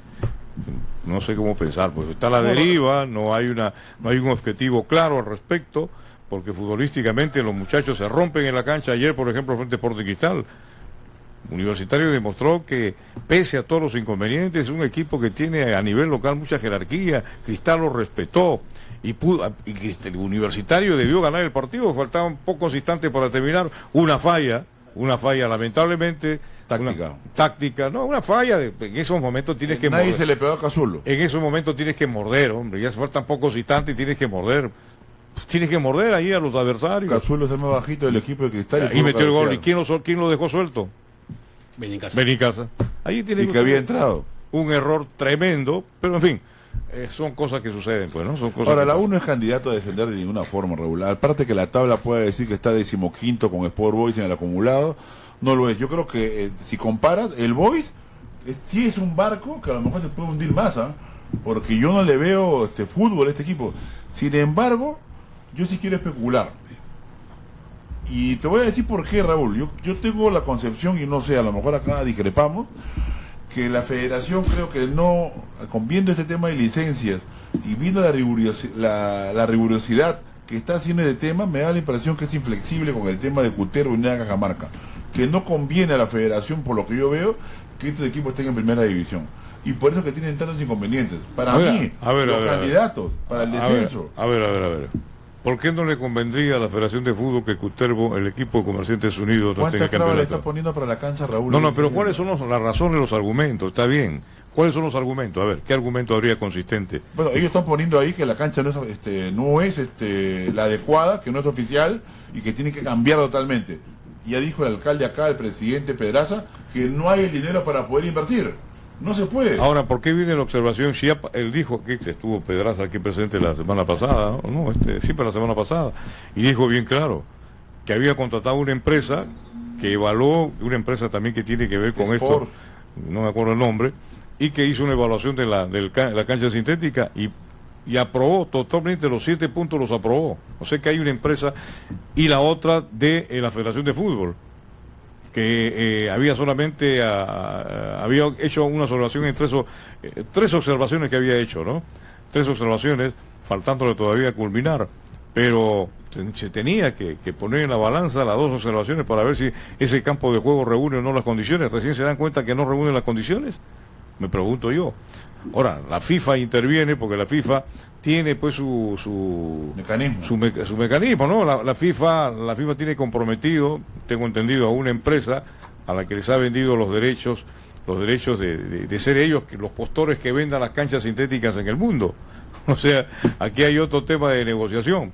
Speaker 2: no sé cómo pensar, pues está a la deriva, no hay una no hay un objetivo claro al respecto, porque futbolísticamente los muchachos se rompen en la cancha ayer, por ejemplo, frente a Sporting Cristal. Universitario demostró que, pese a todos los inconvenientes, es un equipo que tiene a nivel local mucha jerarquía. Cristal lo respetó y, pudo, y Crist- el Universitario debió ganar el partido. Faltaban pocos instantes para terminar. Una falla, una falla lamentablemente.
Speaker 6: Táctica.
Speaker 2: táctica, no, una falla. de- en esos momentos tienes que
Speaker 6: Nadie
Speaker 2: morder.
Speaker 6: se le pegó a Cazulo.
Speaker 2: En esos momentos tienes que morder, hombre. Ya faltan pocos instantes y tienes que morder. Tienes que morder ahí a los adversarios.
Speaker 6: Cazulo es el más bajito del equipo de Cristal.
Speaker 2: Y metió el gol. ¿Y quién lo, quién lo dejó suelto?
Speaker 12: Benicasa.
Speaker 2: Benicasa. Ahí tiene
Speaker 6: Y que había entrado.
Speaker 2: Un error tremendo, pero en fin, eh, son cosas que suceden, pues, ¿no? Son cosas
Speaker 6: Ahora, la U no es candidato a defender de ninguna forma regular. Aparte que la tabla puede decir que está decimoquinto con Sport Boys en el acumulado, no lo es. Yo creo que eh, si comparas, el Boys eh, sí es un barco que a lo mejor se puede hundir más, ¿ah? porque yo no le veo este fútbol a este equipo. Sin embargo, yo sí quiero especular. Y te voy a decir por qué, Raúl. Yo, yo tengo la concepción, y no sé, a lo mejor acá discrepamos, que la federación creo que no, con viendo este tema de licencias y viendo la, rigurosi- la, la rigurosidad que está haciendo este tema, me da la impresión que es inflexible con el tema de Cutero y Cajamarca. Que no conviene a la federación, por lo que yo veo, que estos equipos estén en primera división. Y por eso que tienen tantos inconvenientes. Para
Speaker 2: A ver,
Speaker 6: mí,
Speaker 2: a ver, a
Speaker 6: los
Speaker 2: ver, a ver.
Speaker 6: candidatos para el descenso.
Speaker 2: A ver, a ver, a ver. ¿Por qué no le convendría a la Federación de Fútbol que Cutervo, el equipo de Comerciantes Unidos,
Speaker 6: ¿Cuántas trabas le está poniendo para la cancha, Raúl?
Speaker 2: No, no, pero ¿cuáles son los- las razones, los argumentos? Está bien. ¿Cuáles son los argumentos? A ver, ¿qué argumento habría consistente?
Speaker 6: Bueno, ellos están poniendo ahí que la cancha no es, este, no es este, la adecuada, que no es oficial y que tiene que cambiar totalmente. Ya dijo el alcalde acá, el presidente Pedraza, que no hay el dinero para poder invertir. No se puede.
Speaker 2: Ahora, ¿por qué viene la observación? Si ya pa- él dijo que estuvo Pedraza aquí presente la semana pasada, ¿no? No, este, sí, pero la semana pasada, y dijo bien claro que había contratado una empresa que evaluó, una empresa también que tiene que ver con esto, no me acuerdo el nombre, y que hizo una evaluación de la, del ca- la cancha sintética y, y aprobó totalmente los siete puntos, los aprobó. O sea que hay una empresa y la otra de eh, la Federación de Fútbol que eh, había solamente ah, había hecho una observación en tres, o- eh, tres observaciones que había hecho, ¿no? Tres observaciones, faltándole todavía culminar, pero se tenía que, que poner en la balanza las dos observaciones para ver si ese campo de juego reúne o no las condiciones. Recién se dan cuenta que no reúne las condiciones, me pregunto yo. Ahora, la FIFA interviene porque la FIFA tiene pues su, su
Speaker 6: mecanismo,
Speaker 2: su, meca- su mecanismo, ¿no? La, la FIFA, la FIFA tiene comprometido, tengo entendido, a una empresa a la que les ha vendido los derechos, los derechos de, de- de ser ellos que- los postores que vendan las canchas sintéticas en el mundo. O sea, aquí hay otro tema de negociación,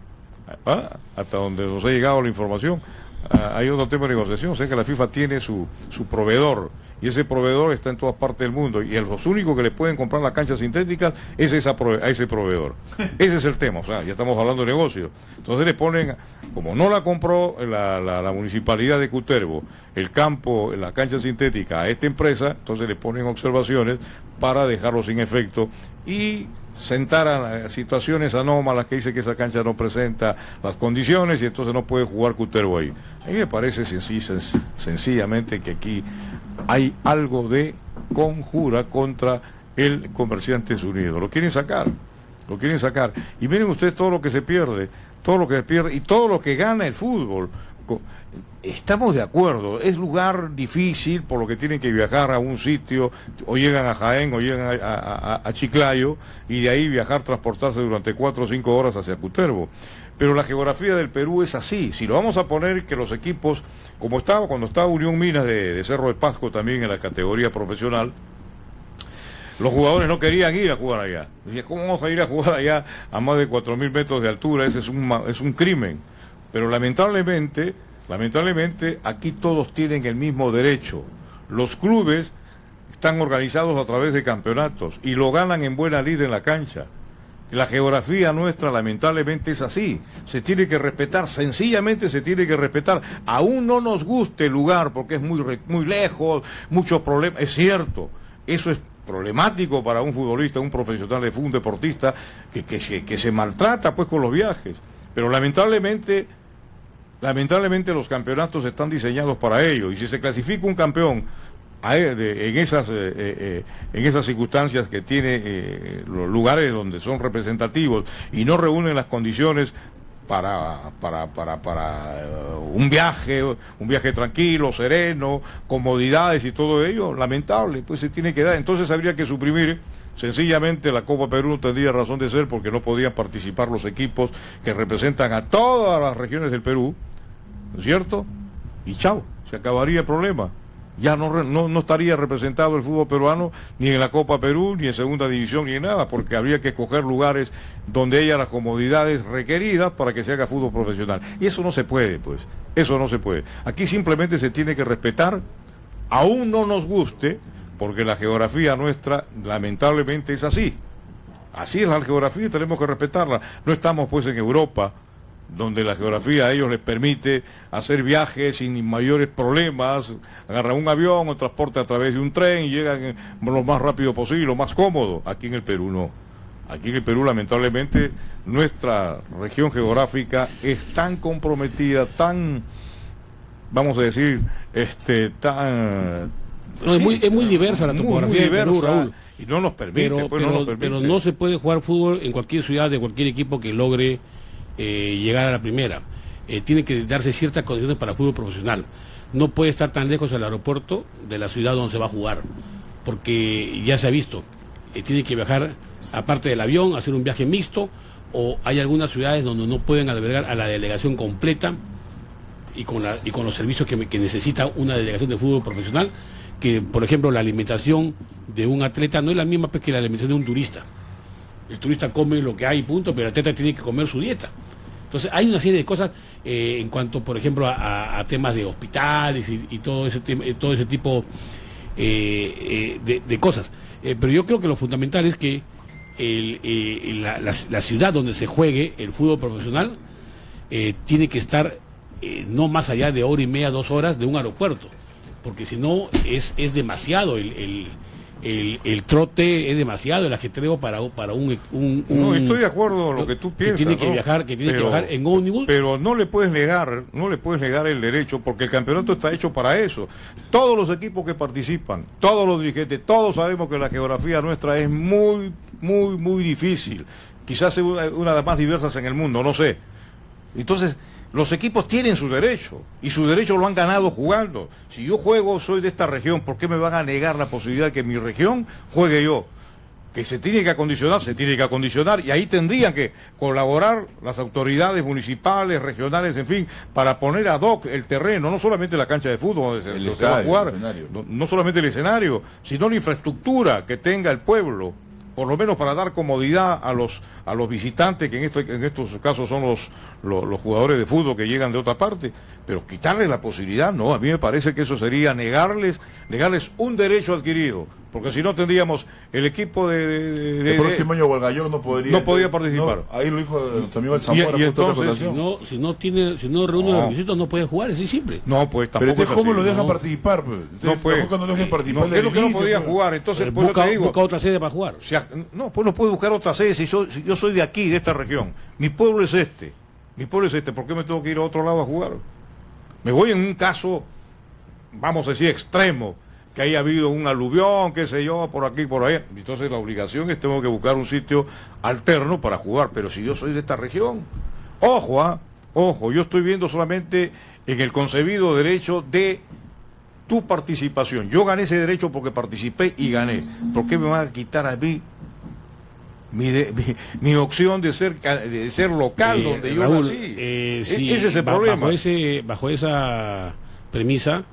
Speaker 2: ¿ah? hasta donde nos ha llegado la información. Ah, hay otro tema de negociación, o sea que la FIFA tiene su, su proveedor y ese proveedor está en todas partes del mundo y los únicos que le pueden comprar las canchas sintéticas es esa prove- a ese proveedor. Ese es el tema, o sea, ya estamos hablando de negocio. Entonces le ponen, como no la compró la, la- la municipalidad de Cutervo, el campo, la cancha sintética a esta empresa, entonces le ponen observaciones para dejarlo sin efecto y sentar a, a situaciones anómalas que dice que esa cancha no presenta las condiciones y entonces no puede jugar Cutervo ahí. A mí me parece senci- sen- sencillamente que aquí hay algo de conjura contra el Comerciantes Unidos. Lo quieren sacar, lo quieren sacar. Y miren ustedes todo lo que se pierde, todo lo que se pierde y todo lo que gana el fútbol. Estamos de acuerdo, es lugar difícil por lo que tienen que viajar a un sitio, o llegan a Jaén o llegan a, Chiclayo, y de ahí viajar, transportarse durante cuatro o cinco horas hacia Cutervo. Pero la geografía del Perú es así. Si lo vamos a poner que los equipos, como estaba cuando estaba Unión Minas de, de Cerro de Pasco también en la categoría profesional, los jugadores no querían ir a jugar allá. Decía, ¿cómo vamos a ir a jugar allá a más de 4.000 metros de altura? Ese es un, es un crimen. Pero lamentablemente, lamentablemente, aquí todos tienen el mismo derecho. Los clubes están organizados a través de campeonatos y lo ganan en buena lid en la cancha. La geografía nuestra lamentablemente es así. Se tiene que respetar, sencillamente se tiene que respetar. Aún no nos guste el lugar porque es muy, muy lejos, muchos problemas. Es cierto, eso es problemático para un futbolista, un profesional un deportista que, que, que se maltrata pues con los viajes. Pero lamentablemente, lamentablemente los campeonatos están diseñados para ello. Y si se clasifica un campeón e- en esas eh, eh, eh, en esas circunstancias que tiene los lugares donde son representativos y no reúnen las condiciones para para para para un viaje un viaje tranquilo sereno comodidades y todo ello lamentable pues se tiene que dar entonces habría que suprimir sencillamente la Copa Perú no tendría razón de ser porque no podían participar los equipos que representan a todas las regiones del Perú ¿no es cierto? Y chao, se acabaría el problema. Ya no, no, no estaría representado el fútbol peruano ni en la Copa Perú, ni en Segunda División, ni en nada, porque habría que escoger lugares donde haya las comodidades requeridas para que se haga fútbol profesional. Y eso no se puede, pues. Eso no se puede. Aquí simplemente se tiene que respetar, aún no nos guste, porque la geografía nuestra lamentablemente es así. Así es la geografía y tenemos que respetarla. No estamos pues en Europa, donde la geografía a ellos les permite hacer viajes sin mayores problemas, agarran un avión o transporte a través de un tren y llegan eh, lo más rápido posible, lo más cómodo. Aquí en el Perú no. Aquí en el Perú lamentablemente nuestra región geográfica es tan comprometida, tan, vamos a decir, este, tan...
Speaker 12: No, es, muy, es muy diversa la
Speaker 2: muy-
Speaker 12: topografía
Speaker 2: muy
Speaker 12: del Perú,
Speaker 2: diversa,
Speaker 12: Raúl.
Speaker 2: y no nos permite,
Speaker 12: pero,
Speaker 2: pues, no
Speaker 12: pero-
Speaker 2: nos permite.
Speaker 12: pero no se puede jugar fútbol en cualquier ciudad de cualquier equipo que logre eh, llegar a la primera. Eh, tiene que darse ciertas condiciones para fútbol profesional. No puede estar tan lejos el aeropuerto de la ciudad donde se va a jugar, porque ya se ha visto. eh, tiene que viajar, aparte del avión, hacer un viaje mixto, o hay algunas ciudades donde no pueden albergar a la delegación completa y con, la- y con los servicios que, que necesita una delegación de fútbol profesional, que por ejemplo la alimentación de un atleta no es la misma que la alimentación de un turista. El turista come lo que hay, punto, pero el atleta tiene que comer su dieta. Entonces hay una serie de cosas eh, en cuanto, por ejemplo, a, a- temas de hospitales y, todo ese eh, todo ese tipo eh, eh, de, de cosas. Pero yo creo que lo fundamental es que el, la, la- la ciudad donde se juegue el fútbol profesional tiene que estar no más allá de hora y media, dos horas de un aeropuerto, porque si no es, es demasiado el, el, el- el trote, es demasiado el ajetreo para, para un, un-
Speaker 2: No,
Speaker 12: un-
Speaker 2: estoy de acuerdo con lo que tú piensas.
Speaker 12: tiene que
Speaker 2: ¿no?
Speaker 12: viajar, que tiene que
Speaker 2: Pero-
Speaker 12: viajar en ómnibus.
Speaker 2: Pero no le puedes negar, no le puedes negar el derecho, porque el campeonato está hecho para eso. Todos los equipos que participan, todos los dirigentes, todos sabemos que la geografía nuestra es muy, muy, muy difícil. Quizás una, una de las más diversas en el mundo, no sé. Entonces, los equipos tienen su derecho y su derecho lo han ganado jugando. Si yo juego, soy de esta región, ¿por qué me van a negar la posibilidad de que mi región juegue yo? Que se tiene que acondicionar, se tiene que acondicionar y ahí tendrían que colaborar las autoridades municipales, regionales, en fin, para poner ad hoc el terreno, no solamente la cancha de fútbol donde se,
Speaker 6: El
Speaker 2: donde se va a jugar, no solamente el escenario, sino la infraestructura que tenga el pueblo, por lo menos para dar comodidad a los a los visitantes, que en, en estos casos son los, los, los jugadores de fútbol que llegan de otra parte, pero quitarles la posibilidad, no, a mí me parece que eso sería negarles, negarles un derecho adquirido, porque si no tendríamos el equipo de... de- de-
Speaker 6: El próximo año Huelgallón no podría.
Speaker 2: No podía participar.
Speaker 6: No, ahí lo dijo nuestro amigo el
Speaker 2: Y-
Speaker 6: Zamora.
Speaker 2: y
Speaker 6: la
Speaker 2: entonces,
Speaker 12: si no, si no tiene, si no reúne
Speaker 2: No.
Speaker 12: los requisitos no puede jugar, es así simple.
Speaker 2: No, pues
Speaker 6: Pero
Speaker 2: tampoco es
Speaker 6: cómo lo dejan
Speaker 2: no.
Speaker 6: participar, pues.
Speaker 2: No,
Speaker 6: Este,
Speaker 2: pues.
Speaker 6: no lo dejan participar
Speaker 2: No, ¿qué es lo que no podía jugar? Entonces, pues,
Speaker 12: busca,
Speaker 2: digo,
Speaker 12: busca otra sede para jugar.
Speaker 2: Si a- no, pues no puedo buscar otra sede si, yo- si yo soy de aquí, de esta región. Mi pueblo es este. Mi pueblo es este. ¿Por qué me tengo que ir a otro lado a jugar? Me voy en un caso, vamos a decir, extremo, que haya habido un aluvión, qué sé yo, por aquí, por allá. Entonces la obligación es tengo que buscar un sitio alterno para jugar. Pero si yo soy de esta región, ojo, ah, ojo, yo estoy viendo solamente en el concebido derecho de tu participación. Yo gané ese derecho porque participé y gané. ¿Por qué me van a quitar a mí mi, de- mi, mi opción de ser de ser local
Speaker 12: Eh,
Speaker 2: donde yo
Speaker 12: Raúl,
Speaker 2: nací?
Speaker 12: eh,
Speaker 2: E-
Speaker 12: sí,
Speaker 2: ese es el problema.
Speaker 12: Ese, bajo esa premisa,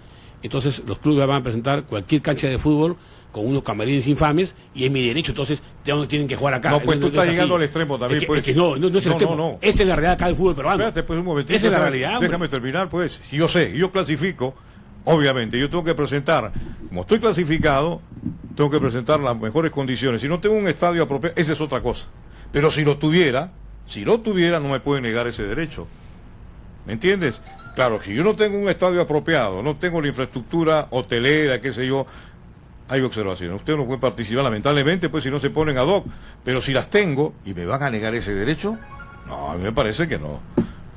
Speaker 12: entonces los clubes van a presentar cualquier cancha de fútbol con unos camarines infames y es mi derecho, entonces tienen que jugar acá.
Speaker 2: No, pues tú
Speaker 12: es
Speaker 2: estás llegando al extremo también,
Speaker 12: Es que,
Speaker 2: pues.
Speaker 12: es que no, no, no es el
Speaker 2: No,
Speaker 12: extremo.
Speaker 2: no, no.
Speaker 12: Esta es la realidad acá del fútbol peruano.
Speaker 2: Espérate, pues un momentito.
Speaker 12: Esa es la realidad.
Speaker 2: Déjame terminar, pues. Yo sé, yo clasifico, obviamente, yo tengo que presentar, como estoy clasificado, tengo que presentar las mejores condiciones. Si no tengo un estadio apropiado, esa es otra cosa. Pero si lo tuviera, si lo tuviera, no me pueden negar ese derecho. ¿Me entiendes? Claro, si yo no tengo un estadio apropiado, no tengo la infraestructura hotelera, qué sé yo, hay observaciones. Usted no puede participar, lamentablemente, pues si no se ponen ad hoc. Pero si las tengo y me van a negar ese derecho, no, a mí me parece que no.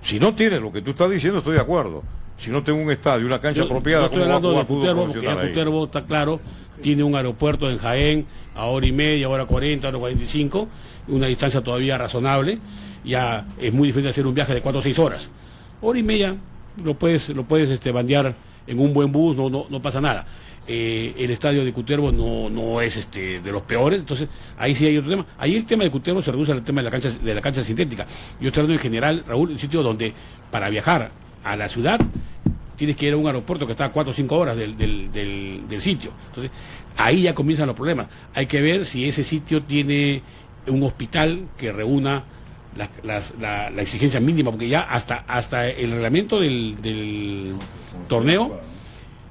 Speaker 2: Si no tiene lo que tú estás diciendo, estoy de acuerdo. Si no tengo un estadio, una cancha
Speaker 12: Yo-
Speaker 2: apropiada,
Speaker 12: yo estoy
Speaker 2: ¿cómo va a
Speaker 12: hablando de Cutervo, porque ya está claro, tiene un aeropuerto en Jaén a hora y media, hora 40, hora 45, una distancia todavía razonable. Ya es muy difícil hacer un viaje de 4 o 6 horas. Hora y media lo puedes, lo puedes este, bandear en un buen bus, no, no, no pasa nada. Eh, el estadio de Cutervo no, no es este, de los peores, entonces ahí sí hay otro tema. Ahí el tema de Cutervo se reduce al tema de la cancha, de la cancha sintética. Yo estoy hablando en general, Raúl, un sitio donde para viajar a la ciudad tienes que ir a un aeropuerto que está a 4 o 5 horas del, del, del- del sitio. Entonces, ahí ya comienzan los problemas. Hay que ver si ese sitio tiene un hospital que reúna las- las- la, la exigencia mínima, porque ya hasta, hasta el reglamento del, del torneo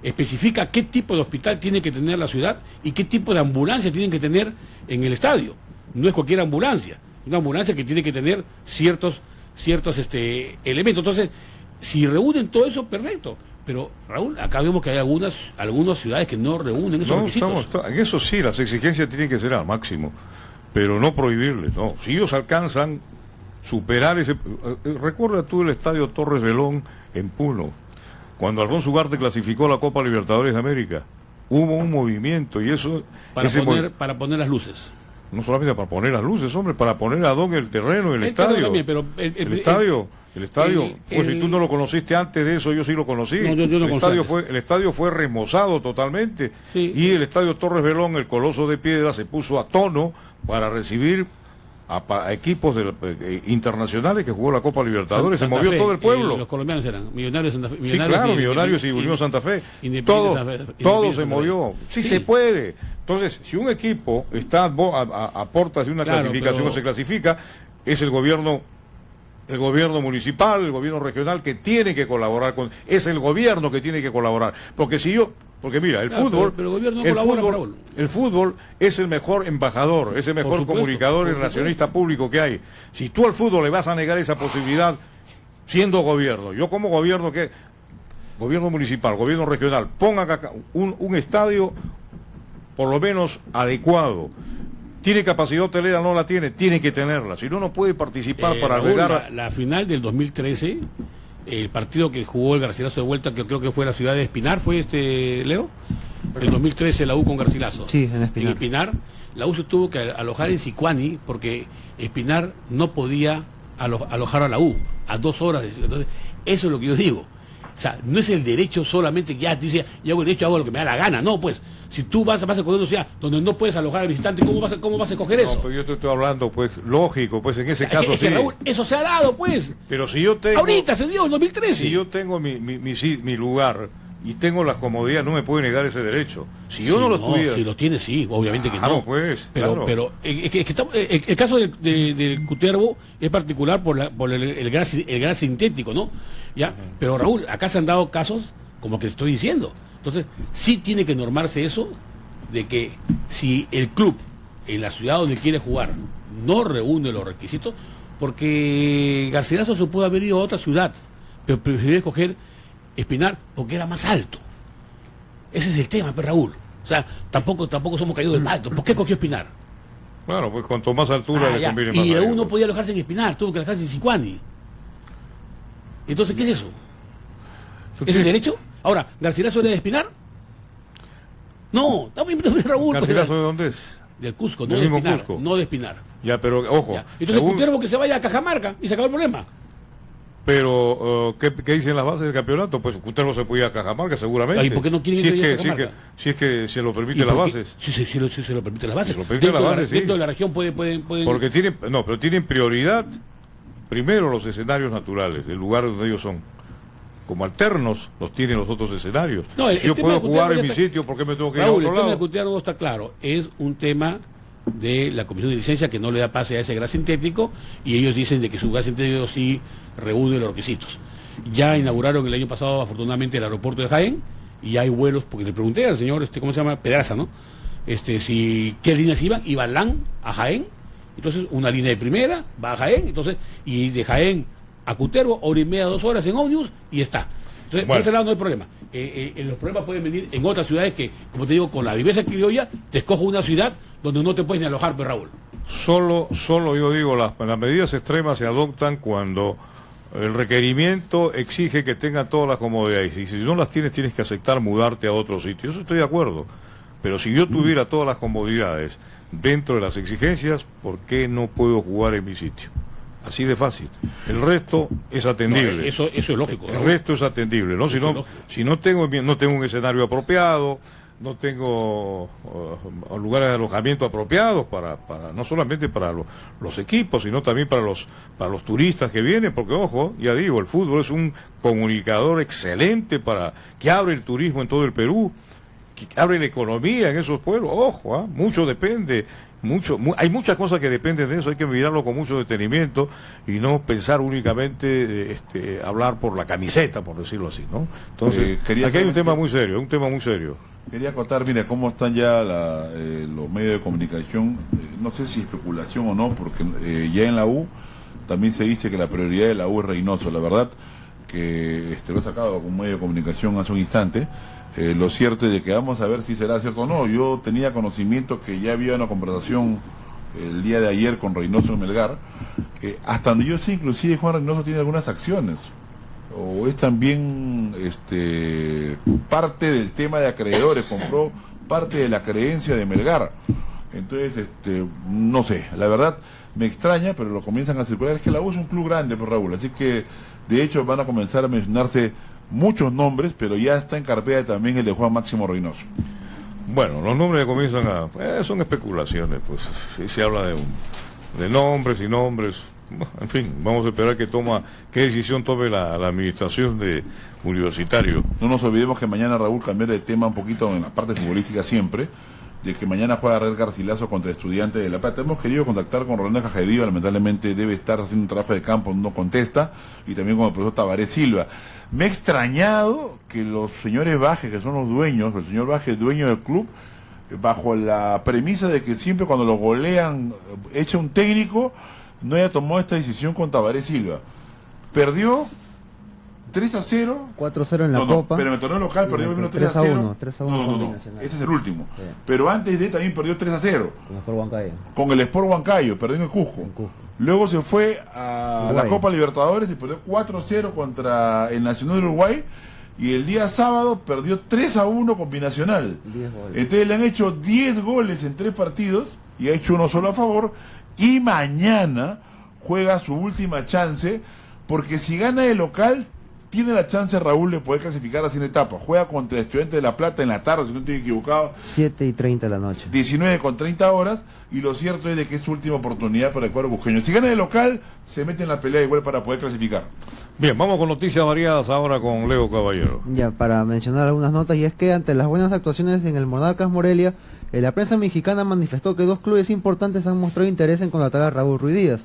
Speaker 12: especifica qué tipo de hospital tiene que tener la ciudad y qué tipo de ambulancia tienen que tener en el estadio. No es cualquier ambulancia, una ambulancia que tiene que tener ciertos, ciertos este, elementos. Entonces, si reúnen todo eso, perfecto. Pero, Raúl, acá vemos que hay algunas, algunas ciudades que no reúnen esos
Speaker 2: No, estamos- en eso sí, las exigencias tienen que ser al máximo, pero no prohibirles, no. Si ellos alcanzan superar ese... eh, eh, Recuerda tú el estadio Torres Belón en Puno, cuando Alfonso Ugarte clasificó la Copa Libertadores de América, hubo un movimiento y eso...
Speaker 12: para, poner, para poner las luces.
Speaker 2: no solamente para poner las luces, hombre, para poner a don el terreno, el,
Speaker 12: El
Speaker 2: estadio.
Speaker 12: también, pero el- el-
Speaker 2: el estadio, el, estadio. pues si tú no lo conociste antes de eso, yo sí lo conocí.
Speaker 12: No, yo-
Speaker 2: el, estadio
Speaker 12: antes.
Speaker 2: fue, el estadio fue remozado totalmente. Y el estadio Torres Belón, el Coloso de Piedra, se puso a tono para recibir a, a equipos de la- eh, internacionales que jugó la Copa Libertadores.
Speaker 12: Santa
Speaker 2: se movió
Speaker 12: Fe,
Speaker 2: todo el
Speaker 12: eh,
Speaker 2: pueblo.
Speaker 12: los colombianos eran Millonarios, Santa Fe-
Speaker 2: Sí,
Speaker 12: Millonarios
Speaker 2: claro,
Speaker 12: y-
Speaker 2: Millonarios y,
Speaker 12: y-
Speaker 2: Unión Santa Fe.
Speaker 12: Independiente
Speaker 2: Todo,
Speaker 12: Santa Fe-
Speaker 2: todo se movió. Sí,
Speaker 12: Sí.
Speaker 2: se puede. Entonces, si un equipo está a, a, a- a portas de una
Speaker 12: Claro,
Speaker 2: clasificación
Speaker 12: pero-
Speaker 2: o se clasifica, es el gobierno el gobierno municipal, el gobierno regional que tiene que colaborar con es el gobierno que tiene que colaborar, porque si yo porque mira, el
Speaker 12: Claro,
Speaker 2: fútbol,
Speaker 12: pero- pero el gobierno no
Speaker 2: el fútbol, el fútbol es el mejor embajador, es el mejor
Speaker 12: supuesto,
Speaker 2: comunicador y relacionista público que hay. Si tú al fútbol le vas a negar esa posibilidad, siendo gobierno, yo como gobierno que gobierno municipal, gobierno regional, pongan acá un, un estadio por lo menos adecuado. ¿Tiene capacidad hotelera? No la tiene, tiene que tenerla. Si no, no puede participar
Speaker 12: Eh,
Speaker 2: para
Speaker 12: Raúl, la, la final del 2013, el partido que jugó el Garcilaso de vuelta, que creo que fue la ciudad de Espinar, ¿fue este, Leo? El 2013 la U con Garcilaso.
Speaker 11: Sí, en Espinar.
Speaker 12: En Espinar, la U se tuvo que alojar en Sicuani porque Espinar no podía alo- alojar a la U a dos horas. de- Entonces, eso es lo que yo digo. O sea, no es el derecho solamente que ya tú dices, yo hago el derecho, hago lo que me da la gana. No, pues, si tú vas, vas a coger una ciudad donde no puedes alojar al visitante, ¿cómo vas a, cómo vas a escoger eso?
Speaker 2: No, pero yo te estoy hablando, pues, lógico, pues en ese
Speaker 12: Es
Speaker 2: caso
Speaker 12: es que,
Speaker 2: sí.
Speaker 12: Raúl, eso se ha dado, pues.
Speaker 2: Pero si yo tengo.
Speaker 12: Ahorita se dio, en 2013.
Speaker 2: Si yo tengo mi, mi, mi, lugar y tengo las comodidades, no me puede negar ese derecho. Si yo
Speaker 12: Sí,
Speaker 2: no lo
Speaker 12: no,
Speaker 2: tuviera.
Speaker 12: si lo tiene, sí, obviamente que no.
Speaker 2: pues,
Speaker 12: pero,
Speaker 2: claro.
Speaker 12: pero eh, es que- es que estamos- eh, el, el caso del de, del Cutervo es particular por, la, por el, el gas, el gas sintético, ¿no? Ya, pero Raúl, acá se han dado casos como que estoy diciendo. Entonces, sí tiene que normarse eso de que si el club en la ciudad donde quiere jugar no reúne los requisitos, porque Garcilaso se pudo haber ido a otra ciudad, pero prefirió escoger Espinar porque era más alto. Ese es el tema, pues, Raúl. O sea, tampoco, tampoco somos caídos del alto. ¿Por qué cogió Espinar?
Speaker 2: Bueno, pues cuanto más altura
Speaker 12: Ah,
Speaker 2: le conviene más.
Speaker 12: Y
Speaker 2: a
Speaker 12: uno
Speaker 2: ellos.
Speaker 12: podía alojarse en Espinar, tuvo que alojarse en Sicuani. Entonces, ¿qué es eso? ¿Es el derecho? Ahora, ¿Garcilaso era de Espinar? No, está bien, Raúl.
Speaker 2: ¿Garcilaso de dónde es?
Speaker 12: Del Cusco, no de
Speaker 2: mismo
Speaker 12: Espinar.
Speaker 2: Cusco.
Speaker 12: No de Espinar.
Speaker 2: Ya, pero ojo.
Speaker 12: Entonces,
Speaker 2: según-
Speaker 12: Cutervo que se vaya a Cajamarca y se acabó el problema.
Speaker 2: Pero, uh, ¿qué, qué dicen las bases del campeonato? Pues no se puede ir a Cajamarca, seguramente.
Speaker 12: Ay, ¿por qué no quieren
Speaker 2: si es, que, si, es que, si es que se lo
Speaker 12: ¿Y
Speaker 2: permiten las bases.
Speaker 12: Sí, sí, sí, lo, sí, se lo permite las bases.
Speaker 2: Se lo permiten
Speaker 12: dentro,
Speaker 2: las
Speaker 12: de la,
Speaker 2: sí.
Speaker 12: de la región puede, pueden, pueden...
Speaker 2: Porque tienen, no, pero tienen prioridad primero los escenarios naturales, el lugar donde ellos son. como alternos los tienen los otros escenarios.
Speaker 12: No, el-
Speaker 2: si yo
Speaker 12: el tema
Speaker 2: puedo
Speaker 12: de
Speaker 2: jugar en mi
Speaker 12: está-
Speaker 2: sitio, ¿por qué me tengo que ir a
Speaker 12: el
Speaker 2: otro
Speaker 12: tema de
Speaker 2: lado?
Speaker 12: No está claro. Es un tema de la Comisión de Licencia que no le da pase a ese gas sintético y ellos dicen de que su gas sintético sí reúne los requisitos. Ya inauguraron el año pasado, afortunadamente, el aeropuerto de Jaén y hay vuelos, porque le pregunté al señor, este, ¿cómo se llama? Pedraza, ¿no? Este, si, ¿Qué líneas iban? Iba LAN a Jaén, entonces una línea de primera va a Jaén, entonces, y de Jaén a Cutervo, hora y media, dos horas en ómnibus y está. Entonces, por ese lado no hay problema. Eh, eh, los problemas pueden venir en otras ciudades que, como te digo, con la viveza criolla, te escojo una ciudad donde no te puedes ni alojar, pues Raúl.
Speaker 2: Solo, solo yo digo, las, las medidas extremas se adoptan cuando el requerimiento exige que tenga todas las comodidades. Y si no las tienes, tienes que aceptar mudarte a otro sitio. Eso estoy de acuerdo. Pero si yo tuviera todas las comodidades dentro de las exigencias, ¿por qué no puedo jugar en mi sitio? Así de fácil. El resto es atendible.
Speaker 12: No, eso, eso es lógico.
Speaker 2: El
Speaker 12: Raúl.
Speaker 2: resto es atendible, ¿no? Si no, si no tengo, no tengo un escenario apropiado, no tengo uh, lugares de alojamiento apropiados para, para no solamente para lo- los equipos, sino también para los para los turistas que vienen, porque ojo, ya digo, el fútbol es un comunicador excelente para que abre el turismo en todo el Perú, que abre la economía en esos pueblos. Ojo, ¿ah? mucho depende. Mucho, mu- hay muchas cosas que dependen de eso, hay que mirarlo con mucho detenimiento y no pensar únicamente eh, este, hablar por la camiseta, por decirlo así, ¿no? Entonces,
Speaker 6: Eh, quería
Speaker 2: aquí hay un tema muy serio, un tema muy serio.
Speaker 6: Quería contar, mira, cómo están ya la, eh, los medios de comunicación, eh, no sé si especulación o no, porque eh, ya en la U también se dice que la prioridad de la U es Reynoso, la verdad que este, lo he sacado con un medio de comunicación hace un instante, eh, lo cierto es de que vamos a ver si será cierto o no, yo tenía conocimiento que ya había una conversación el día de ayer con Reynoso Melgar, eh, hasta donde yo sé inclusive Juan Reynoso tiene algunas acciones o es también este parte del tema de acreedores, compró parte de la creencia de Melgar. Entonces, este, no sé, la verdad me extraña, pero lo comienzan a circular. Es que la U es un club grande, por Raúl, así que de hecho van a comenzar a mencionarse muchos nombres, pero ya está en carpeta también el de Juan Máximo Reynoso.
Speaker 2: Bueno, los nombres comienzan a... eh, son especulaciones, pues se habla de, un- de nombres y nombres. En fin, vamos a esperar que toma qué decisión tome la, la administración de universitario.
Speaker 6: No nos olvidemos que mañana Raúl cambiar de tema un poquito en la parte futbolística siempre, de que mañana juega Real Garcilaso contra Estudiantes de La Plata. Hemos querido contactar con Rolando Cajediva, lamentablemente debe estar haciendo un trabajo de campo, no contesta, y también con el profesor Tabaré Silva. Me ha extrañado que los señores Bajes, que son los dueños, el señor Bajes, dueño del club, bajo la premisa de que siempre cuando lo golean, eh, echa un técnico, no haya tomado esta decisión con Tabaré Silva. Perdió 3 a 0
Speaker 11: 4-0 en la
Speaker 6: no, no,
Speaker 11: Copa.
Speaker 6: pero en el torneo local perdió primero
Speaker 11: 3
Speaker 6: 3 a 0.
Speaker 11: 1, 3 a 1
Speaker 6: no, no, no. Este es el último.
Speaker 11: Sí.
Speaker 6: Pero antes de también perdió 3 a 0
Speaker 11: Con el Sport Huancayo.
Speaker 6: con el Sport Huancayo, perdió en el Cusco. Luego se fue a
Speaker 11: Uruguay.
Speaker 6: la Copa Libertadores y perdió 4 a 0 contra el Nacional de Uruguay. Y el día sábado perdió 3 a 1 con Binacional.
Speaker 11: 10 goles.
Speaker 6: Entonces le han hecho 10 goles en 3 partidos y ha hecho uno solo a favor. Y mañana juega su última chance, porque si gana el local, tiene la chance Raúl de poder clasificar a 100 etapas. Juega contra Estudiantes de La Plata en la tarde, si no estoy equivocado,
Speaker 11: 7 y 30 de la noche.
Speaker 6: 19 con 30 horas. Y lo cierto es de que es su última oportunidad para el cuadro busqueño. Si gana el local, se mete en la pelea igual para poder clasificar.
Speaker 2: Bien, vamos con noticias variadas ahora con Leo Caballero.
Speaker 11: Ya, para mencionar algunas notas, y es que ante las buenas actuaciones en el Monarcas Morelia, eh, la prensa mexicana manifestó que dos clubes importantes han mostrado interés en contratar a Raúl Ruiz Díaz.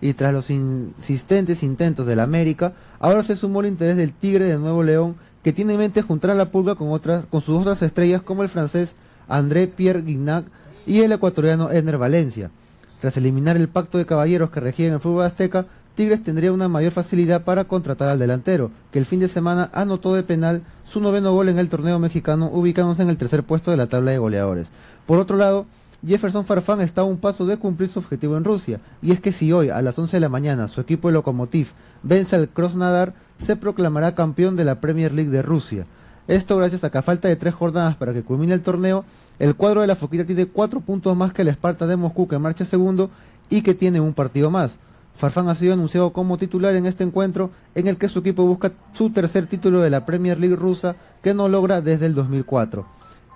Speaker 11: Y tras los insistentes intentos del América, ahora se sumó el interés del Tigre de Nuevo León, que tiene en mente juntar a la pulga con, otras, con sus otras estrellas como el francés André Pierre Guignac y el ecuatoriano Edner Valencia. Tras eliminar el pacto de caballeros que regía en el fútbol azteca, Tigres tendría una mayor facilidad para contratar al delantero, que el fin de semana anotó de penal su noveno gol en el torneo mexicano, ubicándose en el tercer puesto de la tabla de goleadores. Por otro lado, Jefferson Farfán está a un paso de cumplir su objetivo en Rusia, y es que si hoy a las 11 de la mañana su equipo de Lokomotiv vence al Krasnodar, se proclamará campeón de la Premier League de Rusia. Esto gracias a que a falta de tres jornadas para que culmine el torneo, el cuadro de la Foquita tiene cuatro puntos más que el Esparta de Moscú que marcha segundo y que tiene un partido más. Farfán ha sido anunciado como titular en este encuentro en el que su equipo busca su tercer título de la Premier League rusa que no logra desde el 2004.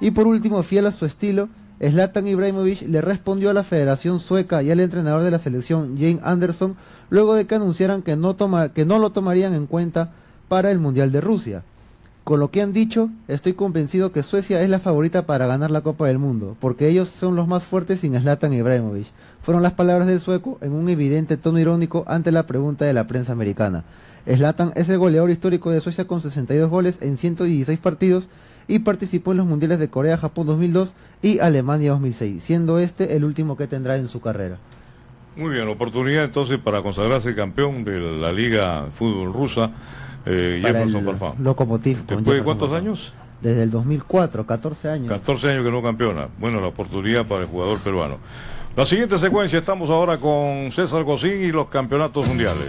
Speaker 11: Y por último, fiel a su estilo, Zlatan Ibrahimovic le respondió a la Federación Sueca y al entrenador de la selección Jane Anderson luego de que anunciaran que no, toma, que no lo tomarían en cuenta para el Mundial de Rusia. Con lo que han dicho, estoy convencido que Suecia es la favorita para ganar la Copa del Mundo, porque ellos son los más fuertes sin Zlatan Ibrahimovic. Fueron las palabras del sueco en un evidente tono irónico ante la pregunta de la prensa americana. Zlatan es el goleador histórico de Suecia con 62 goles en 116 partidos y participó en los mundiales de Corea, Japón 2002 y Alemania 2006, siendo este el último que tendrá en su carrera.
Speaker 2: Muy bien, oportunidad entonces para consagrarse campeón de la Liga Fútbol Rusa, eh,
Speaker 11: Para
Speaker 2: Jefferson Farfán.
Speaker 11: Lokomotiv con
Speaker 2: ¿Después de cuántos
Speaker 11: Farfán.
Speaker 2: años?
Speaker 11: Desde el 2004, 14 años.
Speaker 2: 14 años que no campeona. Bueno, la oportunidad para el jugador peruano. La siguiente secuencia, estamos ahora con César Gocín y los campeonatos mundiales.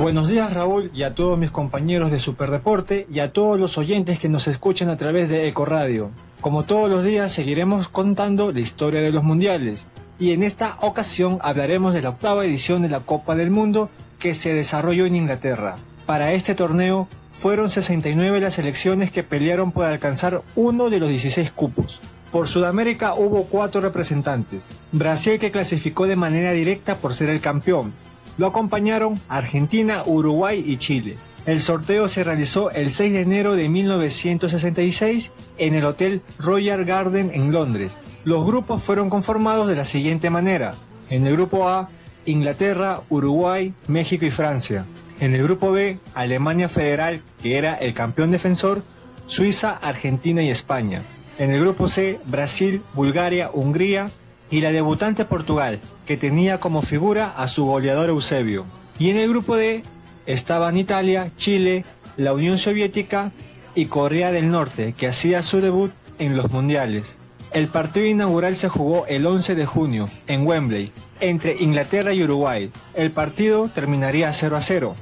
Speaker 18: Buenos días Raúl y a todos mis compañeros de Superdeporte y a todos los oyentes que nos escuchan a través de Eco Radio. Como todos los días seguiremos contando la historia de los mundiales y en esta ocasión hablaremos de la octava edición de la Copa del Mundo que se desarrolló en Inglaterra. Para este torneo fueron 69 las selecciones que pelearon por alcanzar uno de los 16 cupos. Por Sudamérica hubo cuatro representantes. Brasil que clasificó de manera directa por ser el campeón. Lo acompañaron Argentina, Uruguay y Chile. El sorteo se realizó el 6 de enero de 1966 en el Hotel Royal Garden en Londres. Los grupos fueron conformados de la siguiente manera. En el grupo A, Inglaterra, Uruguay, México y Francia. En el grupo B, Alemania Federal, que era el campeón defensor, Suiza, Argentina y España. En el grupo C, Brasil, Bulgaria, Hungría y la debutante Portugal, que tenía como figura a su goleador Eusebio. Y en el grupo D estaban Italia, Chile, la Unión Soviética y Corea del Norte, que hacía su debut en los mundiales. El partido inaugural se jugó el 11 de junio en Wembley, entre Inglaterra y Uruguay. El partido terminaría 0 a 0.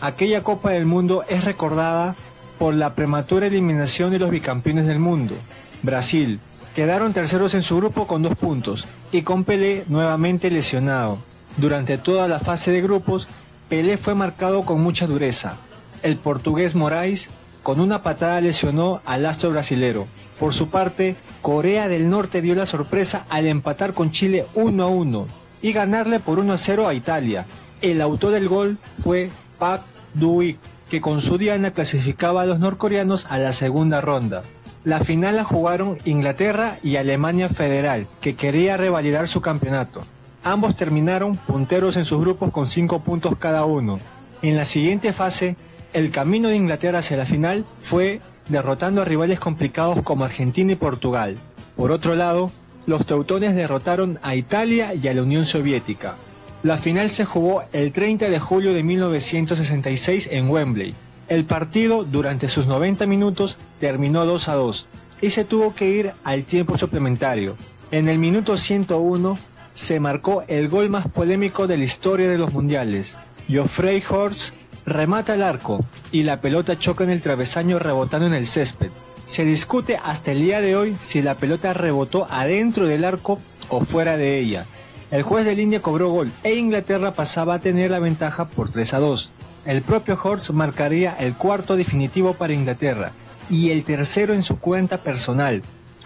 Speaker 18: Aquella Copa del Mundo es recordada por la prematura eliminación de los bicampeones del mundo, Brasil. Quedaron terceros en su grupo con dos puntos y con Pelé nuevamente lesionado. Durante toda la fase de grupos, Pelé fue marcado con mucha dureza. El portugués Moraes con una patada lesionó al astro brasilero. Por su parte, Corea del Norte dio la sorpresa al empatar con Chile 1 a 1 y ganarle por 1 a 0 a Italia. El autor del gol fue Park Doo-ik, que con su diana clasificaba a los norcoreanos a la segunda ronda. La final la jugaron Inglaterra y Alemania Federal, que quería revalidar su campeonato. Ambos terminaron punteros en sus grupos con 5 puntos cada uno. En la siguiente fase, el camino de Inglaterra hacia la final fue derrotando a rivales complicados como Argentina y Portugal. Por otro lado, los teutones derrotaron a Italia y a la Unión Soviética. La final se jugó el 30 de julio de 1966 en Wembley. El partido, durante sus 90 minutos, terminó 2 a 2 y se tuvo que ir al tiempo suplementario. En el minuto 101 se marcó el gol más polémico de la historia de los mundiales. Geoffrey Horst remata el arco y la pelota choca en el travesaño rebotando en el césped. Se discute hasta el día de hoy si la pelota rebotó adentro del arco o fuera de ella. El juez de línea cobró gol e Inglaterra pasaba a tener la ventaja por 3 a 2. El propio Horst marcaría el cuarto definitivo para Inglaterra y el tercero en su cuenta personal.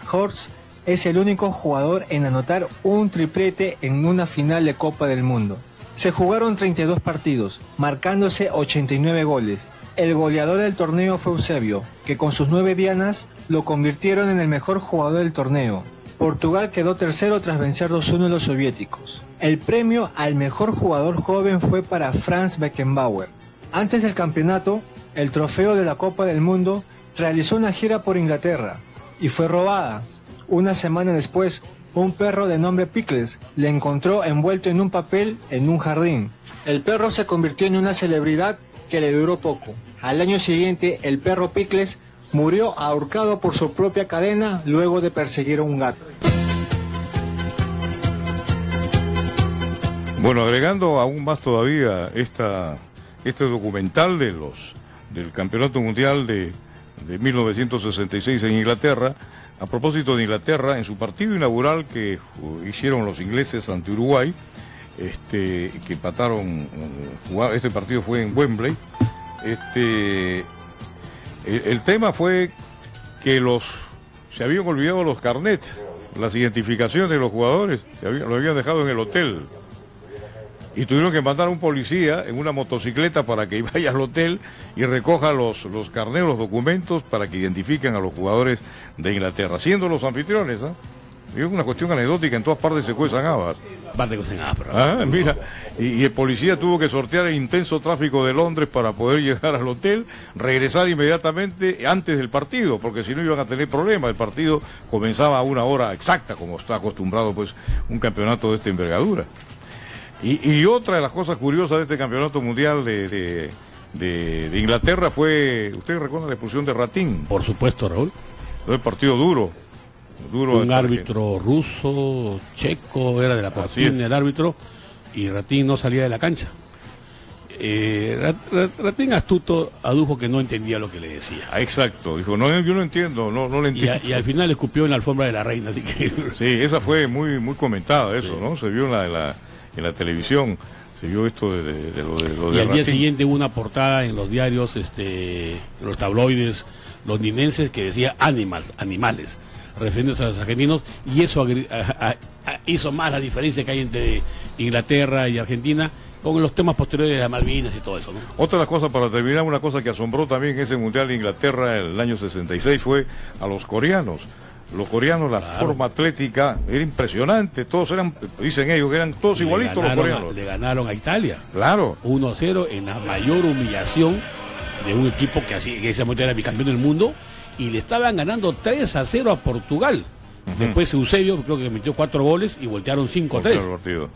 Speaker 18: Horst es el único jugador en anotar un triplete en una final de Copa del Mundo. Se jugaron 32 partidos, marcándose 89 goles. El goleador del torneo fue Eusebio, que con sus nueve dianas lo convirtieron en el mejor jugador del torneo. Portugal quedó tercero tras vencer 2-1 a los soviéticos. El premio al mejor jugador joven fue para Franz Beckenbauer. Antes del campeonato, el trofeo de la Copa del Mundo realizó una gira por Inglaterra y fue robada. Una semana después, un perro de nombre Pickles le encontró envuelto en un papel en un jardín. El perro se convirtió en una celebridad que le duró poco. Al año siguiente, el perro Pickles murió ahorcado por su propia cadena luego de perseguir a un gato.
Speaker 2: Bueno, agregando aún más todavía esta, este documental de los del Campeonato Mundial de, de 1966 en Inglaterra, a propósito de Inglaterra, en su partido inaugural que hicieron los ingleses ante Uruguay, este, que empataron, jugar- este partido fue en Wembley, este, el, tema fue que los se habían olvidado los carnets, las identificaciones de los jugadores, se lo habían dejado en el hotel. Y tuvieron que mandar a un policía en una motocicleta para que vaya al hotel y recoja los, los carneros, los documentos para que identifiquen a los jugadores de Inglaterra, siendo los anfitriones. ¿ah? Es una cuestión anecdótica, en todas partes se cuezan habas. Ah, mira, y, y el policía tuvo que sortear el intenso tráfico de Londres para poder llegar al hotel, regresar inmediatamente antes del partido, porque si no iban a tener problemas. El partido comenzaba a una hora exacta, como está acostumbrado pues un campeonato de esta envergadura. Y, y otra de las cosas curiosas de este campeonato mundial de, de, de- de Inglaterra fue, ¿ustedes recuerdan la expulsión de Ratín?
Speaker 12: Por supuesto, Raúl.
Speaker 2: Fue un partido duro. duro
Speaker 12: un árbitro ruso, checo, era de la
Speaker 2: es.
Speaker 12: el árbitro, y Ratín no salía de la cancha. Eh, Rat- Rat- Ratín astuto adujo que no entendía lo que le decía.
Speaker 2: Ah, Exacto, dijo, no, yo no entiendo, no, no le
Speaker 12: Y, a-
Speaker 2: entiendo.
Speaker 12: y al final escupió en la alfombra de la reina, así que...
Speaker 2: Sí, esa fue muy muy comentada, eso, ¿no? Se vio en la, la, en la televisión, se vio esto de, de- de lo de, lo
Speaker 12: Y
Speaker 2: de
Speaker 12: al día siguiente hubo una portada en los diarios, este, en los tabloides londinenses que decía animals, animales, refiriéndose a los argentinos, y eso agri- a- a- a- hizo más la diferencia que hay entre Inglaterra y Argentina con los temas posteriores de las Malvinas y todo eso, ¿no?
Speaker 2: Otra cosas, para terminar, una cosa que asombró también en ese Mundial de Inglaterra en el año 66 fue a los coreanos. Los coreanos, la forma atlética era impresionante, todos eran, dicen ellos, que eran todos
Speaker 12: Le
Speaker 2: igualitos los
Speaker 12: ganaron
Speaker 2: coreanos.
Speaker 12: le ganaron a Italia.
Speaker 2: Claro.
Speaker 12: 1 a 0 en la mayor humillación de un equipo que así, en ese momento era bicampeón del mundo y le estaban ganando 3 a 0 a Portugal. Después Eusebio creo que metió cuatro goles y voltearon 5 a 3.
Speaker 2: Claro, el partido.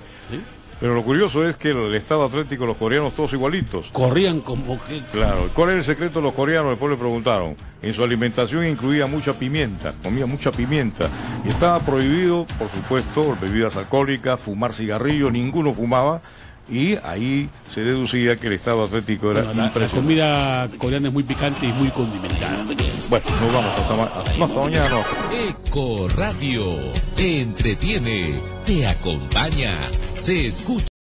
Speaker 2: Pero lo curioso es que el, estado atlético, los coreanos todos igualitos.
Speaker 12: Corrían como que...
Speaker 2: Claro, ¿cuál era el secreto de los coreanos? Después le preguntaron. En su alimentación incluía mucha pimienta, comía mucha pimienta. Y estaba prohibido, por supuesto, bebidas alcohólicas, fumar cigarrillo, ninguno fumaba. Y ahí se deducía que el estado atlético era
Speaker 12: Bueno, la, comida coreana es muy picante y muy condimentada.
Speaker 2: Bueno, nos vamos hasta, ma- no, hasta mañana. no.
Speaker 1: Eco Radio te entretiene, te acompaña, se escucha.